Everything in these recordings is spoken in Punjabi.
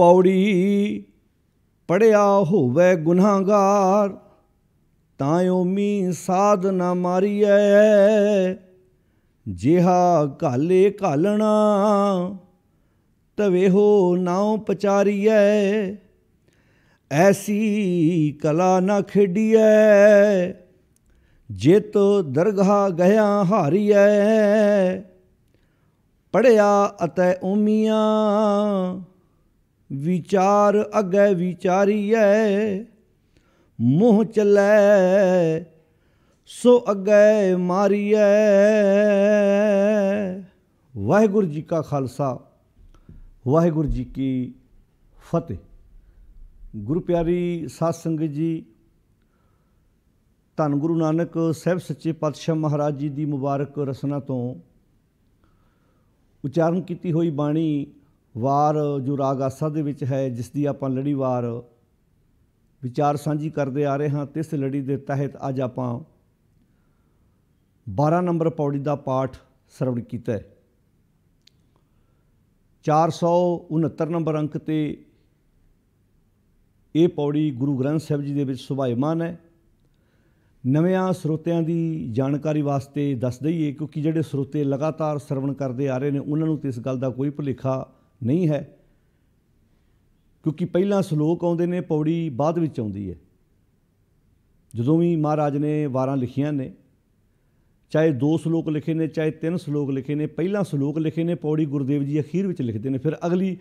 ਪੌੜੀ ਪੜਿਆ ਹੋਵੇ ਗੁਨਾਹਗਾਰ ਤਾਂ ਓਮੀ ਸਾਧ ਨਾ ਮਾਰੀਐ। ਜਿਹਾ ਘਾਲੇ ਘਾਲਣਾ, ਤਵੇ ਹੋ ਨਾਉ ਪਚਾਰੀਐ। ਐਸੀ ਕਲਾ ਨਾ ਖੇਡੀਐ, ਜਿਤ ਦਰਗਾਹ ਗਿਆ ਹਾਰੀਐ। ਪੜਿਆ ਅਤੇ ਉਮੀਆਂ ਵਿਚਾਰ ਅਗੇ ਵਿਚਾਰੀਐ, ਮੂੰਹ ਚੱਲੈ, ਸੋ ਅਗੇ ਮਾਰੀਐ। ਵਾਹਿਗੁਰੂ ਜੀ ਕਾ ਖਾਲਸਾ, ਵਾਹਿਗੁਰੂ ਜੀ ਕੀ ਫਤਿਹ। ਗੁਰੂ ਪਿਆਰੀ ਸਾਧ ਸੰਗਤ ਜੀ, ਧੰਨ ਗੁਰੂ ਨਾਨਕ ਸਾਹਿਬ ਸੱਚੇ ਪਾਤਸ਼ਾਹ ਮਹਾਰਾਜ ਜੀ ਦੀ ਮੁਬਾਰਕ ਰਸਨਾ ਤੋਂ ਉਚਾਰਨ ਕੀਤੀ ਹੋਈ ਬਾਣੀ ਵਾਰ ਜੋ ਰਾਗ ਆਸਾ ਦੇ ਵਿੱਚ ਹੈ, ਜਿਸ ਦੀ ਆਪਾਂ ਲੜੀਵਾਰ ਵਿਚਾਰ ਸਾਂਝੀ ਕਰਦੇ ਆ ਰਹੇ ਹਾਂ ਤੇ ਇਸ ਲੜੀ ਦੇ ਤਹਿਤ ਅੱਜ ਆਪਾਂ 12 ਨੰਬਰ ਪੌੜੀ ਦਾ ਪਾਠ ਸਰਵਣ ਕੀਤਾ ਹੈ। 469 ਨੰਬਰ ਅੰਕ ਤੇ ਇਹ ਪੌੜੀ ਗੁਰੂ ਗ੍ਰੰਥ ਸਾਹਿਬ ਜੀ ਦੇ ਵਿੱਚ ਸੁਭਾਇਮਾਨ ਹੈ। ਨਵਿਆਂ ਸਰੋਤਿਆਂ ਦੀ ਜਾਣਕਾਰੀ ਵਾਸਤੇ ਦੱਸ ਦਈਏ, ਕਿਉਂਕਿ ਜਿਹੜੇ ਸਰੋਤੇ ਲਗਾਤਾਰ ਸਰਵਣ ਕਰਦੇ ਆ ਰਹੇ ਨੇ, ਉਹਨਾਂ ਨੂੰ ਤੇ ਇਸ ਗੱਲ ਦਾ ਕੋਈ ਭੁਲੇਖਾ ਨਹੀਂ ਹੈ। ਕਿਉਂਕਿ ਪਹਿਲਾਂ ਸ਼ਲੋਕ ਆਉਂਦੇ ਨੇ, ਪੌੜੀ ਬਾਅਦ ਵਿੱਚ ਆਉਂਦੀ ਹੈ। ਜਦੋਂ ਵੀ ਮਹਾਰਾਜ ਨੇ ਵਾਰਾਂ ਲਿਖੀਆਂ ਨੇ, ਚਾਹੇ ਦੋ ਸ਼ਲੋਕ ਲਿਖੇ ਨੇ, ਚਾਹੇ ਤਿੰਨ ਸ਼ਲੋਕ ਲਿਖੇ ਨੇ, ਪਹਿਲਾਂ ਸ਼ਲੋਕ ਲਿਖੇ ਨੇ, ਪੌੜੀ ਗੁਰਦੇਵ ਜੀ ਅਖੀਰ ਵਿੱਚ ਲਿਖਦੇ ਨੇ, ਫਿਰ ਅਗਲੀ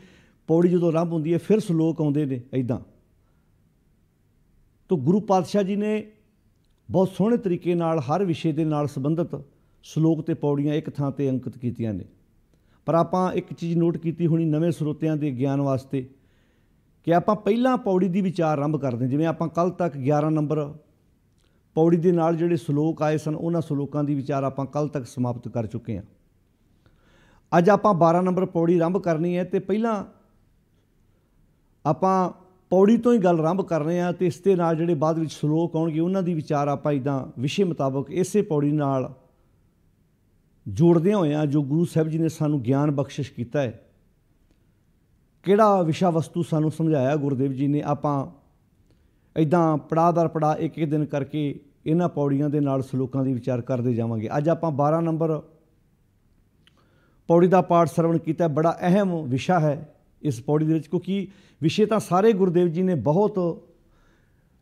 ਪੌੜੀ ਜਦੋਂ ਆਰੰਭ ਹੁੰਦੀ ਹੈ, ਫਿਰ ਸ਼ਲੋਕ ਆਉਂਦੇ ਨੇ ਐਦਾਂ ਤੋਂ ਗੁਰੂ ਪਾਤਸ਼ਾਹ ਜੀ ਨੇ ਬਹੁਤ ਸੋਹਣੇ ਤਰੀਕੇ ਨਾਲ, ਹਰ ਵਿਸ਼ੇ ਦੇ ਨਾਲ ਸੰਬੰਧਿਤ ਸ਼ਲੋਕ ਤੇ ਪੌੜੀਆਂ ਇੱਕ ਥਾਂ ਤੇ ਅੰਕਿਤ ਕੀਤੀਆਂ ਨੇ। ਪਰ ਆਪਾਂ ਇੱਕ ਚੀਜ਼ ਨੋਟ ਕੀਤੀ ਹੋਣੀ ਨਵੇਂ ਸਰੋਤਿਆਂ ਦੇ ਗਿਆਨ ਵਾਸਤੇ ਕਿ ਆਪਾਂ ਪਹਿਲਾਂ ਪੌੜੀ ਦੀ ਵਿਚਾਰ ਆਰੰਭ ਕਰਦੇ ਜਿਵੇਂ ਆਪਾਂ ਕੱਲ ਤੱਕ 11 ਨੰਬਰ ਪੌੜੀ ਦੇ ਨਾਲ ਜਿਹੜੇ ਸ਼ਲੋਕ ਆਏ ਸਨ, ਉਹਨਾਂ ਸ਼ਲੋਕਾਂ ਦੀ ਵਿਚਾਰ ਆਪਾਂ ਕੱਲ ਤੱਕ ਸਮਾਪਤ ਕਰ ਚੁੱਕੇ ਹਾਂ। ਅੱਜ ਆਪਾਂ 12 ਨੰਬਰ ਪੌੜੀ ਆਰੰਭ ਕਰਨੀ ਹੈ ਤੇ ਪਹਿਲਾਂ ਆਪਾਂ ਪੌੜੀ ਤੋਂ ਹੀ ਗੱਲ ਆਰੰਭ ਕਰ ਰਹੇ ਹਾਂ ਤੇ ਇਸ ਦੇ ਨਾਲ ਜਿਹੜੇ ਬਾਅਦ ਵਿੱਚ ਸ਼ਲੋਕ ਆਉਣਗੇ, ਉਹਨਾਂ ਦੀ ਵਿਚਾਰ ਆਪਾਂ ਇਦਾਂ ਵਿਸ਼ੇ ਮੁਤਾਬਕ ਇਸੇ ਪੌੜੀ ਨਾਲ ਜੋੜਦੇ ਹੋਏ ਜੋ ਗੁਰੂ ਸਾਹਿਬ ਜੀ ਨੇ ਸਾਨੂੰ ਗਿਆਨ ਬਖਸ਼ਿਸ਼ ਕੀਤਾ ਹੈ। ਕਿਹੜਾ ਵਿਸ਼ਾ ਵਸਤੂ ਸਾਨੂੰ ਸਮਝਾਇਆ ਗੁਰਦੇਵ ਜੀ ਨੇ? ਆਪਾਂ ਇਦਾਂ ਪੜਾਦਰ ਪੜਾ ਇੱਕ ਇੱਕ ਦਿਨ ਕਰਕੇ ਇਹਨਾਂ ਪੌੜੀਆਂ ਦੇ ਨਾਲ ਸ਼ਲੋਕਾਂ ਦੀ ਵਿਚਾਰ ਕਰਦੇ ਜਾਵਾਂਗੇ। ਅੱਜ ਆਪਾਂ 12 ਨੰਬਰ ਪੌੜੀ ਦਾ ਪਾਠ ਸਰਵਣ ਕੀਤਾ ਬੜਾ ਅਹਿਮ ਵਿਸ਼ਾ ਹੈ ਇਸ ਪੌੜੀ ਦੇ ਵਿੱਚ, ਕਿਉਂਕਿ ਵਿਸ਼ੇ ਤਾਂ ਸਾਰੇ ਗੁਰਦੇਵ ਜੀ ਨੇ ਬਹੁਤ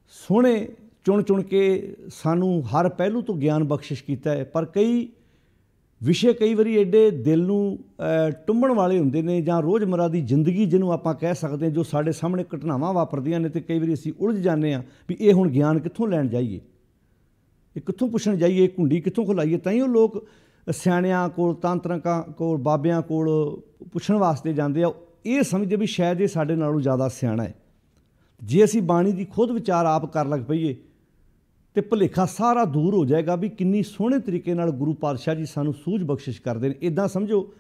ਸੋਹਣੇ ਚੁਣ ਚੁਣ ਕੇ ਸਾਨੂੰ ਹਰ ਪਹਿਲੂ ਤੋਂ ਗਿਆਨ ਬਖਸ਼ਿਸ਼ ਕੀਤਾ ਹੈ। ਪਰ ਕਈ ਵਿਸ਼ੇ ਕਈ ਵਾਰੀ ਐਡੇ ਦਿਲ ਨੂੰ ਟੁੰਬਣ ਵਾਲੇ ਹੁੰਦੇ ਨੇ ਜਾਂ ਰੋਜ਼ਮਰਾ ਦੀ ਜ਼ਿੰਦਗੀ ਜਿਹਨੂੰ ਆਪਾਂ ਕਹਿ ਸਕਦੇ ਹਾਂ ਜੋ ਸਾਡੇ ਸਾਹਮਣੇ ਘਟਨਾਵਾਂ ਵਾਪਰਦੀਆਂ ਨੇ ਤੇ ਕਈ ਵਾਰੀ ਅਸੀਂ ਉਲਝ ਜਾਂਦੇ ਆ ਵੀ ਇਹ ਹੁਣ ਗਿਆਨ ਕਿੱਥੋਂ ਲੈਣ ਜਾਈਏ? ਇਹ ਕਿੱਥੋਂ ਪੁੱਛਣ ਜਾਈਏ? ਕੁੰਡੀ ਕਿੱਥੋਂ ਖੁਲਾਈਏ? ਤਾਂ ਹੀ ਉਹ ਲੋਕ ਸਿਆਣਿਆਂ ਕੋਲ, ਤਾਂਤਰਿਕਾਂ ਕੋਲ, ਬਾਬਿਆਂ ਕੋਲ ਪੁੱਛਣ ਵਾਸਤੇ ਜਾਂਦੇ ਆ। ਇਹ ਸਮਝਦੇ ਵੀ ਸ਼ਾਇਦ ਇਹ ਸਾਡੇ ਨਾਲੋਂ ਜ਼ਿਆਦਾ ਸਿਆਣਾ ਹੈ। ਜੇ ਅਸੀਂ ਬਾਣੀ ਦੀ ਖੁਦ ਵਿਚਾਰ ਆਪ ਕਰਨ ਲੱਗ ਪਈਏ ਤੇ ਭੁਲੇਖਾ ਸਾਰਾ ਦੂਰ ਹੋ ਜਾਏਗਾ ਵੀ ਕਿੰਨੀ ਸੋਹਣੇ ਤਰੀਕੇ ਨਾਲ ਗੁਰੂ ਪਾਤਸ਼ਾਹ ਜੀ ਸਾਨੂੰ ਸੂਝ ਬਖਸ਼ਿਸ਼ ਕਰਦੇ ਨੇ। ਇਦਾਂ ਸਮਝੋ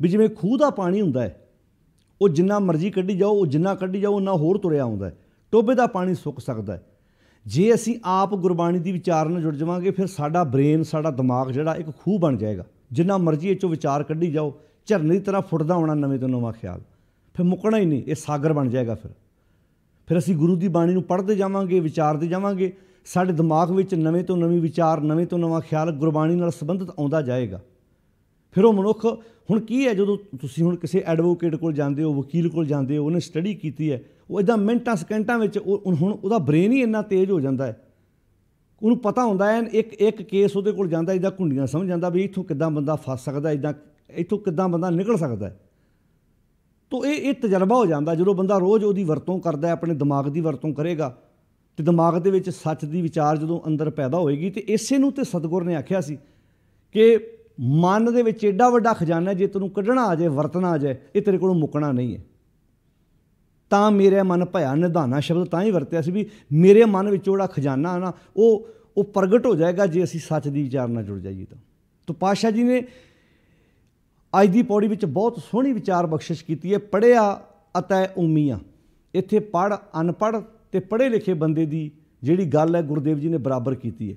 ਵੀ ਜਿਵੇਂ ਖੂਹ ਦਾ ਪਾਣੀ ਹੁੰਦਾ ਹੈ, ਉਹ ਜਿੰਨਾ ਮਰਜ਼ੀ ਕੱਢੀ ਜਾਓ, ਉਹ ਜਿੰਨਾ ਕੱਢੀ ਜਾਓ ਉਹਨਾਂ ਹੋਰ ਤੁਰਿਆ ਆਉਂਦਾ ਹੈ। ਟੋਬੇ ਦਾ ਪਾਣੀ ਸੁੱਕ ਸਕਦਾ ਹੈ। ਜੇ ਅਸੀਂ ਆਪ ਗੁਰਬਾਣੀ ਦੀ ਵਿਚਾਰ ਨਾਲ ਜੁੜ ਜਾਵਾਂਗੇ, ਫਿਰ ਸਾਡਾ ਬ੍ਰੇਨ, ਸਾਡਾ ਦਿਮਾਗ ਜਿਹੜਾ ਇੱਕ ਖੂਹ ਬਣ ਜਾਏਗਾ। ਜਿੰਨਾ ਮਰਜ਼ੀ ਇਹ ਚੋਂ ਵਿਚਾਰ ਕੱਢੀ ਜਾਓ, ਝਰਨੇ ਦੀ ਤਰ੍ਹਾਂ ਫੁੱਟਦਾ ਆਉਣਾ ਨਵੇਂ ਤੋਂ ਨਵਾਂ ਖਿਆਲ। ਫਿਰ ਮੁੱਕਣਾ ਹੀ ਨਹੀਂ, ਇਹ ਸਾਗਰ ਬਣ ਜਾਏਗਾ ਫਿਰ। ਫਿਰ ਅਸੀਂ ਗੁਰੂ ਦੀ ਬਾਣੀ ਨੂੰ ਪੜ੍ਹਦੇ ਜਾਵਾਂਗੇ, ਵਿਚਾਰਦੇ ਜਾਵਾਂਗੇ ਸਾਡੇ ਦਿਮਾਗ ਵਿੱਚ ਨਵੇਂ ਤੋਂ ਨਵੀਂ ਵਿਚਾਰ, ਨਵੇਂ ਤੋਂ ਨਵਾਂ ਖਿਆਲ ਗੁਰਬਾਣੀ ਨਾਲ ਸੰਬੰਧਿਤ ਆਉਂਦਾ ਜਾਏਗਾ। ਫਿਰ ਉਹ ਮਨੁੱਖ ਹੁਣ ਕੀ ਹੈ ਜਦੋਂ ਤੁਸੀਂ ਹੁਣ ਕਿਸੇ ਐਡਵੋਕੇਟ ਕੋਲ ਜਾਂਦੇ ਹੋ, ਵਕੀਲ ਕੋਲ ਜਾਂਦੇ ਹੋ, ਉਹਨੇ ਸਟੱਡੀ ਕੀਤੀ ਹੈ, ਉਹ ਇਦਾਂ ਮਿੰਟਾਂ, ਸਕਿੰਟਾਂ ਵਿੱਚ ਉਹ ਹੁਣ ਉਹਦਾ ਬ੍ਰੇਨ ਹੀ ਇੰਨਾ ਤੇਜ਼ ਹੋ ਜਾਂਦਾ ਹੈ। ਉਹਨੂੰ ਪਤਾ ਹੁੰਦਾ ਹੈ, ਇੱਕ ਇੱਕ ਕੇਸ ਉਹਦੇ ਕੋਲ ਜਾਂਦਾ ਇਦਾਂ ਕੁੰਡੀਆਂ ਸਮਝ ਜਾਂਦਾ ਵੀ ਇੱਥੋਂ ਕਿੱਦਾਂ ਬੰਦਾ ਫਸ ਸਕਦਾ ਇਦਾਂ ਇੱਥੋਂ ਕਿੱਦਾਂ ਬੰਦਾ ਨਿਕਲ ਸਕਦਾ ਤੋ ਇਹ ਇਹ ਤਜਰਬਾ ਹੋ ਜਾਂਦਾ ਜਦੋਂ ਬੰਦਾ ਰੋਜ਼ ਉਹਦੀ ਵਰਤੋਂ ਕਰਦਾ ਆਪਣੇ ਦਿਮਾਗ ਦੀ ਵਰਤੋਂ ਕਰੇਗਾ। ਤੇ ਦਿਮਾਗ ਦੇ ਵਿੱਚ ਸੱਚ ਦੀ ਵਿਚਾਰ ਜਦੋਂ ਅੰਦਰ ਪੈਦਾ ਹੋਏਗੀ ਤੇ ਇਸੇ ਨੂੰ ਤੇ ਸਤਗੁਰ ਨੇ ਆਖਿਆ ਸੀ ਕਿ ਮਨ ਦੇ ਵਿੱਚ ਏਡਾ ਵੱਡਾ ਖਜ਼ਾਨਾ ਜੇ ਤੈਨੂੰ ਕੱਢਣਾ ਆ ਜਾਏ, ਵਰਤਣਾ ਆ ਜਾਏ, ਇਹ ਤੇਰੇ ਕੋਲੋਂ ਮੁੱਕਣਾ ਨਹੀਂ ਹੈ। ਤਾਂ ਮੇਰੇ ਮਨ ਭਇਆ ਨਿਧਾਨਾ ਸ਼ਬਦ ਤਾਂ ਹੀ ਵਰਤਿਆ ਸੀ ਵੀ ਮੇਰੇ ਮਨ ਵਿੱਚ ਜਿਹੜਾ ਖਜ਼ਾਨਾ ਨਾ, ਉਹ ਉਹ ਪ੍ਰਗਟ ਹੋ ਜਾਏਗਾ ਜੇ ਅਸੀਂ ਸੱਚ ਦੀ ਵਿਚਾਰ ਨਾਲ ਜੁੜ ਜਾਈਏ ਤਾਂ। ਤੋ ਪਾਸ਼ਾ ਜੀ ਨੇ ਅੱਜ ਦੀ ਪੌੜੀ ਵਿੱਚ ਬਹੁਤ ਸੋਹਣੀ ਵਿਚਾਰ ਬਖਸ਼ਿਸ਼ ਕੀਤੀ ਹੈ ਪੜਿਆ ਅਤੇ ਉਮੀਆਂ। ਇੱਥੇ ਪੜ ਅਨਪੜ ਤੇ ਪੜ੍ਹੇ ਲਿਖੇ ਬੰਦੇ ਦੀ ਜਿਹੜੀ ਗੱਲ ਹੈ ਗੁਰਦੇਵ ਜੀ ਨੇ ਬਰਾਬਰ ਕੀਤੀ ਹੈ।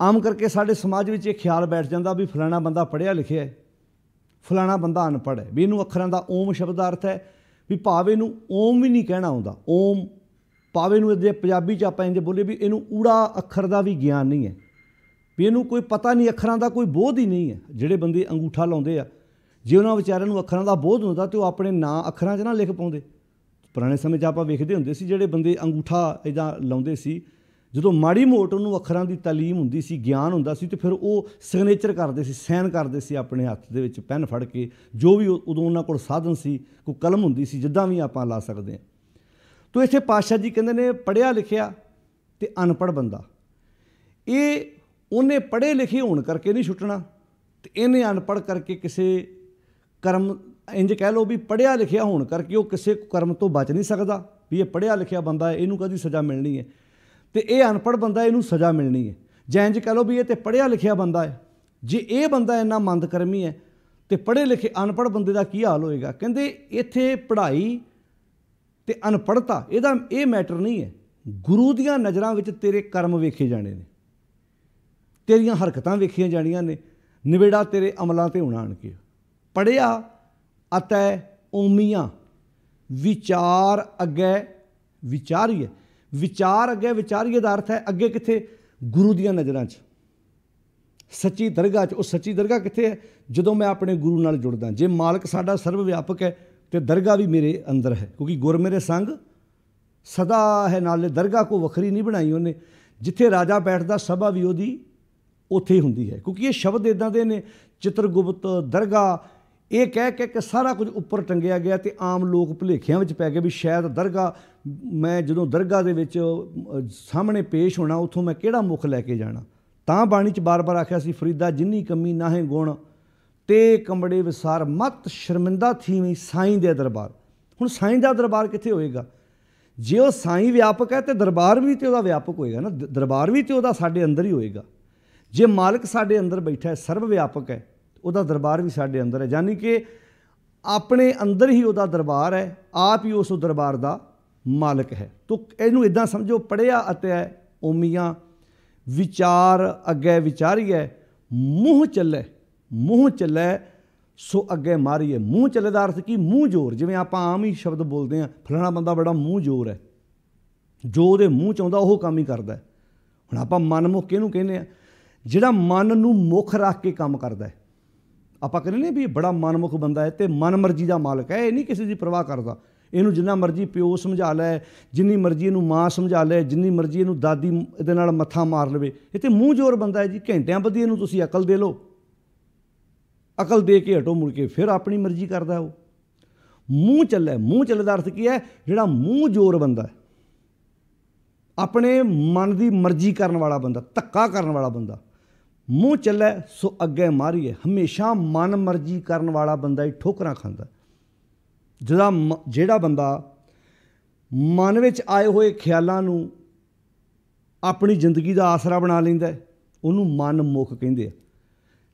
ਆਮ ਕਰਕੇ ਸਾਡੇ ਸਮਾਜ ਵਿੱਚ ਇਹ ਖਿਆਲ ਬੈਠ ਜਾਂਦਾ ਵੀ ਫਲਾਣਾ ਬੰਦਾ ਪੜ੍ਹਿਆ ਲਿਖਿਆ ਹੈ, ਫਲਾਣਾ ਬੰਦਾ ਅਨਪੜ੍ਹ ਹੈ। ਵੀ ਇਹਨੂੰ ਅੱਖਰਾਂ ਦਾ ਓਮ ਸ਼ਬਦ ਦਾ ਅਰਥ ਹੈ ਵੀ ਭਾਵੇਂ ਨੂੰ ਓਮ ਵੀ ਨਹੀਂ ਕਹਿਣਾ ਆਉਂਦਾ, ਓਮ, ਭਾਵੇਂ ਨੂੰ ਜੇ ਪੰਜਾਬੀ ਚ ਆਪਾਂ ਇੰਜ ਬੋਲੇ ਵੀ ਇਹਨੂੰ ਊੜਾ ਅੱਖਰ ਦਾ ਵੀ ਗਿਆਨ ਨਹੀਂ ਹੈ। ਵੀ ਇਹਨੂੰ ਕੋਈ ਪਤਾ ਨਹੀਂ, ਅੱਖਰਾਂ ਦਾ ਕੋਈ ਬੋਧ ਹੀ ਨਹੀਂ ਹੈ। ਜਿਹੜੇ ਬੰਦੇ ਅੰਗੂਠਾ ਲਾਉਂਦੇ ਆ, ਜੇ ਉਹਨਾਂ ਵਿਚਾਰਿਆਂ ਨੂੰ ਅੱਖਰਾਂ ਦਾ ਬੋਧ ਹੁੰਦਾ ਤੇ ਉਹ ਆਪਣੇ ਨਾਂ ਅੱਖਰਾਂ 'ਚ ਨਾ ਲਿਖ ਪਾਉਂਦੇ। ਪੁਰਾਣੇ ਸਮੇਂ 'ਚ ਆਪਾਂ ਵੇਖਦੇ ਹੁੰਦੇ ਸੀ ਜਿਹੜੇ ਬੰਦੇ ਅੰਗੂਠਾ ਇਦਾਂ ਲਾਉਂਦੇ ਸੀ, ਜਦੋਂ ਮਾੜੀ ਮੋਟ ਉਹਨੂੰ ਅੱਖਰਾਂ ਦੀ ਤਾਲੀਮ ਹੁੰਦੀ ਸੀ, ਗਿਆਨ ਹੁੰਦਾ ਸੀ ਤੇ ਫਿਰ ਉਹ ਸਿਗਨੇਚਰ ਕਰਦੇ ਸੀ ਸਾਈਨ ਕਰਦੇ ਸੀ ਆਪਣੇ ਹੱਥ ਦੇ ਵਿੱਚ ਪੈਨ ਫੜ ਕੇ, ਜੋ ਵੀ ਉਦੋਂ ਉਹਨਾਂ ਕੋਲ ਸਾਧਨ ਸੀ, ਕੋਈ ਕਲਮ ਹੁੰਦੀ ਸੀ, ਜਿੱਦਾਂ ਵੀ ਆਪਾਂ ਲਾ ਸਕਦੇ ਹਾਂ। ਤੋ ਇੱਥੇ ਪਾਤਸ਼ਾਹ ਜੀ ਕਹਿੰਦੇ ਨੇ ਪੜਿਆ ਲਿਖਿਆ ਤੇ ਅਨਪੜ੍ਹ ਬੰਦਾ। ਇਹ ਉਹਨੇ ਪੜ੍ਹੇ ਲਿਖੇ ਹੋਣ ਕਰਕੇ ਨਹੀਂ ਛੁੱਟਣਾ ਤੇ ਇਹਨੇ ਅਨਪੜ੍ਹ ਕਰਕੇ ਕਿਸੇ ਕਰਮ ਇੰਜ ਕਹਿ ਲਓ ਵੀ ਪੜ੍ਹਿਆ ਲਿਖਿਆ ਹੋਣ ਕਰਕੇ ਉਹ ਕਿਸੇ ਕਰਮ ਤੋਂ ਬਚ ਨਹੀਂ ਸਕਦਾ, ਵੀ ਇਹ ਪੜ੍ਹਿਆ ਲਿਖਿਆ ਬੰਦਾ ਹੈ, ਇਹਨੂੰ ਕਦੀ ਸਜ਼ਾ ਮਿਲਣੀ ਹੈ। ਤੇ ਇਹ ਅਨਪੜ੍ਹ ਬੰਦਾ ਇਹਨੂੰ ਸਜ਼ਾ ਮਿਲਣੀ ਹੈ। ਜਾਂ ਇੰਜ ਕਹਿ ਲਓ ਵੀ ਇਹ ਤੇ ਪੜ੍ਹਿਆ ਲਿਖਿਆ ਬੰਦਾ ਹੈ। ਜੇ ਇਹ ਬੰਦਾ ਇੰਨਾ ਮੰਦਕਰਮੀ ਹੈ ਤੇ ਪੜ੍ਹੇ ਲਿਖੇ ਅਨਪੜ੍ਹ ਬੰਦੇ ਦਾ ਕੀ ਹਾਲ ਹੋਏਗਾ? ਕਹਿੰਦੇ ਇੱਥੇ ਪੜ੍ਹਾਈ ਤੇ ਅਨਪੜ੍ਹਤਾ, ਇਹਦਾ ਇਹ ਮੈਟਰ ਨਹੀਂ ਹੈ। ਗੁਰੂ ਦੀਆਂ ਨਜ਼ਰਾਂ ਵਿੱਚ ਤੇਰੇ ਕਰਮ ਵੇਖੇ ਜਾਣੇ ਨੇ। ਤੇਰੀਆਂ ਹਰਕਤਾਂ ਵੇਖੀਆਂ ਜਾਣੀਆਂ ਨੇ। ਨਿਵੇੜਾ ਤੇਰੇ ਅਮਲਾਂ ਤੇ ਹੋਣਾ ਆਣ ਕੇ। ਪੜਿਆ ਅਤੈ ਓਮੀਆਂ ਵਿਚਾਰ ਅੱਗੇ ਵਿਚਾਰੀਏ ਵਿਚਾਰ ਅੱਗੇ ਵਿਚਾਰੀਏ ਦਾ ਅਰਥ ਹੈ ਅੱਗੇ ਕਿੱਥੇ ਗੁਰੂ ਦੀਆਂ ਨਜ਼ਰਾਂ 'ਚ ਸੱਚੀ ਦਰਗਾਹ 'ਚ ਉਹ ਸੱਚੀ ਦਰਗਾਹ ਕਿੱਥੇ ਹੈ ਜਦੋਂ ਮੈਂ ਆਪਣੇ ਗੁਰੂ ਨਾਲ ਜੁੜਦਾ ਜੇ ਮਾਲਕ ਸਾਡਾ ਸਰਵ ਵਿਆਪਕ ਹੈ ਤੇ ਦਰਗਾਹ ਵੀ ਮੇਰੇ ਅੰਦਰ ਹੈ ਕਿਉਂਕਿ ਗੁਰ ਮੇਰੇ ਸੰਗ ਸਦਾ ਹੈ ਨਾਲੇ ਦਰਗਾਹ ਕੋ ਵੱਖਰੀ ਨਹੀਂ ਬਣਾਈ ਉਹਨੇ ਜਿੱਥੇ ਰਾਜਾ ਬੈਠਦਾ ਸਭਾ ਵੀ ਉਹਦੀ ਉੱਥੇ ਹੀ ਹੁੰਦੀ ਹੈ ਕਿਉਂਕਿ ਇਹ ਸ਼ਬਦ ਇਦਾਂ ਦੇ ਨੇ ਚਿੱਤਰਗੁਪਤ ਦਰਗਾਹ ਇਹ ਕਹਿ ਕੇ ਕਿ ਸਾਰਾ ਕੁਝ ਉੱਪਰ ਟੰਗਿਆ ਗਿਆ ਤੇ ਆਮ ਲੋਕ ਭੁਲੇਖਿਆਂ ਵਿੱਚ ਪੈ ਗਏ ਵੀ ਸ਼ਾਇਦ ਦਰਗਾਹ, ਮੈਂ ਜਦੋਂ ਦਰਗਾਹ ਦੇ ਵਿੱਚ ਸਾਹਮਣੇ ਪੇਸ਼ ਹੋਣਾ, ਉੱਥੋਂ ਮੈਂ ਕਿਹੜਾ ਮੁਖ ਲੈ ਕੇ ਜਾਣਾ? ਤਾਂ ਬਾਣੀ 'ਚ ਬਾਰ-ਬਾਰ ਆਖਿਆ ਸੀ, ਫਰੀਦਾ ਜਿੰਨੀ ਕਮੀ ਨਾਹੇ ਗੁਣ, ਤੇ ਕੰਬੜੇ ਵਿਸਾਰ ਮਤ ਸ਼ਰਮਿੰਦਾ ਥੀਵੀਂ ਸਾਈਂ ਦੇ ਦਰਬਾਰ। ਹੁਣ ਸਾਈਂ ਦਾ ਦਰਬਾਰ ਕਿੱਥੇ ਹੋਏਗਾ? ਜੇ ਉਹ ਸਾਈਂ ਵਿਆਪਕ ਹੈ ਤੇ ਦਰਬਾਰ ਵੀ ਤੇ ਉਹਦਾ ਵਿਆਪਕ ਹੋਏਗਾ ਨਾ ਦਰਬਾਰ ਵੀ ਤੇ ਉਹਦਾ ਸਾਡੇ ਅੰਦਰ ਹੀ ਹੋਏਗਾ। ਜੇ ਮਾਲਕ ਸਾਡੇ ਅੰਦਰ ਬੈਠਾ ਹੈ, ਸਰਵ ਵਿਆਪਕ ਹੈ ਉਹਦਾ ਦਰਬਾਰ ਵੀ ਸਾਡੇ ਅੰਦਰ ਹੈ। ਯਾਨੀ ਕਿ ਆਪਣੇ ਅੰਦਰ ਹੀ ਉਹਦਾ ਦਰਬਾਰ ਹੈ, ਆਪ ਹੀ ਉਸ ਦਰਬਾਰ ਦਾ ਮਾਲਕ ਹੈ। ਤੋ ਇਹਨੂੰ ਇਦਾਂ ਸਮਝੋ ਪੜਿਆ ਅਤੇ ਓਮੀਆਂ ਵਿਚਾਰ, ਅੱਗੇ ਵਿਚਾਰੀਏ ਮੂੰਹ ਚੱਲੇ ਮੂੰਹ ਚੱਲੇ, ਸੋ ਅੱਗੇ ਮਾਰੀਏ। ਮੂੰਹ ਚੱਲੇ ਦਾ ਅਰਥ ਕੀ? ਮੂੰਹ ਜ਼ੋਰ। ਜਿਵੇਂ ਆਪਾਂ ਆਮ ਹੀ ਸ਼ਬਦ ਬੋਲਦੇ ਆ ਫਲਾਣਾ ਬੰਦਾ ਬੜਾ ਮੂੰਹ ਜ਼ੋਰ ਹੈ। ਜੋ ਉਹਦੇ ਮੂੰਹ ਚ ਆਉਂਦਾ, ਉਹ ਕੰਮ ਹੀ ਕਰਦਾ ਹੁਣ ਆਪਾਂ ਮਨਮੁਖ ਕਿਹਨੂੰ ਕਹਿੰਦੇ ਆ ਜਿਹੜਾ ਮਨ ਨੂੰ ਮੁੱਖ ਰੱਖ ਕੇ ਕੰਮ ਕਰਦਾ ਹੈ। ਆਪਾਂ ਕਹਿੰਦੇ ਨੇ ਵੀ ਇਹ ਬੜਾ ਮਨਮੁਖ ਬੰਦਾ ਹੈ ਤੇ ਮਨ ਮਰਜ਼ੀ ਦਾ ਮਾਲਕ ਹੈ, ਇਹ ਨਹੀਂ ਕਿਸੇ ਦੀ ਪਰਵਾਹ ਕਰਦਾ। ਇਹਨੂੰ ਜਿੰਨਾ ਮਰਜ਼ੀ ਪਿਓ ਸਮਝਾ ਲੈ, ਜਿੰਨੀ ਮਰਜ਼ੀ ਇਹਨੂੰ ਮਾਂ ਸਮਝਾ ਲੈ, ਜਿੰਨੀ ਮਰਜ਼ੀ ਇਹਨੂੰ ਦਾਦੀ ਇਹਦੇ ਨਾਲ ਮੱਥਾ ਮਾਰ ਲਵੇ। ਇਹ ਤੇ ਮੂੰਹ ਜ਼ੋਰ ਬੰਦਾ ਹੈ ਜੀ, ਘੰਟਿਆਂ ਬੱਧੀ ਇਹਨੂੰ ਤੁਸੀਂ ਅਕਲ ਦੇ ਲਓ। ਅਕਲ ਦੇ ਕੇ ਹਟੋ ਮੁੜ ਕੇ, ਫਿਰ ਆਪਣੀ ਮਰਜ਼ੀ ਕਰਦਾ ਉਹ। ਮੂੰਹ ਚੱਲੇ ਮੂੰਹ ਚੱਲੇ ਦਾ ਅਰਥ ਕੀ ਹੈ? ਜਿਹੜਾ ਮੂੰਹ ਜ਼ੋਰ ਬੰਦਾ ਹੈ। ਆਪਣੇ ਮਨ ਦੀ ਮਰਜ਼ੀ ਕਰਨ ਵਾਲਾ ਬੰਦਾ, ਧੱਕਾ ਕਰਨ ਵਾਲਾ ਬੰਦਾ। ਮੂੰਹ ਚੱਲੇ, ਸੋ ਅੱਗੇ ਮਾਰੀਏ। ਹਮੇਸ਼ਾ ਮਨ ਮਰਜ਼ੀ ਕਰਨ ਵਾਲਾ ਬੰਦਾ ਹੀ ਠੋਕਰਾਂ ਖਾਂਦਾ। ਜਿਹੜਾ ਮ- ਜਿਹੜਾ ਬੰਦਾ ਮਨ ਵਿੱਚ ਆਏ ਹੋਏ ਖਿਆਲਾਂ ਨੂੰ ਆਪਣੀ ਜ਼ਿੰਦਗੀ ਦਾ ਆਸਰਾ ਬਣਾ ਲੈਂਦਾ ਉਹਨੂੰ ਮਨ ਮੁਖ ਕਹਿੰਦੇ ਆ।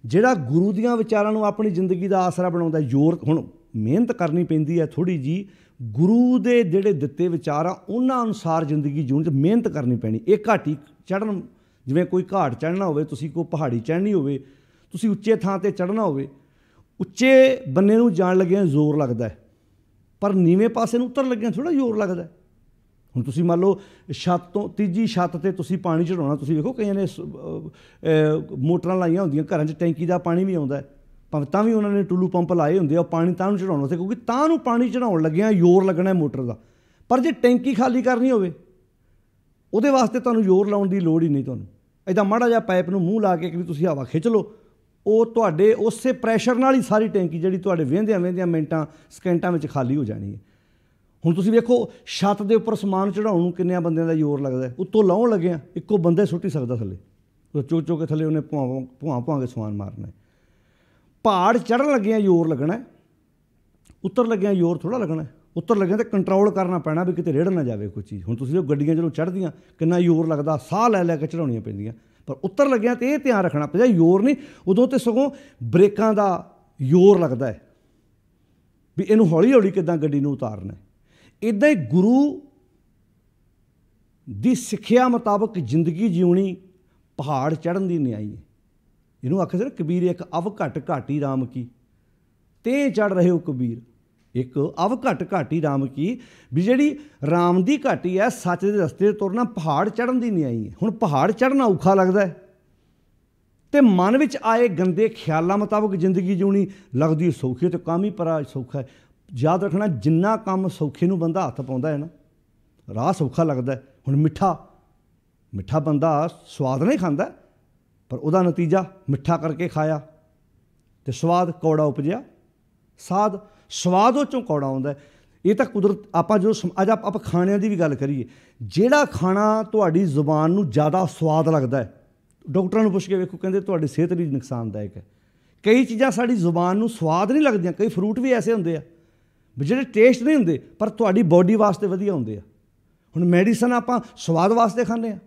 ਜਿਹੜਾ ਗੁਰੂ ਦੀਆਂ ਵਿਚਾਰਾਂ ਨੂੰ ਆਪਣੀ ਜ਼ਿੰਦਗੀ ਦਾ ਆਸਰਾ ਬਣਾਉਂਦਾ ਜ਼ੋਰ, ਹੁਣ ਮਿਹਨਤ ਕਰਨੀ ਪੈਂਦੀ ਹੈ ਥੋੜੀ ਜੀ, ਗੁਰੂ ਦੇ ਜਿਹੜੇ ਦਿੱਤੇ ਵਿਚਾਰ ਆ, ਉਹਨਾਂ ਅਨੁਸਾਰ ਜ਼ਿੰਦਗੀ ਜਿਉਣ ਚ ਮਿਹਨਤ ਕਰਨੀ ਪੈਣੀ। ਇਹ ਘਾਟੀ ਚੜਨ ਜਿਵੇਂ ਕੋਈ ਘਾਟ ਚੜ੍ਹਨਾ ਹੋਵੇ, ਤੁਸੀਂ ਕੋਈ ਪਹਾੜੀ ਚੜ੍ਹਨੀ ਹੋਵੇ, ਤੁਸੀਂ ਉੱਚੇ ਥਾਂ ਤੇ ਚੜ੍ਹਨਾ ਹੋਵੇ, ਉੱਚੇ ਬੰਨੇ ਨੂੰ ਜਾਣ ਲੱਗਿਆਂ ਜ਼ੋਰ ਲੱਗਦਾ ਹੈ। ਪਰ ਨੀਵੇਂ ਪਾਸੇ ਨੂੰ ਉਤਰ ਲੱਗਿਆਂ ਥੋੜਾ ਜ਼ੋਰ ਲੱਗਦਾ ਹੁਣ ਤੁਸੀਂ ਮੰਨ ਲਓ, ਛੱਤ ਤੋਂ ਤੀਜੀ ਛੱਤ ਤੇ ਤੁਸੀਂ ਪਾਣੀ ਚੜਾਉਣਾ ਤੁਸੀਂ ਵੇਖੋ ਕਈਆਂ ਨੇ ਸ- ਮੋਟਰਾਂ ਲਾਈਆਂ ਹੁੰਦੀਆਂ, ਘਰਾਂ 'ਚ ਟੈਂਕੀ ਦਾ ਪਾਣੀ ਵੀ ਆਉਂਦਾ ਹੈ। ਭਾਵੇਂ ਤਾਂ ਵੀ ਉਹਨਾਂ ਨੇ ਟੁੱਲੂ ਪੰਪ ਲਾਏ ਹੁੰਦੇ ਆ, ਉਹ ਪਾਣੀ ਤਾਂ ਨੂੰ ਚੜਾਉਣਾ ਤੇ ਕਿਉਂਕਿ ਤਾਂ ਨੂੰ ਪਾਣੀ ਚੜਾਉਣ ਲੱਗਿਆਂ ਜ਼ੋਰ ਲੱਗਣਾ ਮੋਟਰ ਦਾ। ਪਰ ਜੇ ਟੈਂਕੀ ਖਾਲੀ ਕਰਨੀ ਹੋਵੇ, ਉਹਦੇ ਵਾਸਤੇ ਤੁਹਾਨੂੰ ਜ਼ੋਰ ਲਾਉਣ ਦੀ ਲੋੜ ਹੀ ਨਹੀਂ ਤੁਹਾਨੂੰ। ਐਦਾਂ ਮਾੜਾ ਜਿਹਾ ਪਾਈਪ ਨੂੰ ਮੂੰਹ ਲਾ ਕੇ ਕਿ ਵੀ ਤੁਸੀਂ ਹਵਾ ਖਿੱਚ ਲਓ, ਉਹ ਤੁਹਾਡੇ ਉਸੇ ਪ੍ਰੈਸ਼ਰ ਨਾਲ ਹੀ ਸਾਰੀ ਟੈਂਕੀ ਜਿਹੜੀ ਤੁਹਾਡੇ ਵਹਿੰਦਿਆਂ ਵਹਿੰਦਿਆਂ ਮਿੰਟਾਂ, ਸਕਿੰਟਾਂ ਵਿੱਚ ਖਾਲੀ ਹੋ ਜਾਣੀ ਹੈ। ਹੁਣ ਤੁਸੀਂ ਵੇਖੋ, ਛੱਤ ਦੇ ਉੱਪਰ ਸਮਾਨ ਚੜਾਉਣ ਨੂੰ ਕਿੰਨਿਆਂ ਬੰਦਿਆਂ ਦਾ ਜ਼ੋਰ ਲੱਗਦਾ ਉੱਤੋਂ ਲਾਉਣ ਲੱਗਿਆ ਇੱਕੋ ਬੰਦੇ ਸੁੱਟੀ ਸਕਦਾ ਥੱਲੇ। ਉਹ ਚੋ ਚੋ ਕੇ ਥੱਲੇ ਉਹਨੇ ਭੁਆਂ ਭੁਆਂ ਭੁਆਂ ਕੇ ਸਮਾਨ ਮਾਰਨਾ ਪਹਾੜ ਚੜਨ ਲੱਗਿਆ ਜ਼ੋਰ ਲੱਗਣਾ ਉੱਤਰ ਲੱਗਿਆ ਜ਼ੋਰ ਥੋੜਾ ਲੱਗਣਾ ਉੱਤਰ ਲੱਗਿਆ ਤਾਂ ਕੰਟਰੋਲ ਕਰਨਾ ਪੈਣਾ ਵੀ ਕਿਤੇ ਰੇੜ ਨਾ ਜਾਵੇ ਕੋਈ ਚੀਜ਼। ਹੁਣ ਤੁਸੀਂ ਉਹ ਗੱਡੀਆਂ ਜਦੋਂ ਚੜ੍ਹਦੀਆਂ, ਕਿੰਨਾ ਜ਼ੋਰ ਲੱਗਦਾ, ਸਾਹ ਲੈ ਲੈ ਕੇ ਚੜਾਉਣੀਆਂ ਪੈਂਦੀਆਂ। ਪਰ ਉੱਤਰ ਲੱਗਿਆ ਤੇ ਇਹ ਧਿਆਨ ਰੱਖਣਾ ਪੈਂਦਾ ਜ਼ੋਰ ਨਹੀਂ, ਉਦੋਂ ਤੇ ਸਗੋਂ ਬ੍ਰੇਕਾਂ ਦਾ ਜ਼ੋਰ ਲੱਗਦਾ ਹੈ ਵੀ ਇਹਨੂੰ ਹੌਲੀ ਹੌਲੀ ਕਿਦਾਂ ਗੱਡੀ ਨੂੰ ਉਤਾਰਨਾ ਹੈ। ਇਦਾਂ ਹੀ ਗੁਰੂ ਦੀ ਸਿੱਖਿਆ ਮੁਤਾਬਕ ਜ਼ਿੰਦਗੀ ਜਿਉਣੀ ਪਹਾੜ ਚੜਨ ਦੀ ਨਿਆਈ ਹੈ। ਇਹਨੂੰ ਆਖਦੇ ਨੇ, ਕਬੀਰ ਇੱਕ ਅਵ ਘਟ ਘਾਟੀ RAM ਕੀ ਤੇ ਚੜ ਰਹੇ ਹੋ ਕਬੀਰ। ਇੱਕ ਅਵ ਘਟ ਘਾਟੀ ਰਾਮ ਕੀ, ਵੀ ਜਿਹੜੀ ਰਾਮ ਦੀ ਘਾਟੀ ਹੈ, ਸੱਚ ਦੇ ਰਸਤੇ ਤੇ ਤੁਰਨਾ, ਪਹਾੜ ਚੜਨ ਦੀ ਨਹੀਂ ਆਈ ਹੈ। ਹੁਣ ਪਹਾੜ ਚੜਨਾ ਔਖਾ ਲੱਗਦਾ ਹੈ। ਤੇ ਮਨ ਵਿੱਚ ਆਏ ਗੰਦੇ ਖਿਆਲਾਂ ਮੁਤਾਬਕ ਜ਼ਿੰਦਗੀ ਜਿਉਣੀ ਲੱਗਦੀ ਸੌਖੀ ਤੇ ਕੰਮ ਹੀ ਪਰਾ ਸੌਖਾ ਹੈ। ਯਾਦ ਰੱਖਣਾ, ਜਿੰਨਾ ਕੰਮ ਸੌਖੇ ਨੂੰ ਬੰਦਾ ਹੱਥ ਪਾਉਂਦਾ ਹੈ ਨਾ, ਰਾਹ ਸੌਖਾ ਲੱਗਦਾ ਹੁਣ ਮਿੱਠਾ ਮਿੱਠਾ ਬੰਦਾ ਸਵਾਦ ਨਹੀਂ ਖਾਂਦਾ ਪਰ ਉਹਦਾ ਨਤੀਜਾ ਮਿੱਠਾ ਕਰਕੇ ਖਾਇਆ। ਤੇ ਸਵਾਦ ਕੌੜਾ ਉਪਜਿਆ। ਸਾਦ ਸਵਾਦ ਉਹ ਚੋਂ ਕੌੜਾ ਆਉਂਦਾ ਇਹ ਤਾਂ ਕੁਦਰਤ, ਆਪਾਂ ਜੋ ਸਮ- ਅੱਜ ਆਪਾਂ ਖਾਣਿਆਂ ਦੀ ਵੀ ਗੱਲ ਕਰੀਏ, ਜਿਹੜਾ ਖਾਣਾ ਤੁਹਾਡੀ ਜ਼ੁਬਾਨ ਨੂੰ ਜ਼ਿਆਦਾ ਸਵਾਦ ਲੱਗਦਾ ਹੈ, ਡਾਕਟਰਾਂ ਨੂੰ ਪੁੱਛ ਕੇ ਵੇਖੋ, ਕਹਿੰਦੇ ਤੁਹਾਡੀ ਸਿਹਤ ਲਈ ਨੁਕਸਾਨਦਾਇਕ ਹੈ। ਕਈ ਚੀਜ਼ਾਂ ਸਾਡੀ ਜ਼ੁਬਾਨ ਨੂੰ ਸਵਾਦ ਨਹੀਂ ਲੱਗਦੀਆਂ, ਕਈ ਫਰੂਟ ਵੀ ਐਸੇ ਹੁੰਦੇ ਆ, ਵੀ ਜਿਹੜੇ ਟੇਸਟ ਨਹੀਂ ਹੁੰਦੇ, ਪਰ ਤੁਹਾਡੀ ਬਾਡੀ ਵਾਸਤੇ ਵਧੀਆ ਹੁੰਦੇ ਆ। ਹੁਣ ਮੈਡੀਸਨ ਆਪਾਂ ਸਵਾਦ ਵਾਸਤੇ ਖਾਂਦੇ ਆ।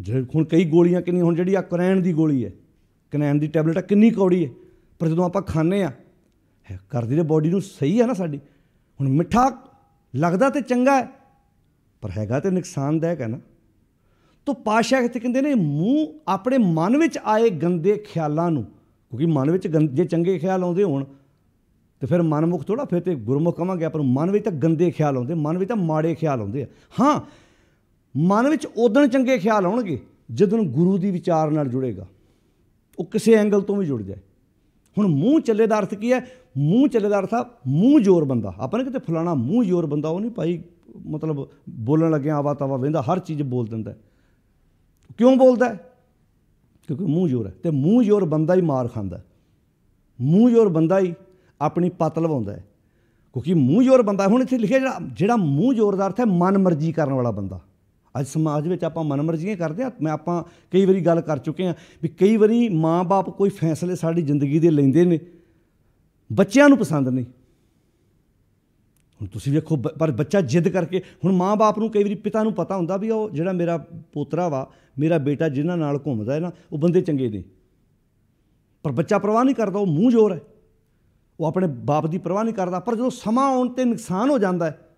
ਜਿਹੜੇ ਹੁਣ ਕਈ ਗੋਲੀਆਂ ਕਿੰਨੀਆਂ, ਹੁਣ ਜਿਹੜੀ ਆ ਕਰੈਨ ਦੀ ਗੋਲੀ ਹੈ ਕਨੈਨ ਦੀ ਟੈਬਲੇਟ ਆ, ਕਿੰਨੀ ਕੌੜੀ ਹੈ, ਪਰ ਜਦੋਂ ਆਪਾਂ ਖਾਂਦੇ ਆ ਕਰਦੀ ਤੇ ਬਾਡੀ ਨੂੰ ਸਹੀ ਹੈ ਨਾ ਸਾਡੀ। ਹੁਣ ਮਿੱਠਾ ਲੱਗਦਾ ਤੇ ਚੰਗਾ ਹੈ, ਪਰ ਹੈਗਾ ਤੇ ਨੁਕਸਾਨਦਾਇਕ ਹੈ ਨਾ। ਤੋ ਪਾਸ਼ਾ ਇੱਥੇ ਕਹਿੰਦੇ ਨੇ, ਮੂੰਹ ਆਪਣੇ ਮਨ ਵਿੱਚ ਆਏ ਗੰਦੇ ਖਿਆਲਾਂ ਨੂੰ, ਕਿਉਂਕਿ ਮਨ ਵਿੱਚ ਗੰ- ਜੇ ਚੰਗੇ ਖਿਆਲ ਆਉਂਦੇ ਹੋਣ, ਤੇ ਫਿਰ ਮਨਮੁਖ ਥੋੜਾ ਫਿਰ ਤੇ ਗੁਰਮੁਖ ਕਵਾਂਗੇ ਪਰ ਮਨ ਵਿੱਚ ਤਾਂ ਗੰਦੇ ਖਿਆਲ ਆਉਂਦੇ, ਮਨ ਵਿੱਚ ਤਾਂ ਮਾੜੇ ਖਿਆਲ ਆਉਂਦੇ ਆ। ਹਾਂ, ਮਨ ਵਿੱਚ ਉਦੋਂ ਚੰਗੇ ਖਿਆਲ ਆਉਣਗੇ, ਜਦੋਂ ਗੁਰੂ ਦੀ ਵਿਚਾਰ ਨਾਲ ਜੁੜੇਗਾ। ਉਹ ਕਿਸੇ ਐਂਗਲ ਤੋਂ ਵੀ ਜੁੜ ਜਾਏ। ਹੁਣ ਮੂੰਹ ਚੱਲੇ ਦਾ ਅਰਥ ਕੀ ਹੈ? ਮੂੰਹ ਚੱਲੇ ਦਾ ਅਰਥ ਆ ਮੂੰਹ ਜ਼ੋਰ ਬੰਦਾ। ਆਪਾਂ ਨੇ ਕਿਤੇ ਫਲਾਣਾ ਮੂੰਹ ਜ਼ੋਰ ਬੰਦਾ, ਉਹ ਨਹੀਂ ਭਾਈ, ਮਤਲਬ ਬੋਲਣ ਲੱਗਿਆ ਆਵਾ ਤਾਵਾ ਵੇਂਦਾ ਹਰ ਚੀਜ਼ ਬੋਲ ਦਿੰਦਾ ਕਿਉਂ ਬੋਲਦਾ ਕਿਉਂਕਿ ਮੂੰਹ ਜ਼ੋਰ ਹੈ। ਤੇ ਮੂੰਹ ਜ਼ੋਰ ਬੰਦਾ ਹੀ ਮਾਰ ਖਾਂਦਾ ਮੂੰਹ ਜ਼ੋਰ ਬੰਦਾ ਹੀ ਆਪਣੀ ਪਤ ਲਵਾਉਂਦਾ ਹੈ। ਕਿਉਂਕਿ ਮੂੰਹ ਜ਼ੋਰ ਬੰਦਾ, ਹੁਣ ਇੱਥੇ ਲਿਖਿਆ ਜਿਹੜਾ ਜਿਹੜਾ ਮੂੰਹ ਜ਼ੋਰ ਦਾ ਅਰਥ ਹੈ, ਮਨ ਮਰਜ਼ੀ ਕਰਨ ਵਾਲਾ ਬੰਦਾ। ਅੱਜ ਸਮਾਜ ਵਿੱਚ ਆਪਾਂ ਮਨ ਮਰਜ਼ੀਆਂ ਕਰਦੇ ਆ ਮੈਂ ਆਪਾਂ ਕਈ ਵਾਰੀ ਗੱਲ ਕਰ ਚੁੱਕੇ ਆ ਵੀ ਕਈ ਵਾਰੀ ਮਾਂ-ਬਾਪ ਕੋਈ ਫੈਸਲੇ ਸਾਡੀ ਜ਼ਿੰਦਗੀ ਦੇ ਲੈਂਦੇ ਨੇ। ਬੱਚਿਆਂ ਨੂੰ ਪਸੰਦ ਨਹੀਂ। ਹੁਣ ਤੁਸੀਂ ਵੇਖੋ, ਬ- ਪਰ ਬੱਚਾ ਜਿੱਦ ਕਰਕੇ, ਹੁਣ ਮਾਂ-ਬਾਪ ਨੂੰ ਕਈ ਵਾਰੀ ਪਿਤਾ ਨੂੰ ਪਤਾ ਹੁੰਦਾ ਵੀ ਉਹ ਜਿਹੜਾ ਮੇਰਾ ਪੋਤਰਾ ਵਾ, ਮੇਰਾ ਬੇਟਾ ਜਿਨ੍ਹਾਂ ਨਾਲ ਘੁੰਮਦਾ ਹੈ ਨਾ, ਉਹ ਬੰਦੇ ਚੰਗੇ ਨੇ। ਪਰ ਬੱਚਾ ਪਰਵਾਹ ਨਹੀਂ ਕਰਦਾ, ਉਹ ਮੂੰਹ ਜ਼ੋਰ ਹੈ। ਉਹ ਆਪਣੇ ਬਾਪ ਦੀ ਪਰਵਾਹ ਨਹੀਂ ਕਰਦਾ, ਪਰ ਜਦੋਂ ਸਮਾਂ ਆਉਣ ਤੇ ਨੁਕਸਾਨ ਹੋ ਜਾਂਦਾ ਹੈ,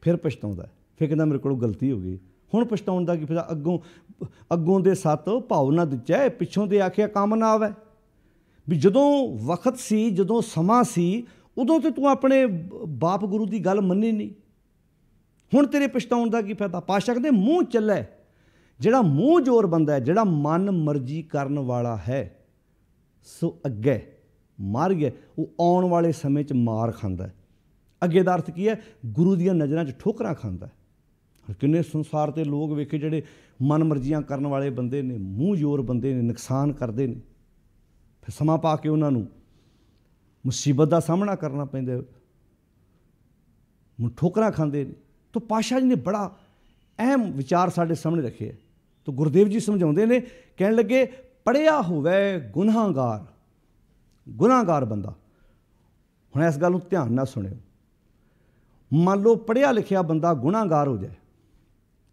ਫਿਰ ਪਛਤਾਉਂਦਾ ਫਿਰ ਕਹਿੰਦਾ, ਮੇਰੇ ਕੋਲੋਂ ਗਲਤੀ ਹੋ ਗਈ। ਹੁਣ ਪਛਤਾਉਣ ਦਾ ਕੀ ਫਾਇਦਾ ਅੱਗੋਂ ਅੱਗੋਂ ਦੇ ਸੱਤ ਭਾਵ ਨਾ ਦਿੱਚੈ ਪਿੱਛੋਂ ਦੇ ਆਖਿਆ ਕੰਮ ਨਾ ਆਵੇ। ਵੀ ਜਦੋਂ ਵਕਤ ਸੀ, ਜਦੋਂ ਸਮਾਂ ਸੀ, ਉਦੋਂ ਤੇ ਤੂੰ ਆਪਣੇ ਬਾਪ ਗੁਰੂ ਦੀ ਗੱਲ ਮੰਨੀ ਨਹੀਂ। ਹੁਣ ਤੇਰੇ ਪਛਤਾਉਣ ਦਾ ਕੀ ਫਾਇਦਾ? ਪਾਸ਼ਾ ਕਹਿੰਦੇ, ਮੂੰਹ ਚੱਲੇ। ਜਿਹੜਾ ਮੂੰਹ ਜ਼ੋਰ ਬੰਦਾ ਹੈ, ਜਿਹੜਾ ਮਨ ਮਰਜ਼ੀ ਕਰਨ ਵਾਲਾ ਹੈ, ਸੋ ਅੱਗੇ ਮਰ ਗਿਆ। ਉਹ ਆਉਣ ਵਾਲੇ ਸਮੇਂ 'ਚ ਮਾਰ ਖਾਂਦਾ ਹੈ। ਅੱਗੇ ਦਾ ਅਰਥ ਕੀ ਹੈ? ਗੁਰੂ ਦੀਆਂ ਨਜ਼ਰਾਂ 'ਚ ਠੋਕਰਾਂ ਖਾਂਦਾ ਹੈ। ਕਿੰਨੇ ਸੰਸਾਰ ਤੇ ਲੋਕ ਵੇਖੇ ਜਿਹੜੇ ਮਨ ਮਰਜ਼ੀਆਂ ਕਰਨ ਵਾਲੇ ਬੰਦੇ ਨੇ, ਮੂੰਹ ਜ਼ੋਰ ਬੰਦੇ ਨੇ, ਨੁਕਸਾਨ ਕਰਦੇ ਨੇ। ਫਿਰ ਸਮਾਂ ਪਾ ਕੇ ਉਹਨਾਂ ਨੂੰ ਮੁਸੀਬਤ ਦਾ ਸਾਹਮਣਾ ਕਰਨਾ ਪੈਂਦਾ ਹੈ। ਠੋਕਰਾਂ ਖਾਂਦੇ ਨੇ। ਤਾਂ ਪਾਸ਼ਾ ਜੀ ਨੇ ਬੜਾ ਅਹਿਮ ਵਿਚਾਰ ਸਾਡੇ ਸਾਹਮਣੇ ਰੱਖੇ ਹੈ। ਤਾਂ ਗੁਰਦੇਵ ਜੀ ਸਮਝਾਉਂਦੇ ਨੇ, ਕਹਿਣ ਲੱਗੇ ਪੜਿਆ ਹੋਵੇ ਗੁਨਾਹਗਾਰ ਗੁਨਾਹਗਾਰ ਬੰਦਾ। ਹੁਣ ਇਸ ਗੱਲ ਨੂੰ ਧਿਆਨ ਨਾਲ ਸੁਣਿਓ। ਮੰਨ ਲਓ ਪੜਿਆ ਲਿਖਿਆ ਬੰਦਾ ਗੁਨਾਹਗਾਰ ਹੋ ਜਾਏ,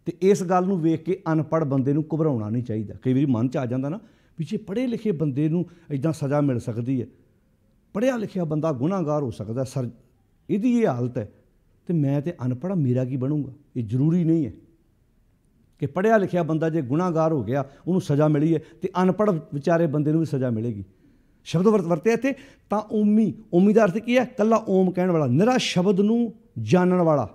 ਤੇ ਇਸ ਗੱਲ ਨੂੰ ਵੇਖ ਕੇ ਅਨਪੜ੍ਹ ਬੰਦੇ ਨੂੰ ਘਬਰਾਉਣਾ ਨਹੀਂ ਚਾਹੀਦਾ। ਕਈ ਵਾਰੀ ਮਨ 'ਚ ਆ ਜਾਂਦਾ ਨਾ ਵੀ ਜੇ ਪੜ੍ਹੇ ਲਿਖੇ ਬੰਦੇ ਨੂੰ ਇਦਾਂ ਸਜ਼ਾ ਮਿਲ ਸਕਦੀ ਹੈ। ਪੜ੍ਹਿਆ ਲਿਖਿਆ ਬੰਦਾ ਗੁਨਾਹਗਾਰ ਹੋ ਸਕਦਾ ਸਰ, ਇਹਦੀ ਇਹ ਹਾਲਤ ਹੈ। ਤੇ ਮੈਂ ਤੇ ਅਨਪੜ੍ਹ ਮੇਰਾ ਕੀ ਬਣੂਗਾ? ਇਹ ਜ਼ਰੂਰੀ ਨਹੀਂ ਹੈ ਕਿ ਪੜ੍ਹਿਆ ਲਿਖਿਆ ਬੰਦਾ ਜੇ ਗੁਨਾਹਗਾਰ ਹੋ ਗਿਆ, ਉਹਨੂੰ ਸਜ਼ਾ ਮਿਲੀ ਹੈ ਤੇ ਅਨਪੜ੍ਹ ਵਿਚਾਰੇ ਬੰਦੇ ਨੂੰ ਵੀ ਸਜ਼ਾ ਮਿਲੇਗੀ। ਸ਼ਬਦ ਵਰਤ ਵਰਤਿਆ ਇੱਥੇ, ਤਾਂ ਓਮੀ ਓਮੀ ਦਾ ਅਰਥ ਕੀ ਹੈ? ਕੱਲਾ ਓਮ ਕਹਿਣ ਵਾਲਾ, ਨਿਰਾ ਸ਼ਬਦ ਨੂੰ ਜਾਣਨ ਵਾਲਾ।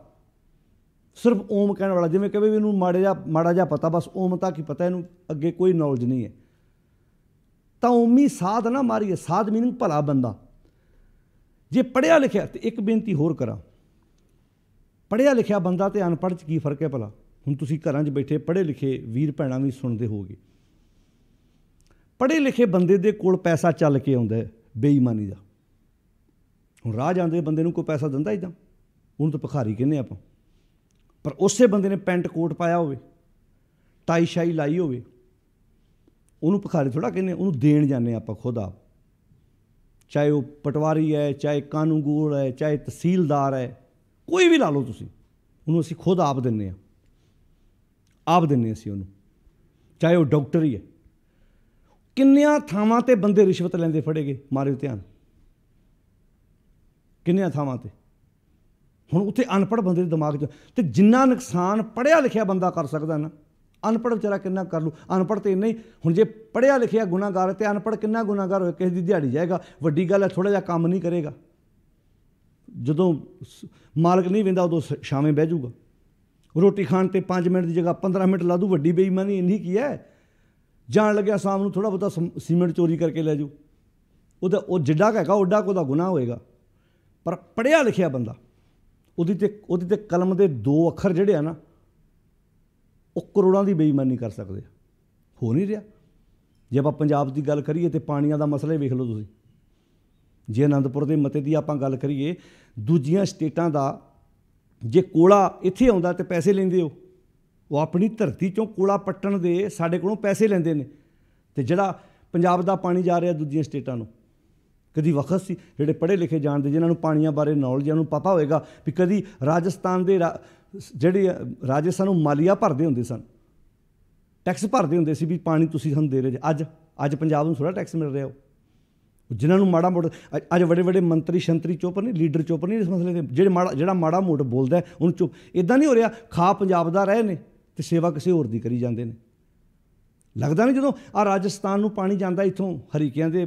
ਸਿਰਫ ਓਮ ਕਹਿਣ ਵਾਲਾ, ਜਿਵੇਂ ਕਹੇ ਵੀ ਇਹਨੂੰ ਮਾੜਾ ਜਿਹਾ ਮਾੜਾ ਜਿਹਾ ਪਤਾ, ਬਸ ਓਮ ਤੱਕ ਹੀ ਪਤਾ, ਇਹਨੂੰ ਅੱਗੇ ਕੋਈ ਨੌਲੇਜ ਨਹੀਂ ਹੈ। ਤਾਂ ਓਮੀ ਸਾਧ ਨਾ ਮਾਰੀਏ। ਸਾਧ ਮੀਨਿੰਗ ਭਲਾ ਬੰਦਾ। ਜੇ ਪੜਿਆ ਲਿਖਿਆ ਤੇ ਇੱਕ ਬੇਨਤੀ ਹੋਰ ਕਰਾਂ। ਪੜਿਆ ਲਿਖਿਆ ਬੰਦਾ ਤੇ ਅਨਪੜ੍ਹ ਚ ਕੀ ਫ਼ਰਕ ਹੈ ਭਲਾ? ਹੁਣ ਤੁਸੀਂ ਘਰਾਂ 'ਚ ਬੈਠੇ ਪੜ੍ਹੇ ਲਿਖੇ ਵੀਰ ਭੈਣਾਂ ਵੀ ਸੁਣਦੇ ਹੋਗੇ ਪੜ੍ਹੇ ਲਿਖੇ ਬੰਦੇ ਦੇ ਕੋਲ ਪੈਸਾ ਚੱਲ ਕੇ ਆਉਂਦਾ ਬੇਈਮਾਨੀ ਦਾ। ਹੁਣ ਰਾਹ ਜਾਂਦੇ ਬੰਦੇ ਨੂੰ ਕੋਈ ਪੈਸਾ ਦਿੰਦਾ ਇਦਾਂ ਉਹਨੂੰ ਤਾਂ ਭਿਖਾਰੀ ਕਹਿੰਦੇ ਆਪਾਂ। ਪਰ ਉਸੇ ਬੰਦੇ ਨੇ ਪੈਂਟ ਕੋਟ ਪਾਇਆ ਹੋਵੇ ਟਾਈ ਸ਼ਾਈ ਲਾਈ ਹੋਵੇ ਉਹਨੂੰ ਭਿਖਾਰੀ ਥੋੜਾ ਕਹਿੰਦੇ, ਉਹਨੂੰ ਦੇਣ ਜਾਂਦੇ ਆਪਾਂ ਖੁਦ ਆਪ। ਚਾਹੇ ਉਹ ਪਟਵਾਰੀ ਹੈ, ਚਾਹੇ ਕਾਨੂੰਗੋਲ ਹੈ, ਚਾਹੇ ਤਹਿਸੀਲਦਾਰ ਹੈ, ਕੋਈ ਵੀ ਲਾ ਲਓ ਤੁਸੀਂ, ਉਹਨੂੰ ਅਸੀਂ ਖੁਦ ਆਪ ਦਿੰਨੇ ਆ ਆਪ ਦਿੰਨੇ ਅਸੀਂ ਉਹਨੂੰ। ਚਾਹੇ ਉਹ ਡਾਕਟਰ ਹੀ ਹੈ। ਕਿੰਨੀਆਂ ਥਾਵਾਂ ਤੇ ਬੰਦੇ ਰਿਸ਼ਵਤ ਲੈਂਦੇ ਫੜੇਗੇ ਮਾਰਿਓ ਧਿਆਨ? ਕਿੰਨੀਆਂ ਥਾਵਾਂ ਤੇ? ਹੁਣ ਉੱਥੇ ਅਨਪੜ੍ਹ ਬੰਦੇ ਦੇ ਦਿਮਾਗ 'ਚ ਤੇ ਜਿੰਨਾ ਨੁਕਸਾਨ ਪੜ੍ਹਿਆ ਲਿਖਿਆ ਬੰਦਾ ਕਰ ਸਕਦਾ ਨਾ ਅਨਪੜ੍ਹ ਵਿਚਾਰਾ ਕਿੰਨਾ ਕਰ ਲੂ? ਅਨਪੜ੍ਹ ਤੇ ਇੰਨਾ ਹੀ, ਹੁਣ ਜੇ ਪੜ੍ਹਿਆ ਲਿਖਿਆ ਗੁਨਾਹਗਾਰ ਹੈ ਤੇ ਅਨਪੜ੍ਹ ਕਿੰਨਾ ਗੁਨਾਹਗਾਰ ਹੋਏ ਕਿਸੇ ਦੀ ਦਿਹਾੜੀ ਜਾਏਗਾ, ਵੱਡੀ ਗੱਲ ਹੈ ਥੋੜਾ ਜਿਹਾ ਕੰਮ ਨਹੀਂ ਕਰੇਗਾ। ਜਦੋਂ ਸ- ਮਾਲਕ ਨਹੀਂ ਵੇਂਦਾ, ਉਦੋਂ ਸ- ਸ਼ਾਮੇ ਬਹਿ ਜਾਊਗਾ। ਰੋਟੀ ਖਾਣ ਤੇ 5 ਮਿੰਟ ਦੀ ਜਗ੍ਹਾ 15 ਮਿੰਟ ਲਾ ਦੂ, ਵੱਡੀ ਬੇਈਮਾਨੀ ਇੰਨੀ ਕੀ ਹੈ? ਜਾਣ ਲੱਗਿਆ ਸ਼ਾਮ ਨੂੰ ਥੋੜਾ ਬਹੁਤਾ ਸਮ- ਸੀਮੈਂਟ ਚੋਰੀ ਕਰਕੇ ਲੈ ਜਾਊ। ਉਹਦਾ, ਉਹ ਜਿੱਡਾ ਹੈਗਾ, ਓਡਾ ਕੋ ਦਾ ਗੁਨਾਹ ਹੋਏਗਾ। ਪਰ ਪੜਿਆ ਲਿਖਿਆ ਬੰਦਾ, ਉਹਦੀ ਤੇ ਉਹਦੀ ਤੇ ਕਲਮ ਦੇ ਦੋ ਅੱਖਰ ਜਿਹੜੇ ਆ ਨਾ ਉਹ ਕਰੋੜਾਂ ਦੀ ਬੇਈਮਾਨੀ ਕਰ ਸਕਦੇ ਹੋ ਨਹੀਂ ਰਿਹਾ। ਜੇ ਆਪਾਂ ਪੰਜਾਬ ਦੀ ਗੱਲ ਕਰੀਏ ਤੇ ਪਾਣੀਆਂ ਦਾ ਮਸਲਾ ਹੀ ਵੇਖ ਲਓ ਤੁਸੀਂ। ਜੇ ਅਨੰਦਪੁਰ ਦੇ ਮਤੇ ਦੀ ਆਪਾਂ ਗੱਲ ਕਰੀਏ, ਦੂਜੀਆਂ ਸਟੇਟਾਂ ਦਾ ਜੇ ਕੋਲਾ ਇੱਥੇ ਆਉਂਦਾ ਤੇ ਪੈਸੇ ਲੈਂਦੇ ਹੋ। ਉਹ ਆਪਣੀ ਧਰਤੀ ਚੋਂ ਕੋਲਾ ਪੱਟਣ ਦੇ ਸਾਡੇ ਕੋਲੋਂ ਪੈਸੇ ਲੈਂਦੇ ਨੇ। ਤੇ ਜਿਹੜਾ ਪੰਜਾਬ ਦਾ ਪਾਣੀ ਜਾ ਰਿਹਾ ਦੂਜੀਆਂ ਸਟੇਟਾਂ ਨੂੰ, ਕਦੀ ਵਕਤ ਸੀ ਜਿਹੜੇ ਪੜ੍ਹੇ ਲਿਖੇ ਜਾਣਦੇ, ਜਿਨ੍ਹਾਂ ਨੂੰ ਪਾਣੀਆਂ ਬਾਰੇ ਨੌਲੇਜ ਨੂੰ ਪਤਾ ਹੋਏਗਾ ਵੀ ਕਦੀ ਰਾਜਸਥਾਨ ਦੇ ਰਾ- ਜਿਹੜੇ ਰਾਜਸਥਾਨ ਨੂੰ ਮਾਲੀਆ ਭਰਦੇ ਹੁੰਦੇ ਸਨ। ਟੈਕਸ ਭਰਦੇ ਹੁੰਦੇ ਸੀ ਵੀ ਪਾਣੀ ਤੁਸੀਂ ਸਾਨੂੰ ਦੇ ਰਹੇ ਜੇ। ਅੱਜ ਅੱਜ ਪੰਜਾਬ ਨੂੰ ਥੋੜਾ ਟੈਕਸ ਮਿਲ ਰਿਹਾ ਉਹ। ਉਹ ਜਿਨ੍ਹਾਂ ਨੂੰ ਮਾੜਾ ਮੋੜ ਅੱਜ ਵੱਡੇ ਵੱਡੇ ਮੰਤਰੀ, ਸ਼ੰਤਰੀ ਚੋਪਰ ਨਹੀਂ ਲੀਡਰ ਚੋਪਰ ਨਹੀਂ ਇਸ ਮਸਲੇ ਦੇ। ਜਿਹੜੇ ਮਾੜਾ, ਜਿਹੜਾ ਮਾੜਾ ਮੋੜ ਬੋਲਦਾ, ਉਹਨੂੰ ਚੁੱਪ। ਇਦਾਂ ਨਹੀਂ ਹੋ ਰਿਹਾ, ਖਾ ਪੰਜਾਬ ਦਾ ਰਹੇ ਨੇ ਤੇ ਸੇਵਾ ਕਿਸੇ ਹੋਰ ਦੀ ਕਰੀ ਜਾਂਦੇ ਨੇ। ਲੱਗਦਾ ਨਹੀਂ ਜਦੋਂ ਆ ਰਾਜਸਥਾਨ ਨੂੰ ਪਾਣੀ ਜਾਂਦਾ ਇੱਥੋਂ ਹਰੀਕਿਆਂ ਦੇ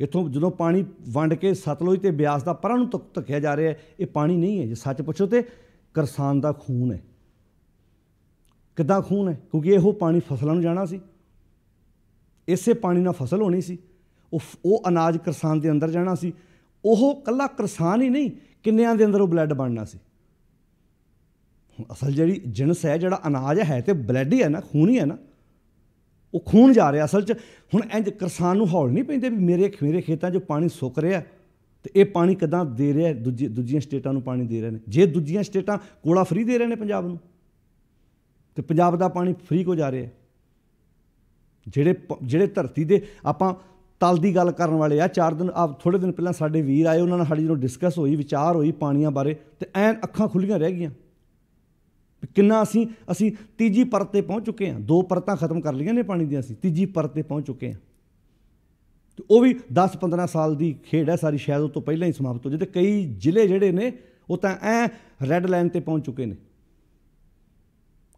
ਇੱਥੋਂ ਜਦੋਂ ਪਾਣੀ ਵੰਡ ਕੇ ਸਤਲੁਜ ਤੇ ਬਿਆਸ ਦਾ ਪਰਾਂ ਨੂੰ ਧੁ- ਧੱਕਿਆ ਜਾ ਰਿਹਾ ਹੈ, ਇਹ ਪਾਣੀ ਨਹੀਂ ਹੈ, ਜੇ ਸੱਚ ਪੁੱਛੋ ਤੇ ਕਿਸਾਨ ਦਾ ਖੂਨ ਹੈ। ਕਿੱਦਾਂ ਖੂਨ ਹੈ? ਕਿਉਂਕਿ ਇਹੋ ਪਾਣੀ ਫਸਲਾਂ ਨੂੰ ਜਾਣਾ ਸੀ। ਇਸੇ ਪਾਣੀ ਨਾਲ ਫਸਲ ਹੋਣੀ ਸੀ। ਉਹ ਉਹ ਅਨਾਜ ਕਿਸਾਨ ਦੇ ਅੰਦਰ ਜਾਣਾ ਸੀ। ਉਹ ਕੱਲਾ ਕਿਸਾਨ ਹੀ ਨਹੀਂ, ਕਿੰਨਿਆਂ ਦੇ ਅੰਦਰ ਉਹ ਬਲੱਡ ਬਣਨਾ ਸੀ। ਅਸਲ ਜਿਹੜੀ ਜਿਣਸ ਹੈ, ਜਿਹੜਾ ਅਨਾਜ ਹੈ, ਤੇ ਬਲੱਡ ਹੀ ਹੈ ਨਾ, ਖੂਨ ਹੀ ਹੈ ਨਾ। ਉਹ ਖੂਨ ਜਾ ਰਿਹਾ ਅਸਲ 'ਚ। ਹੁਣ ਇੰਜ ਕਿਸਾਨ ਨੂੰ ਹੌਲ ਨਹੀਂ ਪੈਂਦੇ ਵੀ ਮੇਰੇ ਮੇਰੇ ਖੇਤਾਂ 'ਚ ਪਾਣੀ ਸੁੱਕ ਰਿਹਾ ਤੇ ਇਹ ਪਾਣੀ ਕਿਦਾਂ ਦੇ ਰਿਹਾ ਦੂਜੀ, ਦੂਜੀਆਂ ਸਟੇਟਾਂ ਨੂੰ ਪਾਣੀ ਦੇ ਰਹੇ ਨੇ। ਜੇ ਦੂਜੀਆਂ ਸਟੇਟਾਂ ਕੋਲਾ ਫ੍ਰੀ ਦੇ ਰਹੇ ਨੇ ਪੰਜਾਬ ਨੂੰ, ਤੇ ਪੰਜਾਬ ਦਾ ਪਾਣੀ ਫ੍ਰੀ ਕੋ ਜਾ ਰਿਹਾ ਜਿਹੜੇ ਪ- ਜਿਹੜੇ ਧਰਤੀ ਦੇ ਆਪਾਂ ਤਲ ਦੀ ਗੱਲ ਕਰਨ ਵਾਲੇ ਆ, ਚਾਰ ਦਿਨ ਆ ਥੋੜੇ ਦਿਨ ਪਹਿਲਾਂ ਸਾਡੇ ਵੀਰ ਆਏ, ਉਹਨਾਂ ਨਾਲ ਸਾਡੀ ਜਦੋਂ ਡਿਸਕਸ ਹੋਈ, ਵਿਚਾਰ ਹੋਈ ਪਾਣੀਆਂ ਬਾਰੇ, ਤੇ ਐਨ ਅੱਖਾਂ ਖੁੱਲੀਆਂ ਰਹਿ ਗਈਆਂ। ਕਿੰਨਾ ਅਸੀਂ ਅਸੀਂ ਤੀਜੀ ਪਰਤ ਤੇ ਪਹੁੰਚ ਚੁੱਕੇ ਹਾਂ। ਦੋ ਪਰਤਾਂ ਖਤਮ ਕਰ ਲਈਆਂ ਨੇ ਪਾਣੀ ਦੀਆਂ ਅਸੀਂ, ਤੀਜੀ ਪਰਤ ਤੇ ਪਹੁੰਚ ਚੁੱਕੇ ਹਾਂ। ਤੇ ਉਹ ਵੀ 10-15 ਸਾਲ ਦੀ ਖੇਡ ਹੈ, ਸਾਰੀ ਸ਼ਾਇਦ ਉਹ ਤੋਂ ਪਹਿਲਾਂ ਹੀ ਸਮਾਪਤ ਹੋ ਜੇ ਤੇ ਕਈ ਜ਼ਿਲ੍ਹੇ ਜਿਹੜੇ ਨੇ, ਉਹ ਤਾਂ ਐ ਰੈੱਡ ਲਾਈਨ ਤੇ ਪਹੁੰਚ ਚੁੱਕੇ ਨੇ।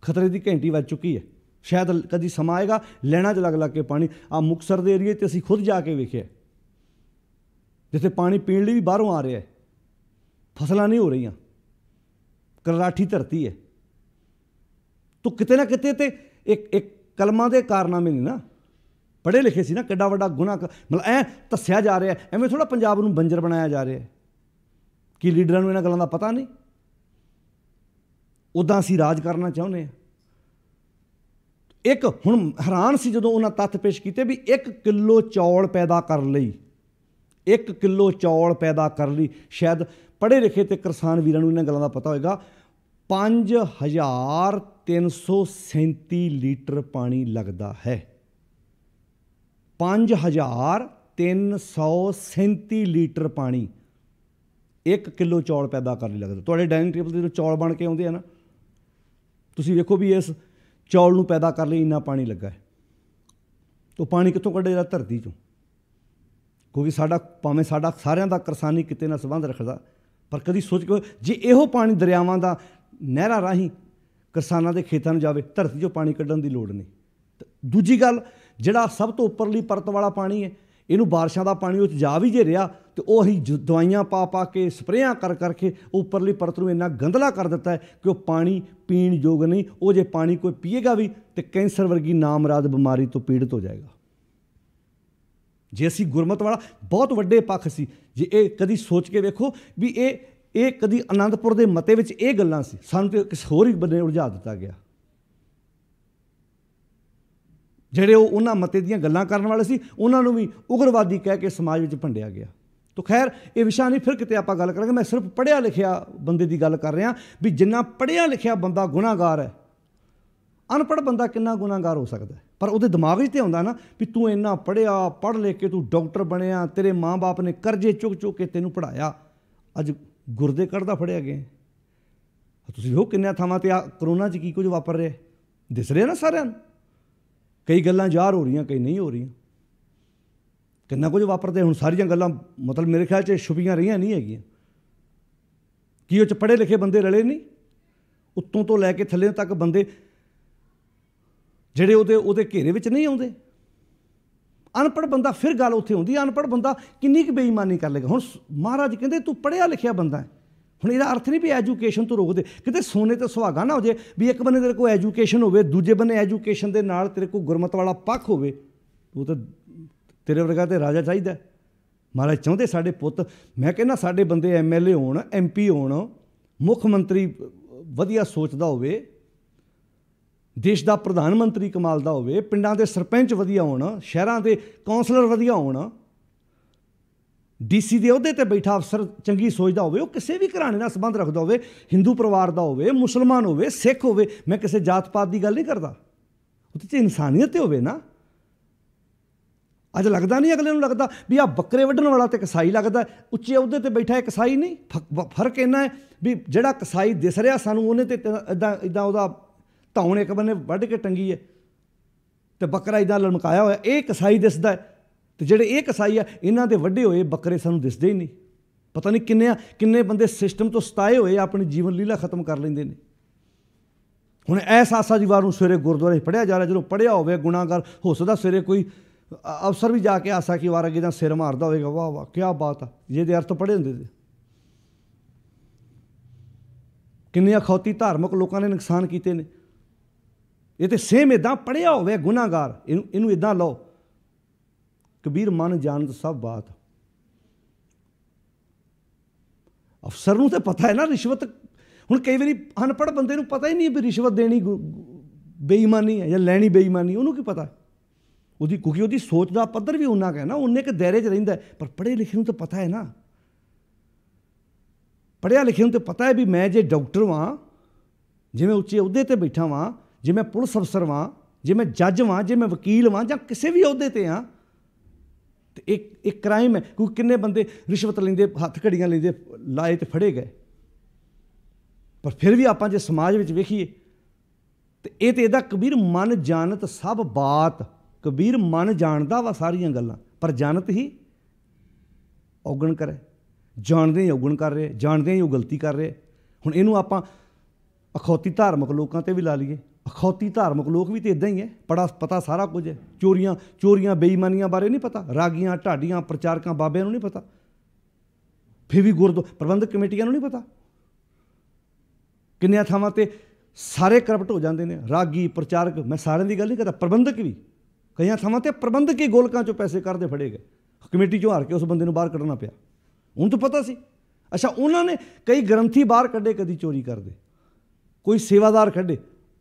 ਖਤਰੇ ਦੀ ਘੰਟੀ ਵੱਜ ਚੁੱਕੀ ਹੈ। ਸ਼ਾਇਦ ਕਦੀ ਸਮਾਂ ਆਏਗਾ, ਲੈਣਾ ਚ ਲੱਗ ਲੱਗ ਕੇ ਪਾਣੀ। ਆ ਮੁਕਸਰ ਦੇ ਏਰੀਏ ਤੇ ਅਸੀਂ ਖੁਦ ਜਾ ਕੇ ਵੇਖਿਆ। ਜਿੱਥੇ ਪਾਣੀ ਪੀਣ ਲਈ ਵੀ ਬਾਹਰੋਂ ਆ ਰਿਹਾ ਹੈ। ਫਸਲਾਂ ਨਹੀਂ ਹੋ ਰਹੀਆਂ। ਕਰਰਾਠੀ ਧਰਤੀ ਹੈ। ਤੂੰ ਕਿਤੇ ਨਾ ਕਿਤੇ ਤੇ ਇੱਕ ਇੱਕ ਕਲਮਾਂ ਦੇ ਕਾਰਨਾਮੇ ਨਹੀਂ ਨਾ। ਪੜ੍ਹੇ ਲਿਖੇ ਸੀ ਨਾ, ਕਿੱਡਾ ਵੱਡਾ ਗੁਨਾਹ ਮਤਲਬ ਐ ਦੱਸਿਆ ਜਾ ਰਿਹਾ, ਐਵੇਂ ਥੋੜਾ ਪੰਜਾਬ ਨੂੰ ਬੰਜਰ ਬਣਾਇਆ ਜਾ ਰਿਹਾ। ਹੈ ਕਿ ਲੀਡਰਾਂ ਨੂੰ ਇਹਨਾਂ ਗੱਲਾਂ ਦਾ ਪਤਾ ਨਹੀਂ? ਉਦਾਂ ਅਸੀਂ ਰਾਜ ਕਰਨਾ ਚਾਹੁੰਦੇ ਹਾਂ। ਇੱਕ ਹੁਣ ਹੈਰਾਨ ਸੀ ਜਦੋਂ ਉਹਨਾਂ ਤੱਥ ਪੇਸ਼ ਕੀਤੇ ਵੀ 1 ਕਿਲੋ ਚੌਲ ਪੈਦਾ ਕਰਨ ਲਈ। 1 ਕਿਲੋ ਚੌਲ ਪੈਦਾ ਕਰਨ ਲਈ। ਸ਼ਾਇਦ ਪੜ੍ਹੇ ਲਿਖੇ ਤੇ ਕਿਸਾਨ ਵੀਰਾਂ ਨੂੰ ਇਹਨਾਂ ਗੱਲਾਂ ਦਾ ਪਤਾ ਹੋਏਗਾ। 5337 ਲੀਟਰ ਪਾਣੀ ਲੱਗਦਾ ਹੈ। 5337 ਲੀਟਰ ਪਾਣੀ 1 ਕਿਲੋ ਚੌਲ ਪੈਦਾ ਕਰਨ ਲਈ ਲੱਗਦਾ। ਤੁਹਾਡੇ ਡਾਈਨਿੰਗ ਟੇਬਲ ਤੇ ਜਦੋਂ ਚੌਲ ਬਣ ਕੇ ਆਉਂਦੇ ਆ ਨਾ। ਤੁਸੀਂ ਵੇਖੋ ਵੀ ਇਸ ਚੌਲ ਨੂੰ ਪੈਦਾ ਕਰਨ ਲਈ ਇੰਨਾ ਪਾਣੀ ਲੱਗਾ ਹੈ। ਤੋ ਪਾਣੀ ਕਿੱਥੋਂ ਕੱਢੇਗਾ ਧਰਤੀ ਚੋਂ। ਕਿਉਂਕਿ ਸਾਡਾ ਭਾਵੇਂ ਸਾਡਾ ਸਾਰਿਆਂ ਦਾ ਕਿਸਾਨੀ ਕਿਤੇ ਨਾਲ ਸੰਬੰਧ ਰੱਖਦਾ, ਪਰ ਕਦੀ ਸੋਚ ਕੇ ਜੇ ਇਹੋ ਪਾਣੀ ਦਰਿਆਵਾਂ ਦਾ ਨਹਿਰਾਂ ਰਾਹੀਂ ਕਿਸਾਨਾਂ ਦੇ ਖੇਤਾਂ ਨੂੰ ਜਾਵੇ, ਧਰਤੀ 'ਚੋਂ ਪਾਣੀ ਕੱਢਣ ਦੀ ਲੋੜ ਨਹੀਂ। ਦੂਜੀ ਗੱਲ, ਜਿਹੜਾ ਸਭ ਤੋਂ ਉੱਪਰਲੀ ਪਰਤ ਵਾਲਾ ਪਾਣੀ ਹੈ, ਇਹਨੂੰ ਬਾਰਿਸ਼ਾਂ ਦਾ ਪਾਣੀ ਉਹ 'ਚ ਜਾ ਵੀ ਜੇ ਰਿਹਾ, ਤੇ ਉਹ ਅਸੀਂ ਜ- ਦਵਾਈਆਂ ਪਾ ਪਾ ਕੇ, ਸਪਰੇਆਂ ਕਰ, ਕਰਕੇ ਉੱਪਰਲੀ ਪਰਤ ਨੂੰ ਇੰਨਾ ਗੰਧਲਾ ਕਰ ਦਿੱਤਾ ਕਿ ਉਹ ਪਾਣੀ ਪੀਣ ਯੋਗ ਨਹੀਂ। ਉਹ ਜੇ ਪਾਣੀ ਕੋਈ ਪੀਏਗਾ ਵੀ, ਤੇ ਕੈਂਸਰ ਵਰਗੀ ਨਾਮਰਾਦ ਬਿਮਾਰੀ ਤੋਂ ਪੀੜਤ ਹੋ ਜਾਏਗਾ। ਜੇ ਅਸੀਂ ਗੁਰਮਤ ਵਾਲਾ, ਬਹੁਤ ਵੱਡੇ ਪੱਖ ਸੀ। ਜੇ ਇਹ ਕਦੀ ਸੋਚ ਕੇ ਵੇਖੋ ਵੀ ਇਹ ਇਹ ਕਦੀ ਆਨੰਦਪੁਰ ਦੇ ਮਤੇ ਵਿੱਚ ਇਹ ਗੱਲਾਂ ਸੀ। ਸਾਨੂੰ ਤੇ ਕਿਸੇ ਹੋਰ ਹੀ ਬੰਨੇ ਉਲਝਾ ਦਿੱਤਾ ਗਿਆ। ਜਿਹੜੇ ਉਹ ਉਹਨਾਂ ਮਤੇ ਦੀਆਂ ਗੱਲਾਂ ਕਰਨ ਵਾਲੇ ਸੀ, ਉਹਨਾਂ ਨੂੰ ਵੀ ਉਗਰਵਾਦੀ ਕਹਿ ਕੇ ਸਮਾਜ ਵਿੱਚ ਭੰਡਿਆ ਗਿਆ। ਤੋ ਖੈਰ, ਇਹ ਵਿਸ਼ਾ ਨਹੀਂ, ਫਿਰ ਕਿਤੇ ਆਪਾਂ ਗੱਲ ਕਰਾਂਗੇ। ਮੈਂ ਸਿਰਫ ਪੜ੍ਹਿਆ ਲਿਖਿਆ ਬੰਦੇ ਦੀ ਗੱਲ ਕਰ ਰਿਹਾ ਵੀ ਜਿੰਨਾ ਪੜ੍ਹਿਆ ਲਿਖਿਆ ਬੰਦਾ ਗੁਨਾਹਗਾਰ ਹੈ, ਅਨਪੜ੍ਹ ਬੰਦਾ ਕਿੰਨਾ ਗੁਨਾਹਗਾਰ ਹੋ ਸਕਦਾ ਪਰ ਉਹਦੇ ਦਿਮਾਗ 'ਚ ਤੇ ਆਉਂਦਾ ਨਾ ਵੀ ਤੂੰ ਇੰਨਾ ਪੜ੍ਹਿਆ, ਪੜ੍ਹ ਲਿਖ ਕੇ ਤੂੰ ਡਾਕਟਰ ਬਣਿਆ, ਤੇਰੇ ਮਾਂ-ਬਾਪ ਨੇ ਕਰਜ਼ੇ ਚੁੱਕ ਚੁੱਕ ਕੇ ਤੈਨੂੰ ਪੜਾਇਆ ਅੱਜ ਗੁਰਦੇ ਕੱਢਦਾ ਫੜਿਆ ਗਿਆ ਤੁਸੀਂ ਉਹ ਕਿੰਨਿਆਂ ਥਾਵਾਂ ਤੇ ਆ, ਕਰੋਨਾ 'ਚ ਕੀ ਕੁਝ ਵਾਪਰ ਰਿਹਾ? ਦਿਸ ਰਿਹਾ ਨਾ ਸਾਰਿਆਂ ਨੂੰ? ਕਈ ਗੱਲਾਂ ਜ਼ਾਹਰ ਹੋ ਰਹੀਆਂ, ਕਈ ਨਹੀਂ ਹੋ ਰਹੀਆਂ। ਕਿੰਨਾ ਕੁਝ ਵਾਪਰਦੇ ਹੁਣ ਸਾਰੀਆਂ ਗੱਲਾਂ ਮਤਲਬ ਮੇਰੇ ਖਿਆਲ 'ਚ ਛੁਪੀਆਂ ਰਹੀਆਂ ਨਹੀਂ ਹੈਗੀਆਂ। ਕੀ ਉਹ ਚ ਪੜ੍ਹੇ ਲਿਖੇ ਬੰਦੇ ਰਲੇ ਨਹੀਂ? ਉੱਤੋਂ ਤੋਂ ਲੈ ਕੇ ਥੱਲੇ ਤੱਕ ਬੰਦੇ ਜਿਹੜੇ ਉਹਦੇ ਉਹਦੇ ਘੇਰੇ ਵਿੱਚ ਨਹੀਂ ਆਉਂਦੇ? ਅਨਪੜ੍ਹ ਬੰਦਾ ਫਿਰ ਗੱਲ ਉੱਥੇ ਹੁੰਦੀ ਹੈ ਅਨਪੜ੍ਹ ਬੰਦਾ ਕਿੰਨੀ ਕੁ ਬੇਈਮਾਨੀ ਕਰ ਲੇਗਾ। ਹੁਣ ਮਹਾਰਾਜ ਕਹਿੰਦੇ ਤੂੰ ਪੜ੍ਹਿਆ ਲਿਖਿਆ ਬੰਦਾ ਹੈ। ਹੁਣ ਇਹਦਾ ਅਰਥ ਨਹੀਂ ਵੀ ਐਜੂਕੇਸ਼ਨ ਤੋਂ ਰੋਕ ਦੇ ਕਿਤੇ ਸੋਨੇ ਤੇ ਸੁਹਾਗਾ ਨਾ ਹੋ ਜੇ ਵੀ ਇੱਕ ਬੰਨੇ ਤੇਰੇ ਕੋਲ ਐਜੂਕੇਸ਼ਨ ਹੋਵੇ, ਦੂਜੇ ਬੰਨੇ ਐਜੂਕੇਸ਼ਨ ਦੇ ਨਾਲ ਤੇਰੇ ਕੋਲ ਗੁਰਮਤ ਵਾਲਾ ਪੱਖ ਹੋਵੇ, ਉਹ ਤਾਂ ਤੇਰੇ ਵਰਗਾ ਤੇ ਰਾਜਾ ਚਾਹੀਦਾ ਮਹਾਰਾਜ ਚਾਹੁੰਦੇ ਸਾਡੇ ਪੁੱਤ, ਮੈਂ ਕਹਿੰਦਾ ਸਾਡੇ ਬੰਦੇ ਐਮਐਲਏ ਹੋਣ ਐਮਪੀ ਹੋਣ, ਮੁੱਖ ਮੰਤਰੀ ਵਧੀਆ ਸੋਚਦਾ ਹੋਵੇ ਦੇਸ਼ ਦਾ ਪ੍ਰਧਾਨ ਮੰਤਰੀ ਕਮਾਲ ਦਾ ਹੋਵੇ, ਪਿੰਡਾਂ ਦੇ ਸਰਪੰਚ ਵਧੀਆ ਹੋਣ, ਸ਼ਹਿਰਾਂ ਦੇ ਕਾਉਂਸਲਰ ਵਧੀਆ ਹੋਣ, ਡੀਸੀ ਦੇ ਅਹੁਦੇ ਤੇ ਬੈਠਾ ਅਫਸਰ ਚੰਗੀ ਸੋਚਦਾ ਹੋਵੇ, ਉਹ ਕਿਸੇ ਵੀ ਘਰਾਣੇ ਨਾਲ ਸੰਬੰਧ ਰੱਖਦਾ ਹੋਵੇ, ਹਿੰਦੂ ਪਰਿਵਾਰ ਦਾ ਹੋਵੇ, ਮੁਸਲਮਾਨ ਹੋਵੇ, ਸਿੱਖ ਹੋਵੇ, ਮੈਂ ਕਿਸੇ ਜਾਤ ਪਾਤ ਦੀ ਗੱਲ ਨਹੀਂ ਕਰਦਾ। ਉਹਦੇ 'ਚ ਇਨਸਾਨੀਅਤ ਤੇ ਹੋਵੇ ਨਾ। ਅੱਜ ਲੱਗਦਾ ਨਹੀਂ ਅਗਲੇ ਨੂੰ ਲੱਗਦਾ ਵੀ ਆ ਬੱਕਰੇ ਵੱਢਣ ਵਾਲਾ ਤੇ ਕਸਾਈ ਲੱਗਦਾ ਉੱਚੇ ਅਹੁਦੇ ਤੇ ਬੈਠਾ ਹੈ ਕਸਾਈ ਨਹੀਂ। ਫ਼ਰਕ ਇੰਨਾ ਹੈ ਵੀ ਜਿਹੜਾ ਕਸਾਈ ਦਿਸ ਰਿਹਾ ਸਾਨੂੰ, ਉਹਨੇ ਤੇ ਇਦਾਂ ਇਦਾਂ ਉਹਦਾ ਧੌਣ ਇੱਕ ਬੰਨੇ ਵੱਢ ਕੇ ਟੰਗੀ ਹੈ ਤੇ ਬੱਕਰਾ ਇਦਾਂ ਲਮਕਾਇਆ ਹੋਇਆ, ਇਹ ਕਸਾਈ ਦਿਸਦਾ ਹੈ। ਤੇ ਜਿਹੜੇ ਇਹ ਕਸਾਈ ਆ, ਇਹਨਾਂ ਦੇ ਵੱਡੇ ਹੋਏ ਬੱਕਰੇ ਸਾਨੂੰ ਦਿਸਦੇ ਹੀ ਨਹੀਂ। ਪਤਾ ਨਹੀਂ ਕਿੰਨੇ ਕਿੰਨੇ ਬੰਦੇ ਸਿਸਟਮ ਤੋਂ ਸਤਾਏ ਹੋਏ ਆਪਣੀ ਜੀਵਨ ਲੀਲਾ ਖਤਮ ਕਰ ਲੈਂਦੇ ਨੇ। ਹੁਣ ਐਸ ਆਸਾ ਜੀ ਵਾਰ ਨੂੰ ਸਵੇਰੇ ਗੁਰਦੁਆਰੇ ਪੜਿਆ ਜਾ ਰਿਹਾ, ਜਦੋਂ ਪੜਿਆ ਹੋਵੇ ਗੁਨਾਹਗਰ, ਹੋ ਸਕਦਾ ਸਵੇਰੇ ਕੋਈ ਅਫਸਰ ਵੀ ਜਾ ਕੇ ਆਸਾ ਕੀ ਵਾਰ ਅੱਗੇ ਦਾ ਸਿਰ ਮਾਰਦਾ ਹੋਵੇਗਾ, ਵਾਹ ਵਾਹ ਕੀ ਬਾਤ ਆ, ਜਿਹਦੇ ਅਰਥ ਪੜੇ ਹੁੰਦੇ ਸੀ। ਕਿੰਨੇ ਅਖੌਤੀ ਧਾਰਮਿਕ ਲੋਕਾਂ ਨੇ ਨੁਕਸਾਨ ਕੀਤੇ ਨੇ। ਇਹ ਤੇ ਸੇਮ ਇਦਾਂ ਪੜਿਆ ਹੋਵੇ, ਗੁਨਾਹਗਾਰ। ਇਹਨੂੰ ਇਹਨੂੰ ਇਦਾਂ ਲਓ। ਕਬੀਰ ਮਨ ਜਾਣਤ ਸਭ ਬਾਤ। ਅਫਸਰ ਨੂੰ ਤਾਂ ਪਤਾ ਹੈ ਨਾ ਰਿਸ਼ਵਤ। ਹੁਣ ਕਈ ਵਾਰੀ ਅਨਪੜ੍ਹ ਬੰਦੇ ਨੂੰ ਪਤਾ ਹੀ ਨਹੀਂ ਵੀ ਰਿਸ਼ਵਤ ਦੇਣੀ ਗੁ- ਬੇਈਮਾਨੀ ਹੈ ਜਾਂ ਲੈਣੀ ਬੇਈਮਾਨੀ, ਉਹਨੂੰ ਕੀ ਪਤਾ? ਉਹਦੀ ਕਿਉਂਕਿ ਉਹਦੀ ਸੋਚ ਦਾ ਪੱਧਰ ਵੀ ਉਨਾ ਕੁ ਹੈ ਨਾ ਉਹਨੇ ਕਿ ਦਾਇਰੇ 'ਚ ਰਹਿੰਦਾ ਪਰ ਪੜ੍ਹੇ ਲਿਖੇ ਨੂੰ ਤਾਂ ਪਤਾ ਹੈ ਨਾ। ਪੜ੍ਹਿਆ ਲਿਖੇ ਨੂੰ ਤਾਂ ਪਤਾ ਹੈ ਵੀ ਮੈਂ ਜੇ ਡਾਕਟਰ ਵਾਂ, ਜਿਵੇਂ ਉੱਚੇ ਅਹੁਦੇ ਤੇ ਬੈਠਾ ਵਾਂ ਜੇ ਮੈਂ ਪੁਲਿਸ ਅਫਸਰ ਵਾਂ, ਜੇ ਮੈਂ ਜੱਜ ਵਾਂ, ਜੇ ਮੈਂ ਵਕੀਲ ਵਾਂ ਜਾਂ ਕਿਸੇ ਵੀ ਅਹੁਦੇ ਤੇ ਹਾਂ ਤੇ ਇੱਕ ਇੱਕ ਕ੍ਰਾਈਮ ਹੈ। ਕਿਉਂਕਿ ਕਿੰਨੇ ਬੰਦੇ ਰਿਸ਼ਵਤ ਲੈਂਦੇ, ਹੱਥ ਘੜੀਆਂ ਲੈਂਦੇ, ਲਾਏ ਤੇ ਫੜੇ ਗਏ। ਪਰ ਫਿਰ ਵੀ ਆਪਾਂ ਜੇ ਸਮਾਜ ਵਿੱਚ ਵੇਖੀਏ, ਤੇ ਇਹ ਤੇ ਇਹਦਾ ਕਬੀਰ ਮਨ ਜਾਣਤ ਸਭ ਬਾਤ। ਕਬੀਰ ਮਨ ਜਾਣਦਾ ਵਾ ਸਾਰੀਆਂ ਗੱਲਾਂ, ਪਰ ਜਾਣਤ ਹੀ ਔਗਣ ਕਰੇ। ਜਾਣਦੇ ਹੀ ਔਗਣ ਕਰ ਰਹੇ, ਜਾਣਦੇ ਹੀ ਉਹ ਗਲਤੀ ਕਰ ਰਹੇ। ਹੁਣ ਇਹਨੂੰ ਆਪਾਂ ਅਖੌਤੀ ਧਾਰਮਿਕ ਲੋਕਾਂ ਤੇ ਵੀ ਲਾ ਲਈਏ। ਅਖੌਤੀ ਧਾਰਮਿਕ ਲੋਕ ਵੀ ਤੇ ਇਦਾਂ ਹੀ ਹੈ ਪੜਾ ਪਤਾ ਸਾਰਾ ਕੁਝ ਹੈ ਚੋਰੀਆਂ ਚੋਰੀਆਂ, ਬੇਈਮਾਨੀਆਂ ਬਾਰੇ ਨਹੀਂ ਪਤਾ। ਰਾਗੀਆਂ, ਢਾਡੀਆਂ, ਪ੍ਰਚਾਰਕਾਂ ਬਾਬਿਆਂ ਨੂੰ ਨਹੀਂ ਪਤਾ। ਫਿਰ ਵੀ ਗੁਰਦੁ ਪ੍ਰਬੰਧਕ ਕਮੇਟੀਆਂ ਨੂੰ ਨਹੀਂ ਪਤਾ। ਕਿੰਨੀਆਂ ਥਾਵਾਂ ਤੇ ਸਾਰੇ ਕਰਪਟ ਹੋ ਜਾਂਦੇ ਨੇ। ਰਾਗੀ, ਪ੍ਰਚਾਰਕ, ਮੈਂ ਸਾਰਿਆਂ ਦੀ ਗੱਲ ਨਹੀਂ ਕਰਦਾ, ਪ੍ਰਬੰਧਕ ਵੀ। ਕਈਆਂ ਥਾਵਾਂ ਤੇ ਪ੍ਰਬੰਧਕ ਹੀ ਗੋਲਕਾਂ ਚੋਂ ਪੈਸੇ ਕਰਦੇ ਫੜੇ ਗਏ। ਕਮੇਟੀ ਚੋਂ ਹਾਰ ਕੇ ਉਸ ਬੰਦੇ ਨੂੰ ਬਾਹਰ ਕੱਢਣਾ ਪਿਆ। ਉਹਨੂੰ ਤਾਂ ਪਤਾ ਸੀ। ਅੱਛਾ, ਉਹਨਾਂ ਨੇ ਕਈ ਗ੍ਰੰਥੀ ਬਾਹਰ ਕੱਢੇ, ਕਦੀ ਚੋਰੀ ਕਰਦੇ। ਕੋਈ ਸੇਵਾਦਾਰ ਕੱਢੇ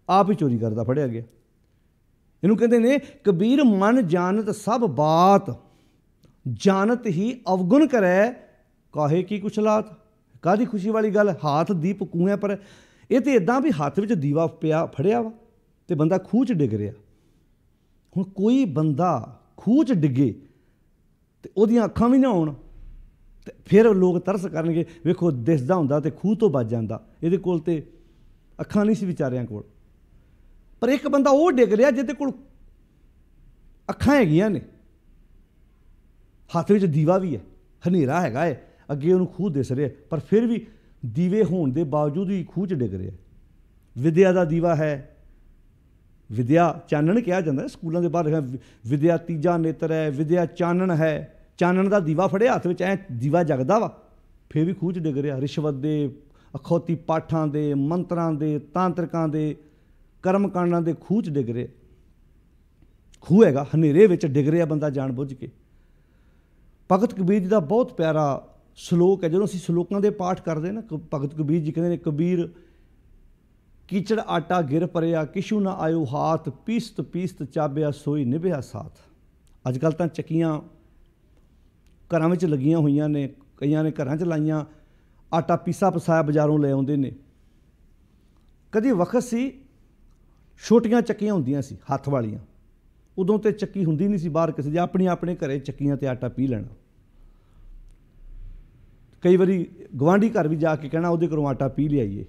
ਆਪ ਹੀ ਚੋਰੀ ਕਰਦਾ ਫੜਿਆ ਗਿਆ। ਇਹਨੂੰ ਕਹਿੰਦੇ ਨੇ, ਕਬੀਰ ਮਨ ਜਾਣਤ ਸਭ ਬਾਤ, ਜਾਣਤ ਹੀ ਅਵਗੁਣ ਕਰੈ, ਕਾਹੇ ਕੀ ਕੁਛਲਾਤ? ਕਾਦੀ ਖੁਸ਼ੀ ਵਾਲੀ ਗੱਲ? ਹਾਥ ਦੀਪ ਕੂਆਂ ਪਰ। ਇਹ ਤੇ ਇਦਾਂ ਵੀ ਹੱਥ ਵਿੱਚ ਦੀਵਾ ਪਿਆ, ਫੜਿਆ ਵਾ ਤੇ ਬੰਦਾ ਖੂਹ 'ਚ ਡਿੱਗ ਰਿਹਾ। ਹੁਣ ਕੋਈ ਬੰਦਾ ਖੂਹ 'ਚ ਡਿੱਗੇ ਤੇ ਉਹਦੀਆਂ ਅੱਖਾਂ ਵੀ ਨਾ ਆਉਣ ਤੇ ਫਿਰ ਲੋਕ ਤਰਸ ਕਰਨਗੇ, ਵੇਖੋ ਦਿਸਦਾ ਹੁੰਦਾ ਤੇ ਖੂਹ ਤੋਂ ਬਚ ਜਾਂਦਾ। ਇਹਦੇ ਕੋਲ ਤੇ ਅੱਖਾਂ ਨਹੀਂ ਸੀ ਵਿਚਾਰਿਆਂ ਕੋਲ। ਪਰ ਇੱਕ ਬੰਦਾ ਉਹ ਡਿੱਗ ਰਿਹਾ ਜਿਹਦੇ ਕੋਲ ਅੱਖਾਂ ਹੈਗੀਆਂ ਨੇ। ਹੱਥ ਵਿੱਚ ਦੀਵਾ ਵੀ ਹੈ, ਹਨੇਰਾ ਹੈਗਾ ਹੈ ਅੱਗੇ ਉਹਨੂੰ ਖੂਹ ਦਿਸ ਰਿਹਾ ਪਰ ਫਿਰ ਵੀ ਦੀਵੇ ਹੋਣ ਦੇ ਬਾਵਜੂਦ ਵੀ ਖੂਹ 'ਚ ਡਿੱਗ ਰਿਹਾ ਵਿਦਿਆ ਦਾ ਦੀਵਾ ਹੈ। ਵਿਦਿਆ ਚਾਨਣ ਕਿਹਾ ਜਾਂਦਾ ਸਕੂਲਾਂ ਦੇ ਬਾਹਰ ਲਿਖਿਆ ਵਿਦਿਆ ਤੀਜਾ ਨੇਤਰ ਹੈ, ਵਿਦਿਆ ਚਾਨਣ ਹੈ। ਚਾਨਣ ਦਾ ਦੀਵਾ ਫੜਿਆ, ਹੱਥ ਵਿੱਚ ਐ ਦੀਵਾ ਜਗਦਾ ਵਾ, ਫਿਰ ਵੀ ਖੂਹ 'ਚ ਡਿੱਗ ਰਿਹਾ ਰਿਸ਼ਵਤ ਦੇ, ਅਖੌਤੀ ਪਾਠਾਂ ਦੇ, ਮੰਤਰਾਂ ਦੇ, ਤਾਂਤਰਿਕਾਂ ਦੇ ਕਰਮ ਕਾਂਡਾਂ ਦੇ ਖੂਹ 'ਚ ਡਿੱਗ ਰਿਹਾ। ਖੂਹ ਹੈਗਾ, ਹਨੇਰੇ ਵਿੱਚ ਡਿੱਗ ਰਿਹਾ ਬੰਦਾ ਜਾਣ ਬੁੱਝ ਕੇ। ਭਗਤ ਕਬੀਰ ਜੀ ਦਾ ਬਹੁਤ ਪਿਆਰਾ ਸ਼ਲੋਕ ਹੈ, ਜਦੋਂ ਅਸੀਂ ਸ਼ਲੋਕਾਂ ਦੇ ਪਾਠ ਕਰਦੇ ਨਾ, ਕ- ਭਗਤ ਕਬੀਰ ਜੀ ਕਹਿੰਦੇ ਨੇ, ਕਬੀਰ, ਕੀਚੜ ਆਟਾ ਗਿਰ ਪਰਿਆ, ਕਿਛੂ ਨਾ ਆਇਓ ਹਾਥ, ਪੀਸਤ ਪੀਸਤ ਚਾਬਿਆ ਸੋਈ ਨਿਭਿਆ ਸਾਥ। ਅੱਜ ਕੱਲ ਤਾਂ ਚੱਕੀਆਂ ਘਰਾਂ ਵਿੱਚ ਲੱਗੀਆਂ ਹੋਈਆਂ ਨੇ, ਕਈਆਂ ਨੇ ਘਰਾਂ 'ਚ ਲਾਈਆਂ, ਆਟਾ ਪੀਸਾ ਪਸਾਇਆ ਬਾਜ਼ਾਰੋਂ ਲੈ ਆਉਂਦੇ ਨੇ। ਕਦੀ ਵਕਤ ਸੀ ਛੋਟੀਆਂ ਚੱਕੀਆਂ ਹੁੰਦੀਆਂ ਸੀ, ਹੱਥ ਵਾਲੀਆਂ। ਉਦੋਂ ਤੇ ਚੱਕੀ ਹੁੰਦੀ ਨਹੀਂ ਸੀ ਬਾਹਰ ਕਿਸੇ ਦੀ, ਆਪਣੀ ਆਪਣੇ ਘਰੇ ਚੱਕੀਆਂ ਤੇ ਆਟਾ ਪੀ ਲੈਣਾ। ਕਈ ਵਾਰੀ ਗਵਾਂਢੀ ਘਰ ਵੀ ਜਾ ਕੇ ਕਹਿਣਾ, ਉਹਦੇ ਘਰੋਂ ਆਟਾ ਪੀ ਲਿਆਈਏ।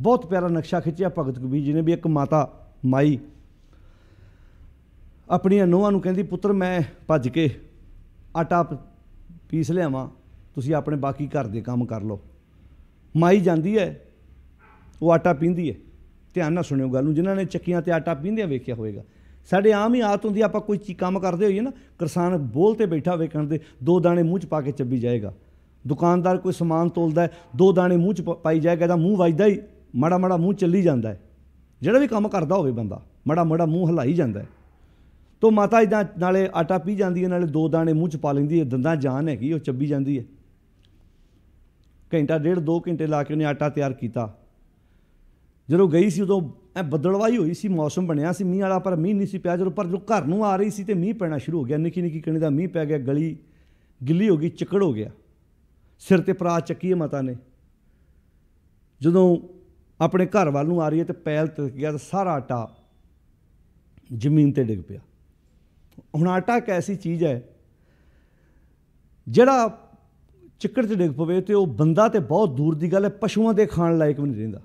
ਬਹੁਤ ਪਿਆਰਾ ਨਕਸ਼ਾ ਖਿੱਚਿਆ ਭਗਤ ਕਬੀਰ ਜੀ ਨੇ ਵੀ, ਇੱਕ ਮਾਤਾ ਮਾਈ ਆਪਣੀਆਂ ਨੂੰਹਾਂ ਨੂੰ ਕਹਿੰਦੀ, ਪੁੱਤਰ, ਮੈਂ ਭੱਜ ਕੇ ਆਟਾ ਪੀਸ ਲਿਆਵਾਂ, ਤੁਸੀਂ ਆਪਣੇ ਬਾਕੀ ਘਰ ਦੇ ਕੰਮ ਕਰ ਲਓ। ਮਾਈ ਜਾਂਦੀ ਹੈ, ਉਹ ਆਟਾ ਪੀਂਦੀ ਹੈ। ਧਿਆਨ ਨਾਲ ਸੁਣਿਓ ਗੱਲ ਨੂੰ ਜਿਨ੍ਹਾਂ ਨੇ ਚੱਕੀਆਂ ਤੇ ਆਟਾ ਪੀਂਦਿਆਂ ਵੇਖਿਆ ਹੋਵੇਗਾ। ਸਾਡੇ ਆਮ ਹੀ ਆਦਤ ਹੁੰਦੀ ਆ, ਆਪਾਂ ਕੋਈ ਚੀ ਕੰਮ ਕਰਦੇ ਹੋਈਏ ਨਾ ਕਿਸਾਨ ਬੋਲ ਤੇ ਬੈਠਾ ਹੋਵੇ ਕਹਿੰਦੇ ਦੋ ਦਾਣੇ ਮੂੰਹ ਚ ਪਾ ਕੇ ਚੱਬੀ ਜਾਏਗਾ। ਦੁਕਾਨਦਾਰ ਕੋਈ ਸਮਾਨ ਤੋਲਦਾ ਦੋ ਦਾਣੇ ਮੂੰਹ ਚ ਪ- ਪਾਈ ਜਾਏਗਾ ਇਹਦਾ ਮੂੰਹ ਵੱਜਦਾ ਹੀ ਮਾੜਾ ਮਾੜਾ ਮੂੰਹ ਚੱਲੀ ਜਾਂਦਾ ਹੈ। ਜਿਹੜਾ ਵੀ ਕੰਮ ਕਰਦਾ ਹੋਵੇ ਬੰਦਾ ਮਾੜਾ ਮਾੜਾ ਮੂੰਹ ਹਲਾਈ ਜਾਂਦਾ ਹੈ। ਤੋ ਮਾਤਾ ਇਦਾਂ ਨਾਲੇ ਆਟਾ ਪੀ ਜਾਂਦੀ ਹੈ ਨਾਲੇ ਦੋ ਦਾਣੇ ਮੂੰਹ ਚ ਪਾ ਲੈਂਦੀ ਹੈ ਦੰਦਾਂ ਜਾਨ ਹੈਗੀ ਉਹ ਚੱਬੀ ਜਾਂਦੀ ਹੈ। ਘੰਟਾ ਡੇਢ ਦੋ ਘੰਟੇ ਲਾ ਕੇ ਉਹਨੇ ਆਟਾ ਤਿਆਰ ਕੀਤਾ। ਜਦੋਂ ਗਈ ਸੀ ਉਦੋਂ ਐ ਬੱਦਲਵਾਈ ਹੋਈ ਸੀ, ਮੌਸਮ ਬਣਿਆ ਸੀ, ਮੀਂਹ ਵਾਲਾ ਪਰ ਮੀਂਹ ਨਹੀਂ ਸੀ ਪਿਆ। ਜਦੋਂ ਪਰ ਜੋ ਘਰ ਨੂੰ ਆ ਰਹੀ ਸੀ ਤੇ ਮੀਂਹ ਪੈਣਾ ਸ਼ੁਰੂ ਹੋ ਗਿਆ। ਨਿੱਕੀ ਨਿੱਕੀ ਕਣੀ ਦਾ ਮੀਂਹ ਪੈ ਗਿਆ, ਗਲੀ ਗਿੱਲੀ ਹੋ ਗਈ, ਚਿੱਕੜ ਹੋ ਗਿਆ। ਸਿਰ ਤੇ ਪਰਾ ਚੱਕੀ ਹੈ ਮਾਤਾ ਨੇ। ਜਦੋਂ ਆਪਣੇ ਘਰ ਵੱਲ ਨੂੰ ਆ ਰਹੀ ਹੈ ਤੇ ਪੈਲ ਤਿਲਕ ਗਿਆ ਤੇ ਸਾਰਾ ਆਟਾ ਜ਼ਮੀਨ ਤੇ ਡਿੱਗ ਪਿਆ। ਹੁਣ ਆਟਾ ਇੱਕ ਐਸੀ ਚੀਜ਼ ਹੈ, ਜਿਹੜਾ ਚਿੱਕੜ 'ਚ ਡਿੱਗ ਪਵੇ ਤੇ ਉਹ ਬੰਦਾ ਤੇ ਬਹੁਤ ਦੂਰ ਦੀ ਗੱਲ ਹੈ, ਪਸ਼ੂਆਂ ਦੇ ਖਾਣ ਲਾਇਕ ਵੀ ਨਹੀਂ ਰਹਿੰਦਾ।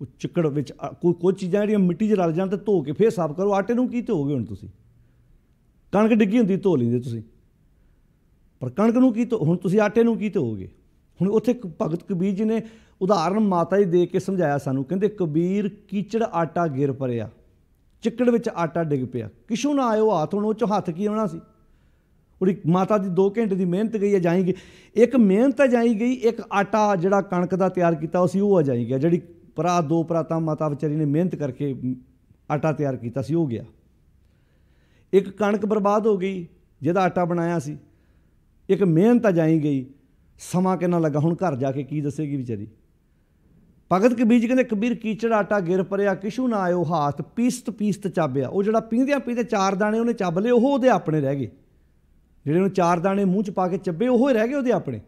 ਉਹ ਚਿੱਕੜ ਵਿੱਚ ਕੋਈ ਕੋਈ ਚੀਜ਼ਾਂ ਜਿਹੜੀਆਂ ਮਿੱਟੀ 'ਚ ਰਲ ਜਾਣ ਤੇ ਧੋ ਕੇ ਫੇਰ ਸਾਫ਼ ਕਰੋ। ਆਟੇ ਨੂੰ ਕੀ ਧੋਗੇ ਹੁਣ ਤੁਸੀਂ? ਕਣਕ ਡਿੱਗੀ ਹੁੰਦੀ, ਧੋ ਲੈਂਦੇ ਤੁਸੀਂ। ਪਰ ਕਣਕ ਨੂੰ ਕੀ ਧੋ, ਹੁਣ ਤੁਸੀਂ ਆਟੇ ਨੂੰ ਕੀ ਧੋਗੇ ਹੁਣ ਉੱਥੇ ਭਗਤ ਕਬੀਰ ਜੀ ਨੇ ਉਦਾਹਰਨ ਮਾਤਾ ਜੀ ਦੇ ਕੇ ਸਮਝਾਇਆ ਸਾਨੂੰ। ਕਹਿੰਦੇ, ਕਬੀਰ, ਕੀਚੜ ਆਟਾ ਗਿਰ ਪਰਿਆ। ਚਿੱਕੜ ਵਿੱਚ ਆਟਾ ਡਿੱਗ ਪਿਆ। ਕਿਸ਼ੂ ਨਾ ਆਇਓ ਹੱਥ, ਹੁਣ ਉਹ ਚੋਂ ਹੱਥ ਕੀ ਆਉਣਾ ਸੀ? ਉਹਦੀ ਮਾਤਾ ਦੀ 2 ਘੰਟੇ ਦੀ ਮਿਹਨਤ ਗਈ ਹੈ ਜਾਈ ਗਈ ਇੱਕ ਮਿਹਨਤ ਤਾਂ ਜਾਈ ਗਈ, ਇੱਕ ਆਟਾ ਜਿਹੜਾ ਕਣਕ ਦਾ ਤਿਆਰ ਕੀਤਾ, ਉਹ ਸੀ, ਉਹ ਆ ਜਾਈ ਗਿਆ ਜਿਹੜੀ ਭਰਾ, ਦੋ ਭਰਾ ਤਾਂ ਮਾਤਾ ਵਿਚਾਰੀ ਨੇ ਮਿਹਨਤ ਕਰਕੇ ਆਟਾ ਤਿਆਰ ਕੀਤਾ ਸੀ, ਉਹ ਗਿਆ। ਇੱਕ ਕਣਕ ਬਰਬਾਦ ਹੋ ਗਈ, ਜਿਹਦਾ ਆਟਾ ਬਣਾਇਆ ਸੀ। ਇੱਕ ਮਿਹਨਤ ਤਾਂ ਜਾਈ ਗਈ, ਸਮਾਂ ਕਿੰਨਾ ਲੱਗਾ, ਹੁਣ ਘਰ ਜਾ ਕੇ ਕੀ ਦੱਸੇਗੀ ਵਿਚਾਰੀ। ਭਗਤ ਕਬੀਰ ਜੀ ਕਹਿੰਦੇ, ਕਬੀਰ, ਕੀਚੜ ਆਟਾ ਗਿਰ ਪਰਿਆ ਕਿਸ਼ੂ ਨਾ ਆਇਓ ਹਾਥ, ਪੀਸਤ ਪੀਸਤ ਚਾਬਿਆ। ਉਹ ਜਿਹੜਾ ਪੀਂਦਿਆਂ ਪੀਂਦੇ ਚਾਰ ਦਾਣੇ ਉਹਨੇ ਚੱਬ ਲਏ, ਉਹ ਉਹਦੇ ਆਪਣੇ ਰਹਿ ਗਏ। ਜਿਹੜੇ ਉਹਨੇ ਚਾਰ ਦਾਣੇ ਮੂੰਹ ਚ ਪਾ ਕੇ ਚੱਬੇ, ਉਹ ਰਹਿ ਗਏ ਉਹਦੇ ਆਪਣੇ।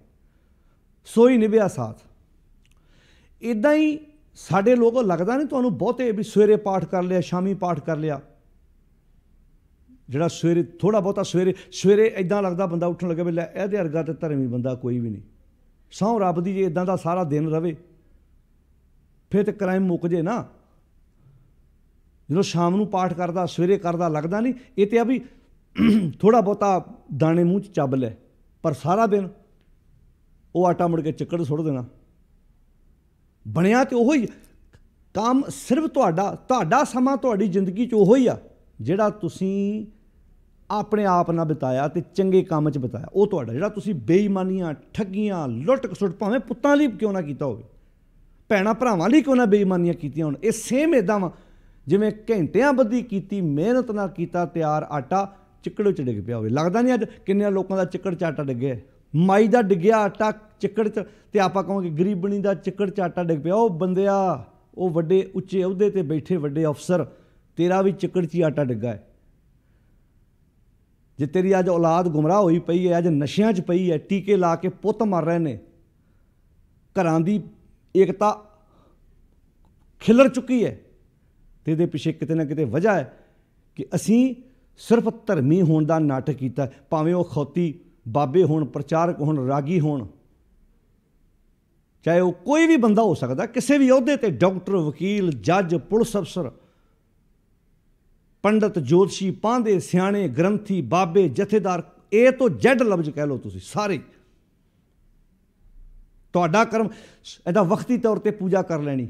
ਸੋਈ ਨਿਭਿਆ ਸਾਥ। ਇਦਾਂ ਹੀ ਸਾਡੇ ਲੋਕੋ ਲੱਗਦਾ ਨਹੀਂ ਤੁਹਾਨੂੰ ਬਹੁਤੇ ਵੀ ਸਵੇਰੇ ਪਾਠ ਕਰ ਲਿਆ, ਸ਼ਾਮੀ ਪਾਠ ਕਰ ਲਿਆ। ਜਿਹੜਾ ਸਵੇਰੇ ਥੋੜਾ ਬਹੁਤਾ ਸਵੇਰੇ ਸਵੇਰੇ ਇਦਾਂ ਲੱਗਦਾ ਬੰਦਾ ਉੱਠਣ ਲੱਗੇ ਵੀ ਲੈ, ਇਹਦੇ ਅਰਗਾ ਤੇ ਧਰਮੀ ਬੰਦਾ ਕੋਈ ਵੀ ਨਹੀਂ। ਸਹੁੰ ਰੱਬ ਦੀ ਜੇ ਇਦਾਂ ਦਾ ਸਾਰਾ ਦਿਨ ਰਵੇ, ਫਿਰ ਤੇ ਕ੍ਰਾਈਮ ਮੁੱਕ ਜੇ ਨਾ। ਜਦੋਂ ਸ਼ਾਮ ਨੂੰ ਪਾਠ ਕਰਦਾ, ਸਵੇਰੇ ਕਰਦਾ, ਲੱਗਦਾ ਨਹੀਂ। ਇਹ ਤੇ ਆ ਵੀ ਥੋੜਾ ਬਹੁਤਾ ਦਾਣੇ ਮੂੰਹ ਚ ਚੱਬ ਲੈ, ਪਰ ਸਾਰਾ ਦਿਨ ਉਹ ਆਟਾ ਮੁੜ ਕੇ ਚੱਕੜ ਸੁੱਟ ਦੇਣਾ। ਬਣਿਆ ਤੇ ਉਹੋ ਹੀ ਕੰਮ ਸਿਰਫ ਤੁਹਾਡਾ ਤੁਹਾਡਾ ਸਮਾਂ ਤੁਹਾਡੀ ਜ਼ਿੰਦਗੀ 'ਚ ਉਹੋ ਹੀ ਆ, ਜਿਹੜਾ ਤੁਸੀਂ ਆਪਣੇ ਆਪ ਨਾਲ ਬਿਤਾਇਆ ਤੇ ਚੰਗੇ ਕੰਮ 'ਚ ਬਿਤਾਇਆ। ਉਹ ਤੁਹਾਡਾ, ਜਿਹੜਾ ਤੁਸੀਂ ਬੇਈਮਾਨੀਆਂ, ਠੱਗੀਆਂ ਲੁੱਟ ਖਸੁੱਟ ਭਾਵੇਂ ਪੁੱਤਾਂ ਲਈ ਕਿਉਂ ਨਾ ਕੀਤਾ ਹੋਵੇ, ਭੈਣਾ ਭਰਾਵਾਂ ਲਈ ਕਿਉਂ ਨਾ ਬੇਈਮਾਨੀਆਂ ਕੀਤੀਆਂ ਹੋਣ, ਇਹ ਸੇਮ ਇਦਾਂ ਵਾ, ਜਿਵੇਂ ਘੰਟਿਆਂ ਬੱਧੀ ਕੀਤੀ, ਮਿਹਨਤ ਨਾਲ ਕੀਤਾ ਤਿਆਰ ਆਟਾ, ਚਿੱਕੜ 'ਚ ਡਿੱਗ ਪਿਆ ਹੋਵੇ। ਲੱਗਦਾ ਨਹੀਂ ਅੱਜ ਕਿੰਨੇ ਲੋਕਾਂ ਦਾ ਚਿੱਕੜ 'ਚ ਆਟਾ ਡਿੱਗਿਆ ਮਾਈ ਦਾ ਡਿੱਗਿਆ ਆਟਾ ਚਿੱਕੜ 'ਚ ਤੇ ਆਪਾਂ ਕਹਾਂਗੇ ਗਰੀਬਣੀ ਦਾ ਚਿੱਕੜ 'ਚ ਆਟਾ ਡਿੱਗ ਪਿਆ। ਉਹ ਬੰਦਿਆ, ਉਹ ਵੱਡੇ ਉੱਚੇ ਅਹੁਦੇ ਤੇ ਬੈਠੇ ਵੱਡੇ ਅਫਸਰ, ਤੇਰਾ ਵੀ ਚਿੱਕੜ 'ਚ ਹੀ ਆਟਾ ਡਿੱਗਾ ਹੈ। ਜੇ ਤੇਰੀ ਅੱਜ ਔਲਾਦ ਗੁੰਮਰਾਹ ਹੋਈ ਪਈ ਹੈ, ਅੱਜ ਨਸ਼ਿਆਂ 'ਚ ਪਈ ਹੈ, ਟੀਕੇ ਲਾ ਕੇ ਪੁੱਤ ਮਰ ਰਹੇ ਨੇ, ਘਰਾਂ ਦੀ ਏਕਤਾ ਖਿਲਰ ਚੁੱਕੀ ਹੈ ਤੇ ਇਹਦੇ ਪਿੱਛੇ ਕਿਤੇ ਨਾ ਕਿਤੇ ਵਜ੍ਹਾ ਹੈ ਕਿ ਅਸੀਂ ਸਿਰਫ ਧਰਮੀ ਹੋਣ ਦਾ ਨਾਟਕ ਕੀਤਾ ਭਾਵੇਂ ਉਹ ਖੌਤੀ ਬਾਬੇ ਹੋਣ, ਪ੍ਰਚਾਰਕ ਹੋਣ, ਰਾਗੀ ਹੋਣ। ਚਾਹੇ ਉਹ ਕੋਈ ਵੀ ਬੰਦਾ ਹੋ ਸਕਦਾ, ਕਿਸੇ ਵੀ ਅਹੁਦੇ ਤੇ ਡਾਕਟਰ, ਵਕੀਲ, ਜੱਜ, ਪੁਲਿਸ ਅਫਸਰ, ਪੰਡਤ, ਜੋਤਸ਼ੀ ਪਾਂਦੇ ਸਿਆਣੇ, ਗ੍ਰੰਥੀ, ਬਾਬੇ, ਜਥੇਦਾਰ ਇਹ ਤੋਂ ਜੈਡ ਲਫ਼ਜ਼ ਕਹਿ ਲਓ ਤੁਸੀਂ, ਸਾਰੇ। ਤੁਹਾਡਾ ਕਰਮ, ਇਹਦਾ ਵਕਤੀ ਤੌਰ ਤੇ ਪੂਜਾ ਕਰ ਲੈਣੀ।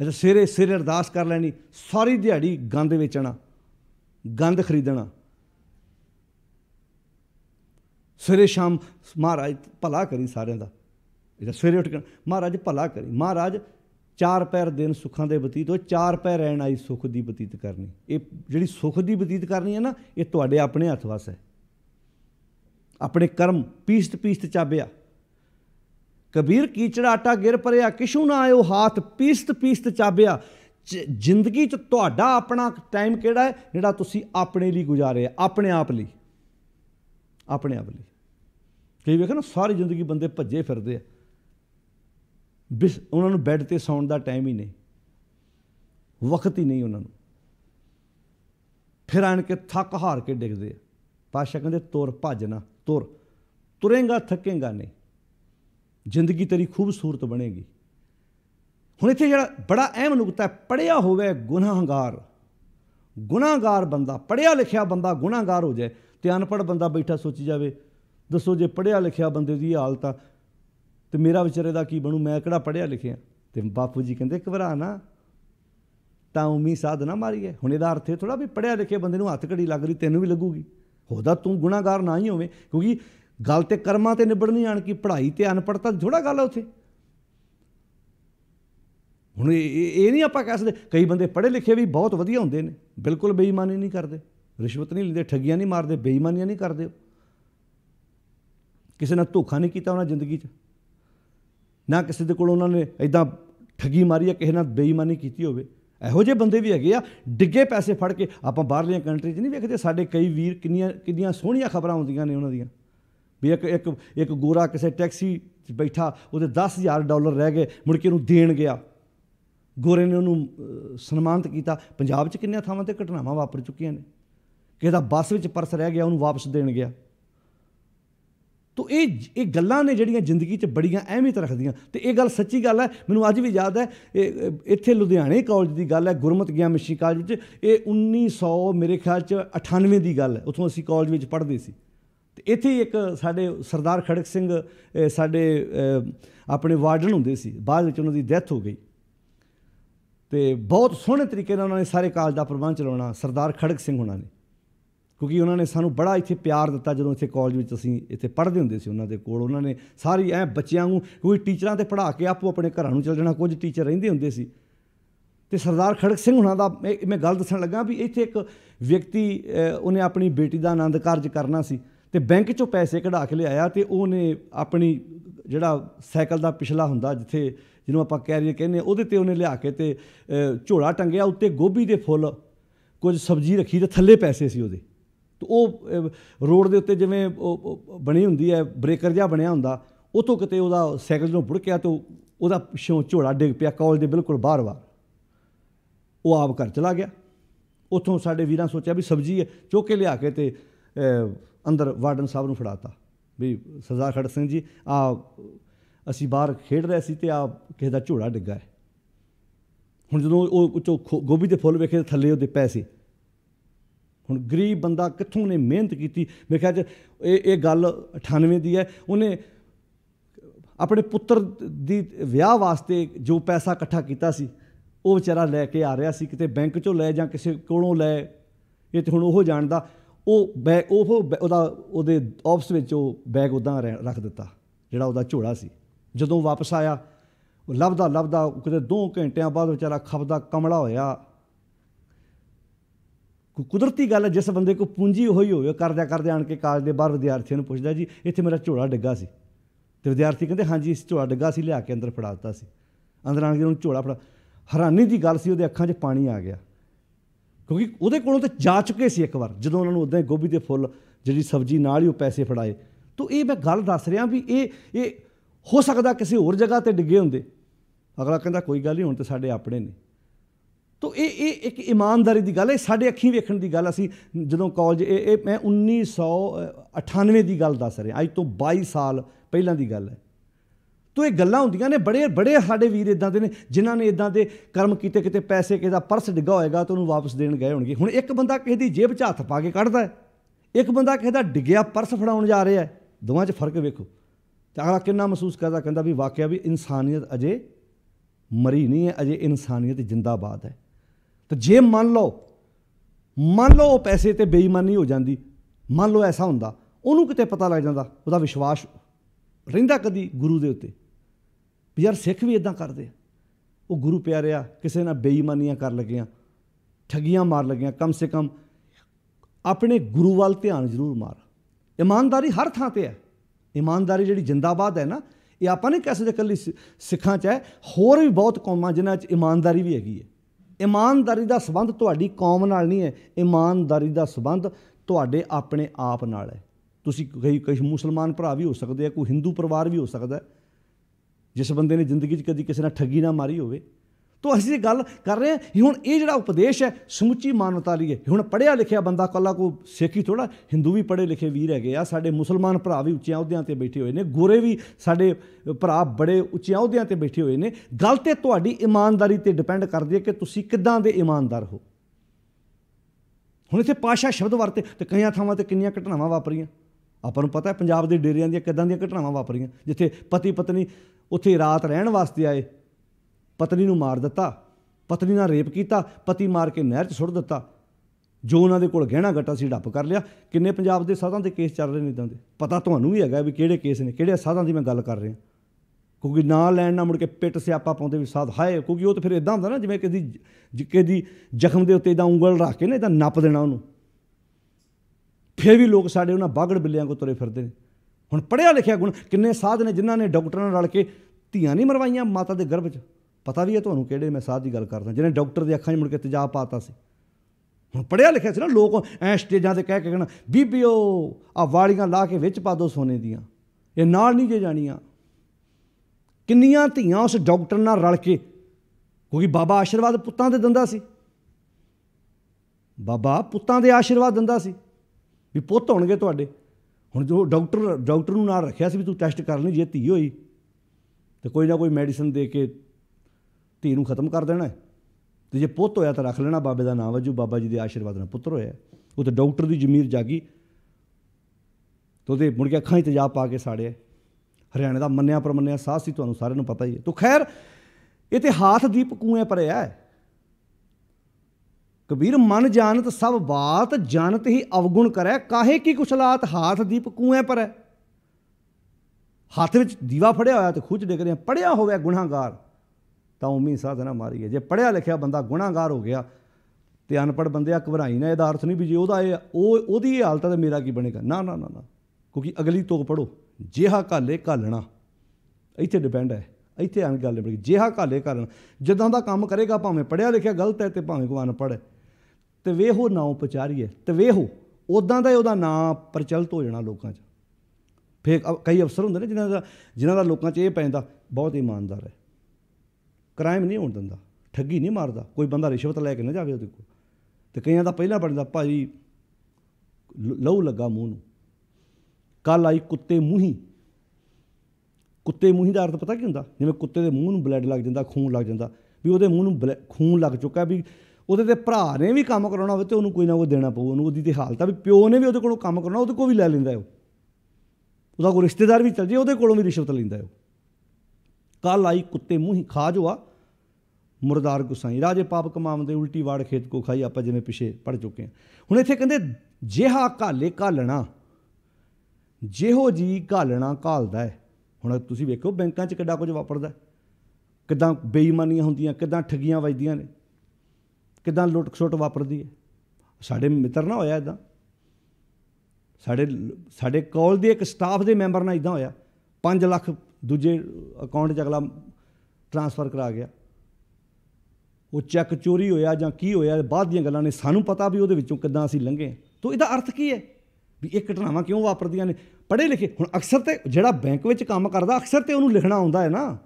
ਇਹਦਾ ਸਿਰੇ ਸਿਰੇ ਅਰਦਾਸ ਕਰ ਲੈਣੀ। ਸਾਰੀ ਦਿਹਾੜੀ ਗੰਦ ਵੇਚਣਾ, ਗੰਦ ਖਰੀਦਣਾ। ਸਵੇਰੇ ਸ਼ਾਮ ਮਹਾਰਾਜ ਭਲਾ ਕਰੀ ਸਾਰਿਆਂ ਦਾ। ਇਹਦਾ ਸਵੇਰੇ ਉੱਠ ਕੇ ਮਹਾਰਾਜ ਭਲਾ ਕਰੀ। ਮਹਾਰਾਜ ਚਾਰ ਪੈਰ ਦਿਨ ਸੁੱਖਾਂ ਦੇ ਬਤੀਤ ਹੋ ਚਾਰ ਪੈਰ ਰਹਿਣ ਆਈ ਸੁੱਖ ਦੀ ਬਤੀਤ ਕਰਨੀ। ਇਹ ਜਿਹੜੀ ਸੁੱਖ ਦੀ ਬਤੀਤ ਕਰਨੀ ਹੈ ਨਾ, ਇਹ ਤੁਹਾਡੇ ਆਪਣੇ ਹੱਥ ਵਸ ਹੈ। ਆਪਣੇ ਕਰਮ ਪੀਸਤ ਪੀਸਤ ਚਾਬਿਆ। ਕਬੀਰ ਕੀਚੜਾ ਆਟਾ ਗਿਰ ਪਰਿਆ ਕਿਸ਼ੂ ਨਾ ਆਇਓ ਹਾਥ ਪੀਸਤ ਪੀਸਤ ਚਾਬਿਆ। ਜ਼ਿੰਦਗੀ 'ਚ ਤੁਹਾਡਾ ਆਪਣਾ ਟਾਈਮ ਕਿਹੜਾ ਹੈ? ਜਿਹੜਾ ਤੁਸੀਂ ਆਪਣੇ ਲਈ ਗੁਜ਼ਾਰਿਆ ਆਪਣੇ ਆਪ ਲਈ। ਆਪਣੇ ਆਪ ਲਈ। ਕਈ ਵੇਖੋ ਨਾ, ਸਾਰੀ ਜ਼ਿੰਦਗੀ ਬੰਦੇ ਭੱਜੇ ਫਿਰਦੇ ਆ। ਬਿਸ, ਉਹਨਾਂ ਨੂੰ ਬੈੱਡ ਤੇ ਸੌਣ ਦਾ ਟਾਈਮ ਹੀ ਨਹੀਂ। ਵਕਤ ਹੀ ਨਹੀਂ ਉਹਨਾਂ ਨੂੰ। ਫਿਰ ਆਣ ਕੇ ਥੱਕ ਹਾਰ ਕੇ ਡਿੱਗਦੇ ਆ। ਪਾਸ਼ਾ ਕਹਿੰਦੇ, ਤੁਰ ਭੱਜਣਾ ਤੁਰ। ਤੁਰੇਗਾ, ਥੱਕੇਗਾ ਨਹੀਂ। ਜ਼ਿੰਦਗੀ ਤੇਰੀ ਖੂਬਸੂਰਤ ਬਣੇਗੀ। ਹੁਣ ਇੱਥੇ ਜਿਹੜਾ ਬੜਾ ਅਹਿਮ ਨੁਕਤਾ ਹੈ ਪੜਿਆ ਹੋਵੇ ਗੁਨਾਹਗਾਰ। ਗੁਨਾਹਗਾਰ ਬੰਦਾ ਪੜਿਆ ਲਿਖਿਆ ਬੰਦਾ ਗੁਨਾਹਗਾਰ ਹੋ ਜਾਏ। ਤੇ ਅਨਪੜ੍ਹ ਬੰਦਾ ਬੈਠਾ ਸੋਚੀ ਜਾਵੇ, ਦੱਸੋ ਜੇ ਪੜਿਆ ਲਿਖਿਆ ਬੰਦੇ ਦੀ ਇਹ ਹਾਲਤ ਆ, ਤੇ ਮੇਰਾ ਵਿਚਾਰੇ ਦਾ ਕੀ ਬਣੂ, ਮੈਂ ਕਿਹੜਾ ਪੜਿਆ ਲਿਖਿਆ? ਤੇ ਬਾਪੂ ਜੀ ਕਹਿੰਦੇ ਘਬਰਾ ਨਾ, ਤਾਂ ਉਮੀ ਸਾਧ ਨਾ ਮਾਰੀਏ ਹੁਣ ਇਹਦਾ ਅਰਥ ਇਹ ਥੋੜਾ ਵੀ ਪੜਿਆ ਲਿਖੇ ਬੰਦੇ ਨੂੰ ਹੱਥ ਘੜੀ ਲੱਗ ਰਹੀ, ਤੈਨੂੰ ਵੀ ਲੱਗੂਗੀ। ਹੋਦਾ ਤੂੰ ਗੁਨਾਹਗਾਰ ਨਾ ਹੀ ਹੋਵੇਂ, ਕਿਉਂਕਿ ਗੱਲ ਤੇ ਕਰਮਾਂ ਤੇ ਨਿਬੜਨੀ ਆਣ ਕੀ ਪੜ੍ਹਾਈ ਤੇ ਅਨਪੜ੍ਹਤਾ ਥੋੜਾ ਗੱਲ ਹੈ ਉੱਥੇ। ਹੁਣ ਇਹ ਇਹ ਨਹੀਂ ਆਪਾਂ ਕਹਿ ਸਕਦੇ, ਕਈ ਬੰਦੇ ਪੜ੍ਹੇ ਲਿਖੇ ਵੀ ਬਹੁਤ ਵਧੀਆ ਹੁੰਦੇ ਨੇ, ਬਿਲਕੁਲ ਬੇਈਮਾਨੀ ਨਹੀਂ ਕਰਦੇ। ਰਿਸ਼ਵਤ ਨਹੀਂ ਲੈਂਦੇ, ਠੱਗੀਆਂ ਨਹੀਂ ਮਾਰਦੇ, ਬੇਈਮਾਨੀਆਂ ਨਹੀਂ ਕਰਦੇ। ਕਿਸੇ ਨਾਲ ਧੋਖਾ ਨਹੀਂ ਕੀਤਾ ਉਹਨਾਂ ਜ਼ਿੰਦਗੀ 'ਚ। ਨਾ ਕਿਸੇ ਦੇ ਕੋਲ ਉਹਨਾਂ ਨੇ ਐਦਾਂ ਠੱਗੀ ਮਾਰੀ ਆ, ਕਿਸੇ ਨਾਲ ਬੇਈਮਾਨੀ ਕੀਤੀ ਹੋਵੇ। ਇਹੋ ਜਿਹੇ ਬੰਦੇ ਵੀ ਹੈਗੇ ਆ, ਡਿੱਗੇ ਪੈਸੇ ਫੜ ਕੇ ਆਪਾਂ ਬਾਹਰਲੀਆਂ ਕੰਟਰੀ 'ਚ ਨਹੀਂ ਵੇਖਦੇ। ਸਾਡੇ ਕਈ ਵੀਰ ਕਿੰਨੀਆਂ ਕਿੰਨੀਆਂ ਸੋਹਣੀਆਂ ਖਬਰਾਂ ਆਉਂਦੀਆਂ ਨੇ ਉਹਨਾਂ ਦੀਆਂ। ਵੀ ਇੱਕ ਇੱਕ ਇੱਕ ਗੋਰਾ ਕਿਸੇ ਟੈਕਸੀ 'ਚ ਬੈਠਾ, ਉਹਦੇ 10000 ਡਾਲਰ ਰਹਿ ਗਏ, ਮੁੜ ਕੇ ਉਹਨੂੰ ਦੇਣ ਗਿਆ। ਗੋਰੇ ਨੇ ਉਹਨੂੰ ਸਨਮਾਨਿਤ ਕੀਤਾ। ਪੰਜਾਬ 'ਚ ਕਿੰਨੀਆਂ ਥਾਵਾਂ ਤੇ ਘਟਨਾਵਾਂ ਵਾਪਰ ਚੁੱਕੀਆਂ ਨੇ। ਕਿਸੇ ਦਾ ਬੱਸ ਵਿੱਚ ਪਰਸ ਰਹਿ ਗਿਆ, ਉਹਨੂੰ ਵਾਪਸ ਦੇਣ ਗਿਆ। ਤੋ ਇਹ ਇਹ ਗੱਲਾਂ ਨੇ ਜਿਹੜੀਆਂ ਜ਼ਿੰਦਗੀ 'ਚ ਬੜੀਆਂ ਅਹਿਮੀਅਤ ਰੱਖਦੀਆਂ। ਤੇ ਇਹ ਗੱਲ ਸੱਚੀ ਗੱਲ ਹੈ, ਮੈਨੂੰ ਅੱਜ ਵੀ ਯਾਦ ਹੈ, ਇਹ ਇੱਥੇ ਲੁਧਿਆਣੇ ਕਾਲਜ ਦੀ ਗੱਲ ਹੈ, ਗੁਰਮਤ ਗਿਆਨ ਮਿਸ਼ਨ ਕਾਲਜ 'ਚ, ਇਹ 1900 ਮੇਰੇ ਖਿਆਲ 'ਚ 98 ਦੀ ਗੱਲ ਹੈ, ਉੱਥੋਂ ਅਸੀਂ ਕਾਲਜ ਵਿੱਚ ਪੜ੍ਹਦੇ ਸੀ। ਤੇ ਇੱਥੇ ਹੀ ਇੱਕ ਸਾਡੇ ਸਰਦਾਰ ਖੜਕ ਸਿੰਘ ਸਾਡੇ ਆਪਣੇ ਵਾਰਡਨ ਹੁੰਦੇ ਸੀ, ਬਾਅਦ ਵਿੱਚ ਉਹਨਾਂ ਦੀ ਡੈਥ ਹੋ ਗਈ। ਤੇ ਬਹੁਤ ਸੋਹਣੇ ਤਰੀਕੇ ਨਾਲ ਉਹਨਾਂ ਨੇ ਸਾਰੇ ਕਾਲਜ ਦਾ ਪ੍ਰਬੰਧ ਚਲਾਉਣਾ, ਸਰਦਾਰ ਖੜਕ ਸਿੰਘ ਉਹਨਾਂ ਨੇ। ਕਿਉਂਕਿ ਉਹਨਾਂ ਨੇ ਸਾਨੂੰ ਬੜਾ ਇੱਥੇ ਪਿਆਰ ਦਿੱਤਾ ਜਦੋਂ ਇੱਥੇ ਕਾਲਜ ਵਿੱਚ ਅਸੀਂ ਇੱਥੇ ਪੜ੍ਹਦੇ ਹੁੰਦੇ ਸੀ ਉਹਨਾਂ ਦੇ ਕੋਲ। ਉਹਨਾਂ ਨੇ ਸਾਰੀ ਐ ਬੱਚਿਆਂ ਨੂੰ ਕੋਈ ਟੀਚਰਾਂ ਤੇ ਪੜ੍ਹਾ ਕੇ ਆਪੋ ਆਪਣੇ ਘਰਾਂ ਨੂੰ ਚਲ ਜਾਣਾ, ਕੁਝ ਟੀਚਰ ਰਹਿੰਦੇ ਹੁੰਦੇ ਸੀ। ਤੇ ਸਰਦਾਰ ਖੜਕ ਸਿੰਘ ਹੁਣਾਂ ਦਾ ਮੈਂ ਗੱਲ ਦੱਸਣ ਲੱਗਾ ਵੀ ਇੱਥੇ ਇੱਕ ਵਿਅਕਤੀ ਉਹਨੇ ਆਪਣੀ ਬੇਟੀ ਦਾ ਆਨੰਦ ਕਾਰਜ ਕਰਨਾ ਸੀ ਤੇ ਬੈਂਕ ਚੋਂ ਪੈਸੇ ਕਢਾ ਕੇ ਲਿਆਇਆ ਤੇ ਉਹਨੇ ਆਪਣੀ ਜਿਹੜਾ ਸਾਈਕਲ ਦਾ ਪਿਛਲਾ ਹੁੰਦਾ ਜਿੱਥੇ, ਜਿਹਨੂੰ ਆਪਾਂ ਕੈਰੀਅਰ ਕਹਿੰਦੇ ਉਹਦੇ ਤੇ ਉਹਨੇ ਲਿਆ ਕੇ ਤੇ ਝੋਲਾ ਟੰਗਿਆ, ਉੱਤੇ ਗੋਭੀ ਦੇ ਫੁੱਲ, ਕੁਝ ਸਬਜ਼ੀ ਰੱਖੀ ਤੇ ਥੱਲੇ ਪੈਸੇ ਸੀ ਉਹਦੇ। ਤੇ ਉਹ ਰੋਡ ਦੇ ਉੱਤੇ ਜਿਵੇਂ ਉਹ ਬਣੀ ਹੁੰਦੀ ਹੈ, ਬ੍ਰੇਕਰ ਜਿਹਾ ਬਣਿਆ ਹੁੰਦਾ ਉਤੋਂ ਕਿਤੇ ਉਹਦਾ ਸਾਈਕਲ ਜਦੋਂ ਬੁੜਕਿਆ ਤੇ ਉਹ- ਉਹਦਾ ਪਿੱਛੋਂ ਝੋਲਾ ਡਿੱਗ ਪਿਆ ਕਾਲਜ ਦੇ ਬਿਲਕੁਲ ਬਾਹਰ-ਬਾਹਰ ਉਹ ਆਪ ਘਰ ਚਲਾ ਗਿਆ। ਉੱਥੋਂ ਸਾਡੇ ਵੀਰਾਂ ਸੋਚਿਆ ਵੀ ਸਬਜ਼ੀ ਹੈ, ਚੁੱਕ ਕੇ ਲਿਆ ਕੇ ਤੇ ਅੰਦਰ ਵਾਰਡਨ ਸਾਹਿਬ ਨੂੰ ਫੜਾਤਾ। ਵੀ ਸਰਦਾਰ ਖੜਕ ਸਿੰਘ ਜੀ, ਆ, ਅਸੀਂ ਬਾਹਰ ਖੇਡ ਰਹੇ ਸੀ ਤੇ ਆ ਕਿਸੇ ਦਾ ਝੋਲਾ ਡਿੱਗਾ ਹੈ। ਹੁਣ ਜਦੋਂ ਉਹ ਉੱਚੋਂ ਖੋ- ਗੋਭੀ ਦੇ ਫੁੱਲ ਵੇਖੇ ਥੱਲੇ ਉਹਦੇ ਪੈਸੇ ਹੁਣ ਗਰੀਬ ਬੰਦਾ ਕਿੱਥੋਂ ਨੇ ਮਿਹਨਤ ਕੀਤੀ? ਮੇਰੇ ਖਿਆਲ 'ਚ ਇਹ ਇਹ ਗੱਲ 98 ਦੀ ਹੈ। ਉਹਨੇ ਆਪਣੇ ਪੁੱਤਰ ਦੀ ਵਿਆਹ ਵਾਸਤੇ ਜੋ ਪੈਸਾ ਇਕੱਠਾ ਕੀਤਾ ਸੀ, ਉਹ ਵਿਚਾਰਾ ਲੈ ਕੇ ਆ ਰਿਹਾ ਸੀ। ਕਿਤੇ ਬੈਂਕ ਚੋਂ ਲੈ ਜਾਂ ਕਿਸੇ ਕੋਲੋਂ ਲੈ, ਇਹ ਤੇ ਹੁਣ ਉਹ ਜਾਣਦਾ। ਉਹ ਬੈ, ਉਹ ਬੈ- ਉਹਦਾ, ਉਹਦੇ ਆਫਿਸ ਵਿੱਚ ਉਹ ਬੈਗ ਉਦਾਂ ਰੱਖ ਦਿੱਤਾ, ਜਿਹੜਾ ਉਹਦਾ ਝੋਲਾ ਸੀ। ਜਦੋਂ ਵਾਪਸ ਆਇਆ, ਉਹ ਲੱਭਦਾ ਲੱਭਦਾ ਕਿਤੇ 2 ਘੰਟਿਆਂ ਬਾਅਦ ਵਿਚਾਰਾ ਖਪਦਾ, ਕਮਲਾ ਹੋਇਆ। ਕੋਈ ਕੁਦਰਤੀ ਗੱਲ ਹੈ, ਜਿਸ ਬੰਦੇ ਕੋ ਪੂੰਜੀ ਹੋਈ ਹੋਵੇ ਕਰਦਿਆ ਕਰਦੇ ਆਣ ਕੇ ਕਾਲਜ ਦੇ ਬਾਹਰ ਵਿਦਿਆਰਥੀਆਂ ਨੂੰ ਪੁੱਛਦਾ ਜੀ, ਇੱਥੇ ਮੇਰਾ ਝੋਲਾ ਡਿੱਗਾ ਸੀ। ਤੇ ਵਿਦਿਆਰਥੀ ਕਹਿੰਦੇ, ਹਾਂਜੀ, ਇਸ ਝੋਲਾ ਡਿੱਗਾ ਸੀ, ਲਿਆ ਕੇ ਅੰਦਰ ਫੜਾ ਦਿੱਤਾ ਸੀ। ਅੰਦਰ ਆਣ ਕੇ ਉਹਨੂੰ ਝੋਲਾ ਫੜਾ। ਹੈਰਾਨੀ ਦੀ ਗੱਲ ਸੀ, ਉਹਦੇ ਅੱਖਾਂ 'ਚ ਪਾਣੀ ਆ ਗਿਆ। ਕਿਉਂਕਿ ਉਹਦੇ ਕੋਲੋਂ ਤਾਂ ਜਾ ਚੁੱਕੇ ਸੀ ਇੱਕ ਵਾਰ, ਜਦੋਂ ਉਹਨਾਂ ਨੂੰ ਉਦਾਂ ਹੀ ਗੋਭੀ ਦੇ ਫੁੱਲ, ਜਿਹੜੀ ਸਬਜ਼ੀ ਨਾਲ ਹੀ ਉਹ ਪੈਸੇ ਫੜਾਏ। ਤਾਂ ਇਹ ਮੈਂ ਗੱਲ ਦੱਸ ਰਿਹਾ ਵੀ ਇਹ ਇਹ ਹੋ ਸਕਦਾ ਕਿਸੇ ਹੋਰ ਜਗ੍ਹਾ ਤੇ ਡਿੱਗੇ ਹੁੰਦੇ। ਅਗਲਾ ਕਹਿੰਦਾ, ਕੋਈ ਗੱਲ ਨਹੀਂ, ਹੁਣ ਤੇ ਸਾਡੇ ਆਪਣੇ ਨੇ। ਤੋ ਇਹ ਇਹ ਇੱਕ ਇਮਾਨਦਾਰੀ ਦੀ ਗੱਲ ਹੈ ਸਾਡੇ ਅੱਖੀਂ ਵੇਖਣ ਦੀ ਗੱਲ ਅਸੀਂ ਜਦੋਂ ਕਾਲਜ ਇਹ ਇਹ ਮੈਂ 1998 ਦੀ ਗੱਲ ਦੱਸ ਰਿਹਾ, ਅੱਜ ਤੋਂ 22 ਸਾਲ ਪਹਿਲਾਂ ਦੀ ਗੱਲ ਹੈ। ਤੋ ਇਹ ਗੱਲਾਂ ਹੁੰਦੀਆਂ ਨੇ, ਬੜੇ ਬੜੇ ਸਾਡੇ ਵੀਰ ਇਦਾਂ ਦੇ ਨੇ, ਜਿਨ੍ਹਾਂ ਨੇ ਇਦਾਂ ਦੇ ਕਰਮ ਕੀਤੇ, ਕਿਤੇ ਪੈਸੇ ਕਿਸੇ ਦਾ ਪਰਸ ਡਿੱਗਾ ਹੋਏਗਾ ਤਾਂ ਉਹਨੂੰ ਵਾਪਸ ਦੇਣ ਗਏ ਹੋਣਗੇ। ਹੁਣ ਇੱਕ ਬੰਦਾ ਕਿਸੇ ਦੀ ਜੇਬ 'ਚ ਹੱਥ ਪਾ ਕੇ ਕੱਢਦਾ ਹੈ, ਇੱਕ ਬੰਦਾ ਕਿਸੇ ਦਾ ਡਿੱਗਿਆ ਪਰਸ ਫੜਾਉਣ ਜਾ ਰਿਹਾ ਹੈ, ਦੋਵਾਂ 'ਚ ਫ਼ਰਕ ਵੇਖੋ। ਤੇ ਅਗਲਾ ਕਿੰਨਾ ਮਹਿਸੂਸ ਕਰਦਾ, ਕਹਿੰਦਾ ਵੀ ਵਾਕਿਆ ਵੀ ਇਨਸਾਨੀਅਤ ਅਜੇ ਮਰੀ ਨਹੀਂ ਹੈ, ਅਜੇ ਇਨਸਾਨੀਅਤ ਜਿੰਦਾਬਾਦ ਹੈ। ਤੇ ਜੇ ਮੰਨ ਲਓ ਮੰਨ ਲਓ ਉਹ ਪੈਸੇ ਤੇ ਬੇਈਮਾਨੀ ਹੋ ਜਾਂਦੀ, ਮੰਨ ਲਓ ਐਸਾ ਹੁੰਦਾ, ਉਹਨੂੰ ਕਿਤੇ ਪਤਾ ਲੱਗ ਜਾਂਦਾ, ਉਹਦਾ ਵਿਸ਼ਵਾਸ ਰਹਿੰਦਾ ਕਦੀ ਗੁਰੂ ਦੇ ਉੱਤੇ। ਵੀ ਯਾਰ ਸਿੱਖ ਵੀ ਇਦਾਂ ਕਰਦੇ ਆ। ਉਹ ਗੁਰੂ ਪਿਆਰਿਆ, ਕਿਸੇ ਨਾਲ ਬੇਈਮਾਨੀਆਂ ਕਰ ਲੱਗਿਆ, ਠੱਗੀਆਂ ਮਾਰ ਲੱਗਿਆ, ਕਮ ਸੇ ਕਮ ਆਪਣੇ ਗੁਰੂ ਵੱਲ ਧਿਆਨ ਜ਼ਰੂਰ ਮਾਰ। ਇਮਾਨਦਾਰੀ ਹਰ ਥਾਂ ਤੇ ਹੈ। ਇਮਾਨਦਾਰੀ ਜਿਹੜੀ ਜਿੰਦਾਬਾਦ ਹੈ ਨਾ, ਇਹ ਆਪਾਂ ਨਹੀਂ ਕਿਸੇ ਦੇ ਇਕੱਲੀ ਸਿ- ਸਿੱਖਾਂ 'ਚ ਹੈ, ਹੋਰ ਵੀ ਬਹੁਤ ਕੌਮਾਂ ਜਿਨ੍ਹਾਂ 'ਚ ਇਮਾਨਦਾਰੀ ਵੀ ਹੈਗੀ ਹੈ। ਇਮਾਨਦਾਰੀ ਦਾ ਸਬੰਧ ਤੁਹਾਡੀ ਕੌਮ ਨਾਲ ਨਹੀਂ ਹੈ। ਇਮਾਨਦਾਰੀ ਦਾ ਸਬੰਧ ਤੁਹਾਡੇ ਆਪਣੇ ਆਪ ਨਾਲ ਹੈ। ਤੁਸੀਂ ਕਈ ਕਈ ਮੁਸਲਮਾਨ ਭਰਾ ਵੀ ਹੋ ਸਕਦੇ ਆ, ਕੋਈ ਹਿੰਦੂ ਪਰਿਵਾਰ ਵੀ ਹੋ ਸਕਦਾ ਜਿਸ ਬੰਦੇ ਨੇ ਜ਼ਿੰਦਗੀ 'ਚ ਕਦੀ ਕਿਸੇ ਨਾਲ ਠੱਗੀ ਨਾ ਮਾਰੀ ਹੋਵੇ। ਤੋਂ ਅਸੀਂ ਇਹ ਗੱਲ ਕਰ ਰਹੇ ਹਾਂ ਹੁਣ ਇਹ ਜਿਹੜਾ ਉਪਦੇਸ਼ ਹੈ, ਸਮੁੱਚੀ ਮਾਨਵਤਾ ਲਈ ਹੈ। ਹੁਣ ਪੜ੍ਹਿਆ ਲਿਖਿਆ ਬੰਦਾ ਕੱਲਾ ਕੋ ਸਿੱਖ ਹੀ ਥੋੜਾ ਹਿੰਦੂ ਵੀ ਪੜ੍ਹੇ ਲਿਖੇ ਵੀਰ ਹੈਗੇ ਆ, ਸਾਡੇ ਮੁਸਲਮਾਨ ਭਰਾ ਵੀ ਉੱਚਿਆਂ ਅਹੁਦਿਆਂ ਤੇ ਬੈਠੇ ਹੋਏ ਨੇ, ਗੋਰੇ ਵੀ ਸਾਡੇ ਭਰਾ ਬੜੇ ਉੱਚਿਆਂ ਅਹੁਦਿਆਂ ਤੇ ਬੈਠੇ ਹੋਏ ਨੇ। ਗੱਲ ਤੇ ਤੁਹਾਡੀ ਇਮਾਨਦਾਰੀ ਤੇ ਡਿਪੈਂਡ ਕਰਦੀ ਹੈ ਕਿ ਤੁਸੀਂ ਕਿੱਦਾਂ ਦੇ ਇਮਾਨਦਾਰ ਹੋ। ਹੁਣ ਇੱਥੇ ਪਾਸ਼ਾ ਸ਼ਬਦ ਵਰਤੇ, ਤੇ ਕਈਆਂ ਥਾਵਾਂ ਤੇ ਕਿੰਨੀਆਂ ਘਟਨਾਵਾਂ ਵਾਪਰੀਆਂ। ਆਪਾਂ ਨੂੰ ਪਤਾ ਹੈ, ਪੰਜਾਬ ਦੇ ਡੇਰਿਆਂ ਦੀਆਂ ਕਿੱਦਾਂ ਦੀਆਂ ਘਟਨਾਵਾਂ ਵਾਪਰੀਆਂ, ਜਿੱਥੇ ਪਤੀ ਪਤਨੀ ਉੱਥੇ ਰਾਤ ਰਹਿਣ ਵਾਸਤੇ ਆਏ ਪਤਨੀ ਨੂੰ ਮਾਰ ਦਿੱਤਾ, ਪਤਨੀ ਨਾਲ ਰੇਪ ਕੀਤਾ, ਪਤੀ ਮਾਰ ਕੇ ਨਹਿਰ 'ਚ ਸੁੱਟ ਦਿੱਤਾ। ਜੋ ਉਹਨਾਂ ਦੇ ਕੋਲ ਗਹਿਣਾ ਗੱਟਾ ਸੀ, ਡੱਪ ਕਰ ਲਿਆ। ਕਿੰਨੇ ਪੰਜਾਬ ਦੇ ਸਾਧਾਂ ਦੇ ਕੇਸ ਚੱਲ ਰਹੇ ਨੇ ਇਦਾਂ ਦੇ? ਪਤਾ ਤੁਹਾਨੂੰ ਵੀ ਹੈਗਾ ਵੀ ਕਿਹੜੇ ਕੇਸ ਨੇ ਕਿਹੜੇ ਸਾਧਾਂ ਦੀ ਮੈਂ ਗੱਲ ਕਰ ਰਿਹਾ। ਕਿਉਂਕਿ ਨਾ ਲੈਣ ਨਾ ਮੁੜ ਕੇ ਪਿੱਟ ਸਿਆਪਾ ਪਾਉਂਦੇ ਵੀ ਸਾਧ ਹਾਏ, ਕਿਉਂਕਿ ਉਹ ਤਾਂ ਫਿਰ ਇਦਾਂ ਹੁੰਦਾ ਨਾ, ਜਿਵੇਂ ਕਿਸੇ ਦੀ ਜਿੱਕੇ ਦੀ ਜ਼ਖਮ ਦੇ ਉੱਤੇ ਇਦਾਂ ਉਂਗਲ ਰੱਖ ਕੇ ਨਾ ਇਦਾਂ ਨੱਪ ਦੇਣਾ ਉਹਨੂੰ। ਫਿਰ ਵੀ ਲੋਕ ਸਾਡੇ ਉਹਨਾਂ ਬਾਗੜ ਬਿੱਲਿਆਂ ਕੋ ਤੁਰੇ ਫਿਰਦੇ ਨੇ। ਹੁਣ ਪੜਿਆ ਲਿਖਿਆ ਗੁਣ ਕਿੰਨੇ ਸਾਧ ਨੇ ਜਿਨ੍ਹਾਂ ਨੇ ਡਾਕਟਰਾਂ ਨਾਲ ਰਲ ਕੇ ਧੀਆਂ ਨਹੀਂ ਮਰਵਾਈਆਂ, ਮਾਤਾ ਦੇ ਗਰਭ 'ਚ। ਪਤਾ ਵੀ ਹੈ ਤੁਹਾਨੂੰ ਕਿਹੜੇ ਮੈਂ ਸਾਧ ਦੀ ਗੱਲ ਕਰਦਾ, ਜਿਹਨੇ ਡਾਕਟਰ ਦੀ ਅੱਖਾਂ 'ਚ ਮੁੜ ਕੇ ਤੇਜ਼ਾਬ ਪਾਤਾ ਸੀ। ਹੁਣ ਪੜਿਆ ਲਿਖਿਆ ਸੀ ਨਾ, ਲੋਕ ਐ ਸਟੇਜਾਂ ਤੇ ਕਹਿ ਕੇ ਕਹਿਣਾ, ਬੀਬੀਓ ਆ ਵਾਲੀਆਂ ਲਾ ਕੇ ਵਿੱਚ ਪਾ ਦੋ ਸੋਨੇ ਦੀਆਂ, ਇਹ ਨਾਲ ਨਹੀਂ ਜੇ ਜਾਣੀਆਂ। ਕਿੰਨੀਆਂ ਧੀਆਂ ਉਸ ਡਾਕਟਰ ਨਾਲ ਰਲ ਕੇ, ਕਿਉਂਕਿ ਬਾਬਾ ਆਸ਼ੀਰਵਾਦ ਪੁੱਤਾਂ ਦੇ ਦਿੰਦਾ ਸੀ। ਬਾਬਾ ਪੁੱਤਾਂ ਦੇ ਆਸ਼ੀਰਵਾਦ ਦਿੰਦਾ ਸੀ, ਵੀ ਪੁੱਤ ਹੋਣਗੇ ਤੁਹਾਡੇ। ਹੁਣ ਜੋ ਡਾਕਟਰ ਡਾਕਟਰ ਨੂੰ ਨਾਲ ਰੱਖਿਆ ਸੀ ਵੀ ਤੂੰ ਟੈਸਟ ਕਰ ਲਈ ਜੇ ਧੀ ਹੋਈ, ਤੇ ਕੋਈ ਨਾ ਕੋਈ ਮੈਡੀਸਨ ਦੇ ਕੇ ਧੀ ਨੂੰ ਖਤਮ ਕਰ ਦੇਣਾ ਤੇ ਜੇ ਪੁੱਤ ਹੋਇਆ ਤਾਂ ਰੱਖ ਲੈਣਾ, ਬਾਬੇ ਦਾ ਨਾਮ ਵਜੂ, ਬਾਬਾ ਜੀ ਦੇ ਆਸ਼ੀਰਵਾਦ ਨਾਲ ਪੁੱਤਰ ਹੋਇਆ। ਉਹ ਤੇ ਡਾਕਟਰ ਦੀ ਜ਼ਮੀਰ ਜਾਗੀ। ਤੇ ਉਹਦੇ ਮੁੜ ਕੇ ਅੱਖਾਂ 'ਚ ਤੇਜ਼ਾਬ ਪਾ ਕੇ ਸਾੜਿਆ। ਹਰਿਆਣੇ ਦਾ ਮੰਨਿਆ ਪਰਮੰਨਿਆ ਸਾਹ ਸੀ, ਤੁਹਾਨੂੰ ਸਾਰਿਆਂ ਨੂੰ ਪਤਾ ਹੀ ਹੈ। ਤੋ ਖੈਰ, ਇਹ ਤੇ ਹਾਥ ਦੀਪ ਕੂਏ ਭਰਿਆ ਹੈ। ਕਬੀਰ, ਮਨ ਜਾਣਤ ਸਭ ਬਾਤ, ਜਾਣਤ ਹੀ ਅਵਗੁਣ ਕਰੈ। ਕਾਹੇ ਕੀ ਕੁਸ਼ਲਾਤ ਹਾਥ ਦੀਪ ਕੂਏ ਪਰ ਹੱਥ ਵਿੱਚ ਦੀਵਾ ਫੜਿਆ ਹੋਇਆ ਤੇ ਖੁੱਚ ਡਿੱਗ ਰਿਹਾ। ਪੜਿਆ ਹੋਵੇ ਗੁਨਾਹਗਾਰ। ਤਾਂ ਉਮੀ ਸਾਧਨਾ ਮਾਰੀ ਹੈ। ਜੇ ਪੜਿਆ ਲਿਖਿਆ ਬੰਦਾ ਗੁਨਾਹਗਾਰ ਹੋ ਗਿਆ ਤੇ ਅਨਪੜ ਬੰਦਿਆ ਘਬਰਾਈ ਨਾ, ਇਹਦਾ ਅਰਥ ਨਹੀਂ ਵੀ ਜੇ ਉਹਦਾ ਇਹ ਉਹ, ਉਹਦੀ ਇਹ ਹਾਲਤ ਹੈ ਤਾਂ ਮੇਰਾ ਕੀ ਬਣੇਗਾ? ਨਾ ਨਾ ਨਾ ਨਾ। ਕਿਉਂਕਿ ਅਗਲੀ ਤੋਕ ਪੜੋ ਜਿਹਾ ਕਾਲੇ ਕਾਲਣਾ ਇੱਥੇ ਡਿਪੈਂਡ ਹੈ। ਇੱਥੇ ਆਂ ਗੱਲ ਬੜੀ ਜਿਹਾ ਕਾਲੇ ਕਾਲਣਾ ਜਿੱਦਾਂ ਦਾ ਕੰਮ ਕਰੇਗਾ, ਭਾਵੇਂ ਪੜਿਆ ਲਿਖਿਆ ਗਲਤ ਹੈ ਤੇ ਭਾਵੇਂ ਕੋਈ ਅਨਪੜ੍ਹ ਹੈ। ਤੇ ਵੇਹੋ ਨਾਉ ਪਚਾਰੀਏ ਤੇ ਵੇਹੋ ਉਦਾਂ ਦਾ ਉਹਦਾ ਨਾਂ ਪ੍ਰਚਲਿਤ ਹੋ ਜਾਣਾ ਲੋਕਾਂ 'ਚ। ਫਿਰ ਅ- ਕਈ ਅਫਸਰ ਹੁੰਦੇ ਨੇ ਜਿਨ੍ਹਾਂ ਦਾ ਜਿਨ੍ਹਾਂ ਦਾ ਲੋਕਾਂ 'ਚ ਇਹ ਪੈਂਦਾ, ਬਹੁਤ ਇਮਾਨਦਾਰ ਹੈ। ਕ੍ਰਾਈਮ ਨਹੀਂ ਹੋਣ ਦਿੰਦਾ, ਠੱਗੀ ਨਹੀਂ ਮਾਰਦਾ, ਕੋਈ ਬੰਦਾ ਰਿਸ਼ਵਤ ਲੈ ਕੇ ਨਾ ਜਾਵੇ ਉਹਦੇ ਕੋਲ। ਤੇ ਕਈਆਂ ਦਾ ਪਹਿਲਾਂ ਬਣਦਾ ਭਾਜੀ ਲ- ਲਹੂ ਲੱਗਾ ਮੂੰਹ ਨੂੰ। ਕੱਲ ਆਈ ਕੁੱਤੇ ਮੂੰਹੀ। ਕੁੱਤੇ ਮੂੰਹੀ ਦਾ ਅਰਥ ਪਤਾ ਕੀ ਹੁੰਦਾ? ਜਿਵੇਂ ਕੁੱਤੇ ਦੇ ਮੂੰਹ ਨੂੰ ਬਲੱਡ ਲੱਗ ਜਾਂਦਾ, ਖੂਨ ਲੱਗ ਜਾਂਦਾ, ਵੀ ਉਹਦੇ ਮੂੰਹ ਨੂੰ ਬਲੈ- ਖੂਨ ਲੱਗ ਚੁੱਕਾ ਵੀ ਉਹਦੇ ਤੇ ਭਰਾ ਨੇ ਵੀ ਕੰਮ ਕਰਾਉਣਾ ਹੋਵੇ ਤੇ ਉਹਨੂੰ ਕੋਈ ਨਾ ਕੋਈ ਦੇਣਾ ਪਊ, ਉਹਨੂੰ ਉਹਦੀ ਤੇ ਹਾਲਤ ਆ ਵੀ ਪਿਓ ਨੇ ਵੀ ਉਹਦੇ ਕੋਲੋਂ ਕੰਮ ਕਰਾਉਣਾ, ਉਹਦੇ ਕੋਲ ਵੀ ਲੈ ਲੈਂਦਾ ਉਹ। ਉਹਦਾ ਕੋਈ ਰਿਸ਼ਤੇਦਾਰ ਵੀ ਚੱਲ ਜੇ, ਉਹਦੇ ਕੋਲੋਂ ਵੀ ਰਿਸ਼ਵਤ ਲੈਂਦਾ ਉਹ। ਕੱਲ ਆਈ ਕੁੱਤੇ ਮੂੰਹੀ ਖਾ ਜੋ ਮੁਰਦਾਰ ਗੁਸਾਈ। ਰਾਜੇ ਪਾਪ ਕਮਾਉਂਦੇ ਉਲਟੀ ਵਾੜ ਖੇਤ ਕੋ ਖਾਈ। ਆਪਾਂ ਜਿਵੇਂ ਪਿਛੇ ਪੜ ਚੁੱਕੇ ਹਾਂ। ਹੁਣ ਇੱਥੇ ਕਹਿੰਦੇ, ਜਿਹਾ ਘਾਲੇ ਘਾਲਣਾ, ਜਿਹੋ ਜੀ ਘਾਲਣਾ ਘਾਲਦਾ ਹੈ। ਹੁਣ ਤੁਸੀਂ ਵੇਖੋ, ਬੈਂਕਾਂ 'ਚ ਕਿੱਡਾ ਕੁਝ ਵਾਪਰਦਾ ਕਿੱਦਾਂ ਬੇਈਮਾਨੀਆਂ ਹੁੰਦੀਆਂ, ਕਿੱਦਾਂ ਠੱਗੀਆਂ ਵੱਜਦੀਆਂ ਨੇ। ਕਿੱਦਾਂ ਲੁੱਟ ਖਸੁੱਟ ਵਾਪਰਦੀ ਹੈ। ਸਾਡੇ ਮਿੱਤਰ ਨਾ ਹੋਇਆ ਇਦਾਂ ਸਾਡੇ ਸਾਡੇ ਕੋਲ ਦੇ ਇੱਕ ਸਟਾਫ ਦੇ ਮੈਂਬਰ ਨਾਲ ਇਦਾਂ ਹੋਇਆ। 5 ਲੱਖ ਦੂਜੇ ਅਕਾਊਂਟ 'ਚ ਅਗਲਾ ਟ੍ਰਾਂਸਫਰ ਕਰਾ ਗਿਆ। ਉਹ ਚੈੱਕ ਚੋਰੀ ਹੋਇਆ ਜਾਂ ਕੀ ਹੋਇਆ, ਬਾਅਦ ਦੀਆਂ ਗੱਲਾਂ ਨੇ। ਸਾਨੂੰ ਪਤਾ ਵੀ ਉਹਦੇ ਵਿੱਚੋਂ ਕਿੱਦਾਂ ਅਸੀਂ ਲੰਘੇ। ਤੋ ਇਹਦਾ ਅਰਥ ਕੀ ਹੈ? ਵੀ ਇਹ ਘਟਨਾਵਾਂ ਕਿਉਂ ਵਾਪਰਦੀਆਂ ਨੇ? ਪੜ੍ਹੇ ਲਿਖੇ, ਹੁਣ ਅਕਸਰ ਤੇ ਜਿਹੜਾ ਬੈਂਕ ਵਿੱਚ ਕੰਮ ਕਰਦਾ, ਅਕਸਰ ਤੇ ਉਹਨੂੰ ਲਿਖਣਾ ਆਉਂਦਾ ਹੈ ਨਾ।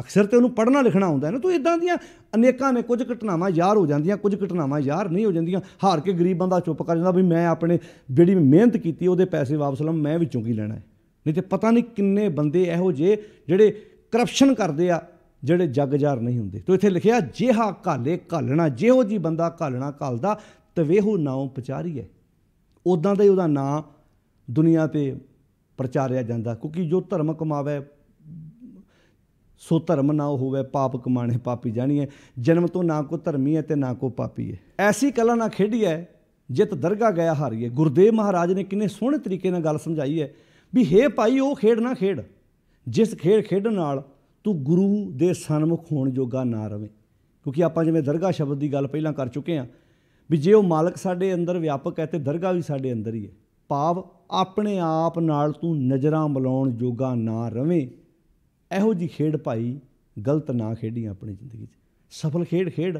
ਅਕਸਰ ਤੇ ਉਹਨੂੰ ਪੜ੍ਹਨਾ ਲਿਖਣਾ ਆਉਂਦਾ ਹੈ ਨਾ। ਤੋ ਇਦਾਂ ਦੀਆਂ ਅਨੇਕਾਂ ਨੇ ਕੁਝ ਘਟਨਾਵਾਂ ਯਾਰ ਹੋ ਜਾਂਦੀਆਂ, ਕੁਝ ਘਟਨਾਵਾਂ ਯਾਰ ਨਹੀਂ ਹੋ ਜਾਂਦੀਆਂ। ਹਾਰ ਕੇ ਗਰੀਬ ਬੰਦਾ ਚੁੱਪ ਕਰ ਜਾਂਦਾ ਵੀ ਮੈਂ ਆਪਣੇ ਜਿਹੜੀ ਮਿਹਨਤ ਕੀਤੀ, ਉਹਦੇ ਪੈਸੇ ਵਾਪਸ ਲਵਾਂ, ਮੈਂ ਵਿੱਚੋਂ ਕੀ ਲੈਣਾ ਹੈ? ਨਹੀਂ ਤੇ ਪਤਾ ਨਹੀਂ ਕਿੰਨੇ ਬੰਦੇ ਇਹੋ ਜੇ ਜਿਹੜੇ ਕਰਪਸ਼ਨ ਕਰਦੇ ਆ, ਜਿਹੜੇ ਜੱਗ ਜਾਰ ਨਹੀਂ ਹੁੰਦੇ। ਤੋ ਇੱਥੇ ਲਿਖਿਆ, ਜਿਹਾ ਘਾਲੇ ਘਾਲਣਾ, ਜਿਹੋ ਜੀ ਬੰਦਾ ਘਾਲਣਾ ਘਾਲਦਾ, ਤਵੇਹੋ ਵੇਹੋ ਨਾਉ ਪਚਾਰੀ ਹੈ ਉਦਾਂ ਦਾ ਹੀ ਉਹਦਾ ਨਾਂ ਦੁਨੀਆ ਤੇ ਪ੍ਰਚਾਰਿਆ ਜਾਂਦਾ, ਕਿਉਂਕਿ ਜੋ ਧਰਮ ਕਮਾਵੇ, ਸੋ ਧਰਮ ਨਾ ਹੋਵੇ, ਪਾਪ ਕਮਾਣੇ ਪਾਪੀ ਜਾਣੀਏ। ਜਨਮ ਤੋਂ ਨਾ ਕੋ ਧਰਮੀ ਹੈ ਤੇ ਨਾ ਕੋ ਪਾਪੀ ਹੈ ਐਸੀ ਕਲਾ ਨਾ ਖੇਡੀ ਹੈ ਜਿਤ ਦਰਗਾ ਗਿਆ ਹਾਰੀਏ। ਗੁਰਦੇਵ ਮਹਾਰਾਜ ਨੇ ਕਿੰਨੇ ਸੋਹਣੇ ਤਰੀਕੇ ਨਾਲ ਗੱਲ ਸਮਝਾਈ ਹੈ ਵੀ ਹੇ ਭਾਈ, ਉਹ ਖੇਡ ਨਾ ਖੇਡ। ਜਿਸ ਖੇਡ ਖੇਡਣ ਨਾਲ ਤੂੰ ਗੁਰੂ ਦੇ ਸਨਮੁਖ ਹੋਣ ਜੋਗਾ ਨਾ ਰਵੇਂ। ਕਿਉਂਕਿ ਆਪਾਂ ਜਿਵੇਂ ਦਰਗਾਹ ਸ਼ਬਦ ਦੀ ਗੱਲ ਪਹਿਲਾਂ ਕਰ ਚੁੱਕੇ ਹਾਂ, ਵੀ ਜੇ ਉਹ ਮਾਲਕ ਸਾਡੇ ਅੰਦਰ ਵਿਆਪਕ ਹੈ ਤੇ ਦਰਗਾਹ ਵੀ ਸਾਡੇ ਅੰਦਰ ਹੀ ਹੈ। ਭਾਵ ਆਪਣੇ ਆਪ ਨਾਲ ਤੂੰ ਨਜ਼ਰਾਂ ਮਿਲਾਉਣ ਜੋਗਾ ਨਾ ਰਵੇਂ। ਇਹੋ ਜੀ ਖੇਡ ਭਾਈ ਗਲਤ ਨਾ ਖੇਡੀ ਆਪਣੀ ਜ਼ਿੰਦਗੀ 'ਚ। ਸਫਲ ਖੇਡ ਖੇਡ,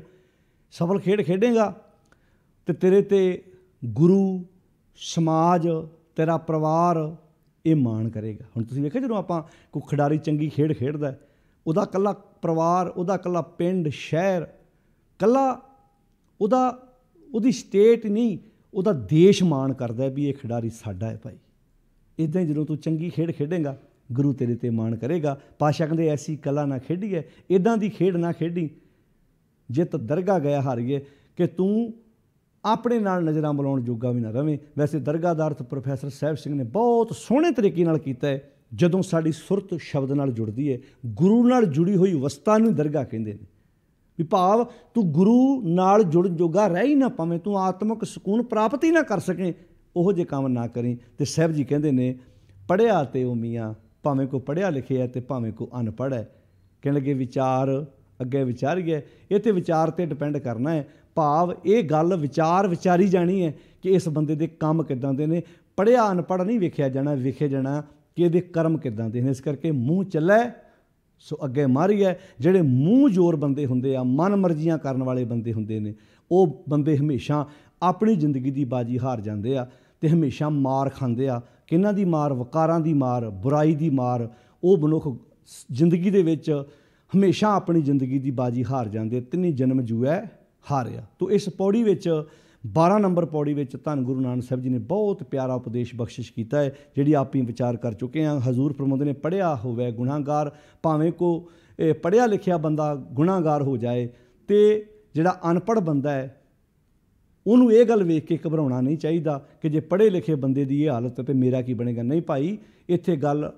ਸਫਲ ਖੇਡ ਖੇਡੇਗਾ ਤੇ ਤੇਰੇ ਤੇ ਗੁਰੂ, ਸਮਾਜ, ਤੇਰਾ ਪਰਿਵਾਰ ਇਹ ਮਾਣ ਕਰੇਗਾ। ਹੁਣ ਤੁਸੀਂ ਵੇਖਿਆ ਜਦੋਂ ਆਪਾਂ ਕੋਈ ਖਿਡਾਰੀ ਚੰਗੀ ਖੇਡ ਖੇਡਦਾ ਉਹਦਾ ਕੱਲਾ ਪਰਿਵਾਰ, ਉਹਦਾ ਕੱਲਾ ਪਿੰਡ, ਸ਼ਹਿਰ ਕੱਲਾ ਉਹਦਾ, ਉਹਦੀ ਸਟੇਟ ਨਹੀਂ, ਉਹਦਾ ਦੇਸ਼ ਮਾਣ ਕਰਦਾ ਵੀ ਇਹ ਖਿਡਾਰੀ ਸਾਡਾ ਹੈ ਭਾਈ। ਇਦਾਂ ਹੀ ਜਦੋਂ ਤੂੰ ਚੰਗੀ ਖੇਡ ਖੇਡੇਗਾ, ਗੁਰੂ ਤੇਰੇ ਤੇ ਮਾਣ ਕਰੇਗਾ। ਪਾਸ਼ਾ ਕਹਿੰਦੇ, ਐਸੀ ਕਲਾ ਨਾ ਖੇਡੀ ਹੈ ਇਦਾਂ ਦੀ ਖੇਡ ਨਾ ਖੇਡੀ। ਜਿੱਤ ਦਰਗਾ ਗਿਆ ਹਾਰੀਏ ਕਿ ਤੂੰ ਆਪਣੇ ਨਾਲ ਨਜ਼ਰਾਂ ਮਿਲਾਉਣ ਜੋਗਾ ਵੀ ਨਾ ਰਵੇਂ। ਵੈਸੇ ਦਰਗਾਹ ਦਾ ਪ੍ਰੋਫੈਸਰ ਸਾਹਿਬ ਸਿੰਘ ਨੇ ਬਹੁਤ ਸੋਹਣੇ ਤਰੀਕੇ ਨਾਲ ਕੀਤਾ ਹੈ। ਜਦੋਂ ਸਾਡੀ ਸੁਰਤ ਸ਼ਬਦ ਨਾਲ ਜੁੜਦੀ ਹੈ, ਗੁਰੂ ਨਾਲ ਜੁੜੀ ਹੋਈ ਅਵਸਥਾ ਨੂੰ ਦਰਗਾਹ ਕਹਿੰਦੇ ਨੇ। ਵੀ ਭਾਵ ਤੂੰ ਗੁਰੂ ਨਾਲ ਜੁੜ ਜੋਗਾ ਰਹਿ ਹੀ ਨਾ ਪਾਵੇਂ ਤੂੰ ਆਤਮਿਕ ਸਕੂਨ ਪ੍ਰਾਪਤ ਹੀ ਨਾ ਕਰ ਸਕੇ, ਉਹ ਜੇ ਕੰਮ ਨਾ ਕਰੀ। ਤੇ ਸਾਹਿਬ ਜੀ ਕਹਿੰਦੇ ਨੇ ਪੜਿਆ ਤੇ ਉਹ ਮੀਆਂ, ਭਾਵੇਂ ਕੋ ਪੜਿਆ ਲਿਖਿਆ ਤੇ ਭਾਵੇਂ ਕੋ ਅਨਪੜ੍ਹ ਹੈ। ਕਹਿਣ ਲੱਗੇ, ਵਿਚਾਰ, ਅੱਗੇ ਵਿਚਾਰੀਏ ਇਹ ਤੇ ਵਿਚਾਰ ਤੇ ਡਿਪੈਂਡ ਕਰਨਾ ਹੈ। ਭਾਵ ਇਹ ਗੱਲ ਵਿਚਾਰ ਵਿਚਾਰੀ ਜਾਣੀ ਹੈ ਕਿ ਇਸ ਬੰਦੇ ਦੇ ਕੰਮ ਕਿਦਾਂ ਦੇ ਨੇ। ਪੜਿਆ ਅਨਪੜ੍ਹ ਨਹੀਂ ਵੇਖਿਆ ਜਾਣਾ, ਵੇਖੇ ਜਾਣਾ ਕਿ ਇਹਦੇ ਕਰਮ ਕਿਦਾਂ ਦੇ ਨੇ। ਇਸ ਕਰਕੇ ਮੂੰਹ ਚੱਲੇ, ਸੋ ਅੱਗੇ ਮਾਰੀ ਹੈ ਜਿਹੜੇ ਮੂੰਹ ਜ਼ੋਰ ਬੰਦੇ ਹੁੰਦੇ ਆ ਮਨ ਮਰਜ਼ੀਆਂ ਕਰਨ ਵਾਲੇ ਬੰਦੇ ਹੁੰਦੇ ਨੇ, ਉਹ ਬੰਦੇ ਹਮੇਸ਼ਾ ਆਪਣੀ ਜ਼ਿੰਦਗੀ ਦੀ ਬਾਜੀ ਹਾਰ ਜਾਂਦੇ ਆ ਤੇ ਹਮੇਸ਼ਾ ਮਾਰ ਖਾਂਦੇ ਆ। ਕਿਹਨਾਂ ਦੀ ਮਾਰ? ਵਕਾਰਾਂ ਦੀ ਮਾਰ, ਬੁਰਾਈ ਦੀ ਮਾਰ। ਉਹ ਮਨੁੱਖ ਜ਼ਿੰਦਗੀ ਦੇ ਵਿੱਚ ਹਮੇਸ਼ਾ ਆਪਣੀ ਜ਼ਿੰਦਗੀ ਦੀ ਬਾਜੀ ਹਾਰ ਜਾਂਦੇ ਤਿੰਨੀ ਜਨਮ ਜੂਐ ਹਾਰਿਆ। ਤੋ ਇਸ ਪੌੜੀ ਵਿੱਚ 12 ਨੰਬਰ ਪੌੜੀ ਵਿੱਚ ਧੰਨ ਗੁਰੂ ਨਾਨਕ ਸਾਹਿਬ ਜੀ ਨੇ ਬਹੁਤ ਪਿਆਰਾ ਉਪਦੇਸ਼ ਬਖਸ਼ਿਸ਼ ਕੀਤਾ ਹੈ, ਜਿਹੜੀ ਆਪ ਹੀ ਵਿਚਾਰ ਕਰ ਚੁੱਕੇ ਹਾਂ। ਹਜ਼ੂਰ ਫਰਮਾਉਂਦੇ ਨੇ ਪੜਿਆ ਹੋਵੇ ਗੁਨਾਹਗਾਰ, ਭਾਵੇਂ ਕੋ, ਇਹ ਪੜਿਆ ਲਿਖਿਆ ਬੰਦਾ ਗੁਨਾਹਗਾਰ ਹੋ ਜਾਏ, ਤੇ ਜਿਹੜਾ ਅਨਪੜ੍ਹ ਬੰਦਾ ਹੈ, ਉਹਨੂੰ ਇਹ ਗੱਲ ਵੇਖ ਕੇ ਘਬਰਾਉਣਾ ਨਹੀਂ ਚਾਹੀਦਾ ਕਿ ਜੇ ਪੜ੍ਹੇ ਲਿਖੇ ਬੰਦੇ ਦੀ ਇਹ ਹਾਲਤ ਹੈ, ਤੇ ਮੇਰਾ ਕੀ ਬਣੇਗਾ? ਨਹੀਂ ਭਾਈ, ਇੱਥੇ ਗੱਲ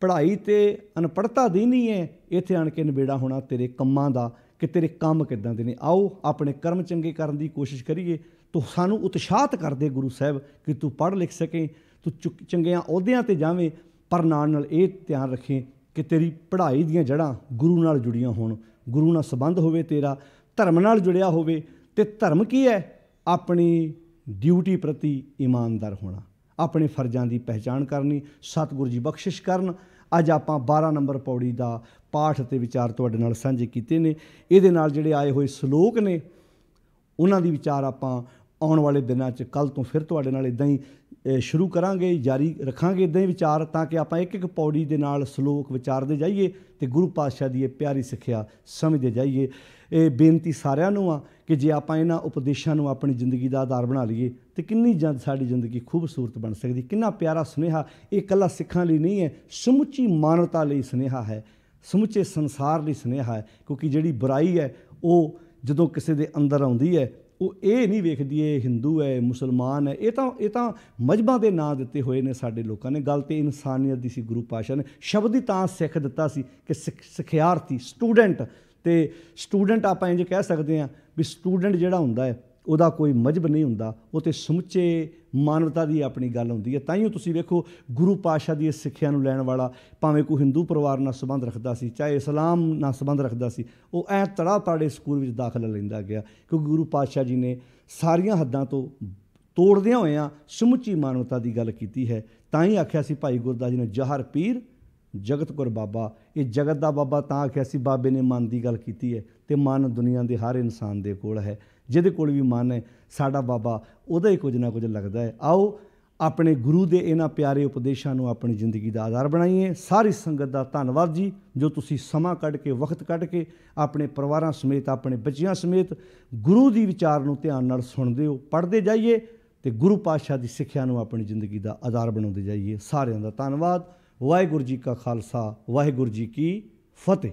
ਪੜ੍ਹਾਈ ਤੇ ਅਨਪੜ੍ਹਤਾ ਦੀ ਨਹੀਂ ਹੈ, ਇੱਥੇ ਆਣ ਕੇ ਨਿਬੇੜਾ ਹੋਣਾ ਤੇਰੇ ਕੰਮਾਂ ਦਾ ਕਿ ਤੇਰੇ ਕੰਮ ਕਿੱਦਾਂ ਦੇ ਨੇ? ਆਓ, ਆਪਣੇ ਕਰਮ ਚੰਗੇ ਕਰਨ ਦੀ ਕੋਸ਼ਿਸ਼ ਕਰੀਏ। ਤੋ ਸਾਨੂੰ ਉਤਸ਼ਾਹਤ ਕਰਦੇ ਗੁਰੂ ਸਾਹਿਬ ਕਿ ਤੂੰ ਪੜ੍ਹ ਲਿਖ ਸਕੇ, ਤੂੰ ਚੁੱਕ- ਚੰਗੀਆਂ ਅਹੁਦਿਆਂ ਤੇ ਜਾਵੇਂ, ਪਰ ਨਾਲ ਨਾਲ ਇਹ ਧਿਆਨ ਰੱਖੇ ਕਿ ਤੇਰੀ ਪੜ੍ਹਾਈ ਦੀਆਂ ਜੜ੍ਹਾਂ ਗੁਰੂ ਨਾਲ ਜੁੜੀਆਂ ਹੋਣ। ਗੁਰੂ ਨਾਲ ਸੰਬੰਧ ਹੋਵੇ ਤੇਰਾ, ਧਰਮ ਨਾਲ ਜੁੜਿਆ ਹੋਵੇ, ਤੇ ਧਰਮ ਕੀ ਹੈ? ਆਪਣੀ ਡਿਊਟੀ ਪ੍ਰਤੀ ਇਮਾਨਦਾਰ ਹੋਣਾ। ਆਪਣੇ ਫਰਜ਼ਾਂ ਦੀ ਪਹਿਚਾਣ ਕਰਨੀ, ਸਤਿਗੁਰੂ ਜੀ ਬਖਸ਼ਿਸ਼ ਕਰਨ। ਅੱਜ ਆਪਾਂ 12 ਨੰਬਰ ਪੌੜੀ ਦਾ ਪਾਠ ਅਤੇ ਵਿਚਾਰ ਤੁਹਾਡੇ ਨਾਲ ਸਾਂਝੇ ਕੀਤੇ ਨੇ। ਇਹਦੇ ਨਾਲ ਜਿਹੜੇ ਆਏ ਹੋਏ ਸ਼ਲੋਕ ਨੇ, ਉਹਨਾਂ ਦੀ ਵਿਚਾਰ ਆਪਾਂ ਆਉਣ ਵਾਲੇ ਦਿਨਾਂ 'ਚ ਕੱਲ ਤੋਂ ਫਿਰ ਤੁਹਾਡੇ ਨਾਲ ਇਦਾਂ ਹੀ ਸ਼ੁਰੂ ਕਰਾਂਗੇ, ਜਾਰੀ ਰੱਖਾਂਗੇ ਇਦਾਂ ਹੀ ਵਿਚਾਰ, ਤਾਂ ਕਿ ਆਪਾਂ ਇੱਕ ਇੱਕ ਪੌੜੀ ਦੇ ਨਾਲ ਸ਼ਲੋਕ ਵਿਚਾਰਦੇ ਜਾਈਏ ਤੇ ਗੁਰੂ ਪਾਤਸ਼ਾਹ ਦੀ ਇਹ ਪਿਆਰੀ ਸਿੱਖਿਆ ਸਮਝਦੇ ਜਾਈਏ। ਇਹ ਬੇਨਤੀ ਸਾਰਿਆਂ ਨੂੰ ਆ ਕਿ ਜੇ ਆਪਾਂ ਇਹਨਾਂ ਉਪਦੇਸ਼ਾਂ ਨੂੰ ਆਪਣੀ ਜ਼ਿੰਦਗੀ ਦਾ ਆਧਾਰ ਬਣਾ ਲਈਏ, ਤੇ ਕਿੰਨੀ ਜਦ ਸਾਡੀ ਜ਼ਿੰਦਗੀ ਖੂਬਸੂਰਤ ਬਣ ਸਕਦੀ। ਕਿੰਨਾ ਪਿਆਰਾ ਸੁਨੇਹਾ, ਇਹ ਇਕੱਲਾ ਸਿੱਖਾਂ ਲਈ ਨਹੀਂ ਹੈ, ਸਮੁੱਚੀ ਮਾਨਵਤਾ ਲਈ ਸੁਨੇਹਾ ਹੈ। ਸਮੁੱਚੇ ਸੰਸਾਰ ਲਈ ਸੁਨੇਹਾ ਹੈ, ਕਿਉਂਕਿ ਜਿਹੜੀ ਬੁਰਾਈ ਹੈ, ਉਹ ਜਦੋਂ ਕਿਸੇ ਦੇ ਅੰਦਰ ਆਉਂਦੀ ਹੈ, ਉਹ ਇਹ ਨਹੀਂ ਵੇਖਦੀ ਇਹ ਹਿੰਦੂ ਹੈ, ਮੁਸਲਮਾਨ ਹੈ, ਇਹ ਤਾਂ ਇਹ ਤਾਂ ਮਜਬਾਂ ਦੇ ਨਾਂ ਦਿੱਤੇ ਹੋਏ ਨੇ ਸਾਡੇ ਲੋਕਾਂ ਨੇ। ਗੱਲ ਤੇ ਇਨਸਾਨੀਅਤ ਦੀ ਸੀ, ਗੁਰੂ ਪਾਸ਼ਾ ਨੇ। ਸ਼ਬਦ ਹੀ ਤਾਂ ਸਿੱਖ ਦਿੱਤਾ ਸੀ ਕਿ ਸਿੱਖ- ਸਿਖਿਆਰਥੀ, ਸਟੂਡੈਂਟ। ਤੇ ਸਟੂਡੈਂਟ ਆਪਾਂ ਇੰਜ ਕਹਿ ਸਕਦੇ ਹਾਂ ਵੀ ਸਟੂਡੈਂਟ ਜਿਹੜਾ ਹੁੰਦਾ ਹੈ ਉਹਦਾ ਕੋਈ ਮਜਬ ਨਹੀਂ ਹੁੰਦਾ, ਉਹ ਤੇ ਸਮੁੱਚੇ ਮਾਨਵਤਾ ਦੀ ਆਪਣੀ ਗੱਲ ਹੁੰਦੀ ਹੈ। ਤਾਂ ਹੀ ਤੁਸੀਂ ਵੇਖੋ, ਗੁਰੂ ਪਾਤਸ਼ਾਹ ਦੀ ਇਸ ਸਿੱਖਿਆ ਨੂੰ ਲੈਣ ਵਾਲਾ ਭਾਵੇਂ ਕੋਈ ਹਿੰਦੂ ਪਰਿਵਾਰ ਨਾਲ ਸੰਬੰਧ ਰੱਖਦਾ ਸੀ, ਚਾਹੇ ਇਸਲਾਮ ਨਾਲ ਸੰਬੰਧ ਰੱਖਦਾ ਸੀ, ਉਹ ਐ ਤੜਾ ਤਾੜੇ ਸਕੂਲ ਵਿੱਚ ਦਾਖਲਾ ਲੈਂਦਾ ਗਿਆ, ਕਿਉਂਕਿ ਗੁਰੂ ਪਾਤਸ਼ਾਹ ਜੀ ਨੇ ਸਾਰੀਆਂ ਹੱਦਾਂ ਤੋਂ ਤੋੜਦਿਆਂ ਹੋਇਆਂ ਸਮੁੱਚੀ ਮਾਨਵਤਾ ਦੀ ਗੱਲ ਕੀਤੀ ਹੈ। ਤਾਂ ਹੀ ਆਖਿਆ ਸੀ ਭਾਈ ਗੁਰਦਾਸ ਜੀ ਨੇ, ਜਹਰ ਪੀਰ, ਜਗਤ ਗੁਰ ਬਾਬਾ। ਇਹ ਜਗਤ ਦਾ ਬਾਬਾ ਤਾਂ ਆਖਿਆ ਸੀ, ਬਾਬੇ ਨੇ ਮਨ ਦੀ ਗੱਲ ਕੀਤੀ ਹੈ ਤੇ ਮਨ ਦੁਨੀਆ ਦੇ ਹਰ ਇਨਸਾਨ ਦੇ ਕੋਲ ਹੈ। ਜਿਹਦੇ ਕੋਲ ਵੀ ਮਨ ਹੈ, ਸਾਡਾ ਬਾਬਾ ਉਹਦਾ ਹੀ ਕੁਝ ਨਾ ਕੁਝ ਲੱਗਦਾ ਹੈ। ਆਓ ਆਪਣੇ ਗੁਰੂ ਦੇ ਇਹਨਾਂ ਪਿਆਰੇ ਉਪਦੇਸ਼ਾਂ ਨੂੰ ਆਪਣੀ ਜ਼ਿੰਦਗੀ ਦਾ ਆਧਾਰ ਬਣਾਈਏ। ਸਾਰੀ ਸੰਗਤ ਦਾ ਧੰਨਵਾਦ ਜੀ, ਜੋ ਤੁਸੀਂ ਸਮਾਂ ਕੱਢ ਕੇ, ਵਕਤ ਕੱਢ ਕੇ ਆਪਣੇ ਪਰਿਵਾਰਾਂ ਸਮੇਤ, ਆਪਣੇ ਬੱਚਿਆਂ ਸਮੇਤ ਗੁਰੂ ਦੀ ਵਿਚਾਰ ਨੂੰ ਧਿਆਨ ਨਾਲ ਸੁਣਦੇ ਹੋ, ਪੜ੍ਹਦੇ ਜਾਈਏ ਤੇ ਗੁਰੂ ਪਾਤਸ਼ਾਹ ਦੀ ਸਿੱਖਿਆ ਨੂੰ ਆਪਣੀ ਜ਼ਿੰਦਗੀ ਦਾ ਆਧਾਰ ਬਣਾਉਂਦੇ ਜਾਈਏ। ਸਾਰਿਆਂ ਦਾ ਧੰਨਵਾਦ। ਵਾਹਿਗੁਰੂ ਜੀ ਕਾ ਖਾਲਸਾ, ਵਾਹਿਗੁਰੂ ਜੀ ਕੀ ਫਤਿਹ।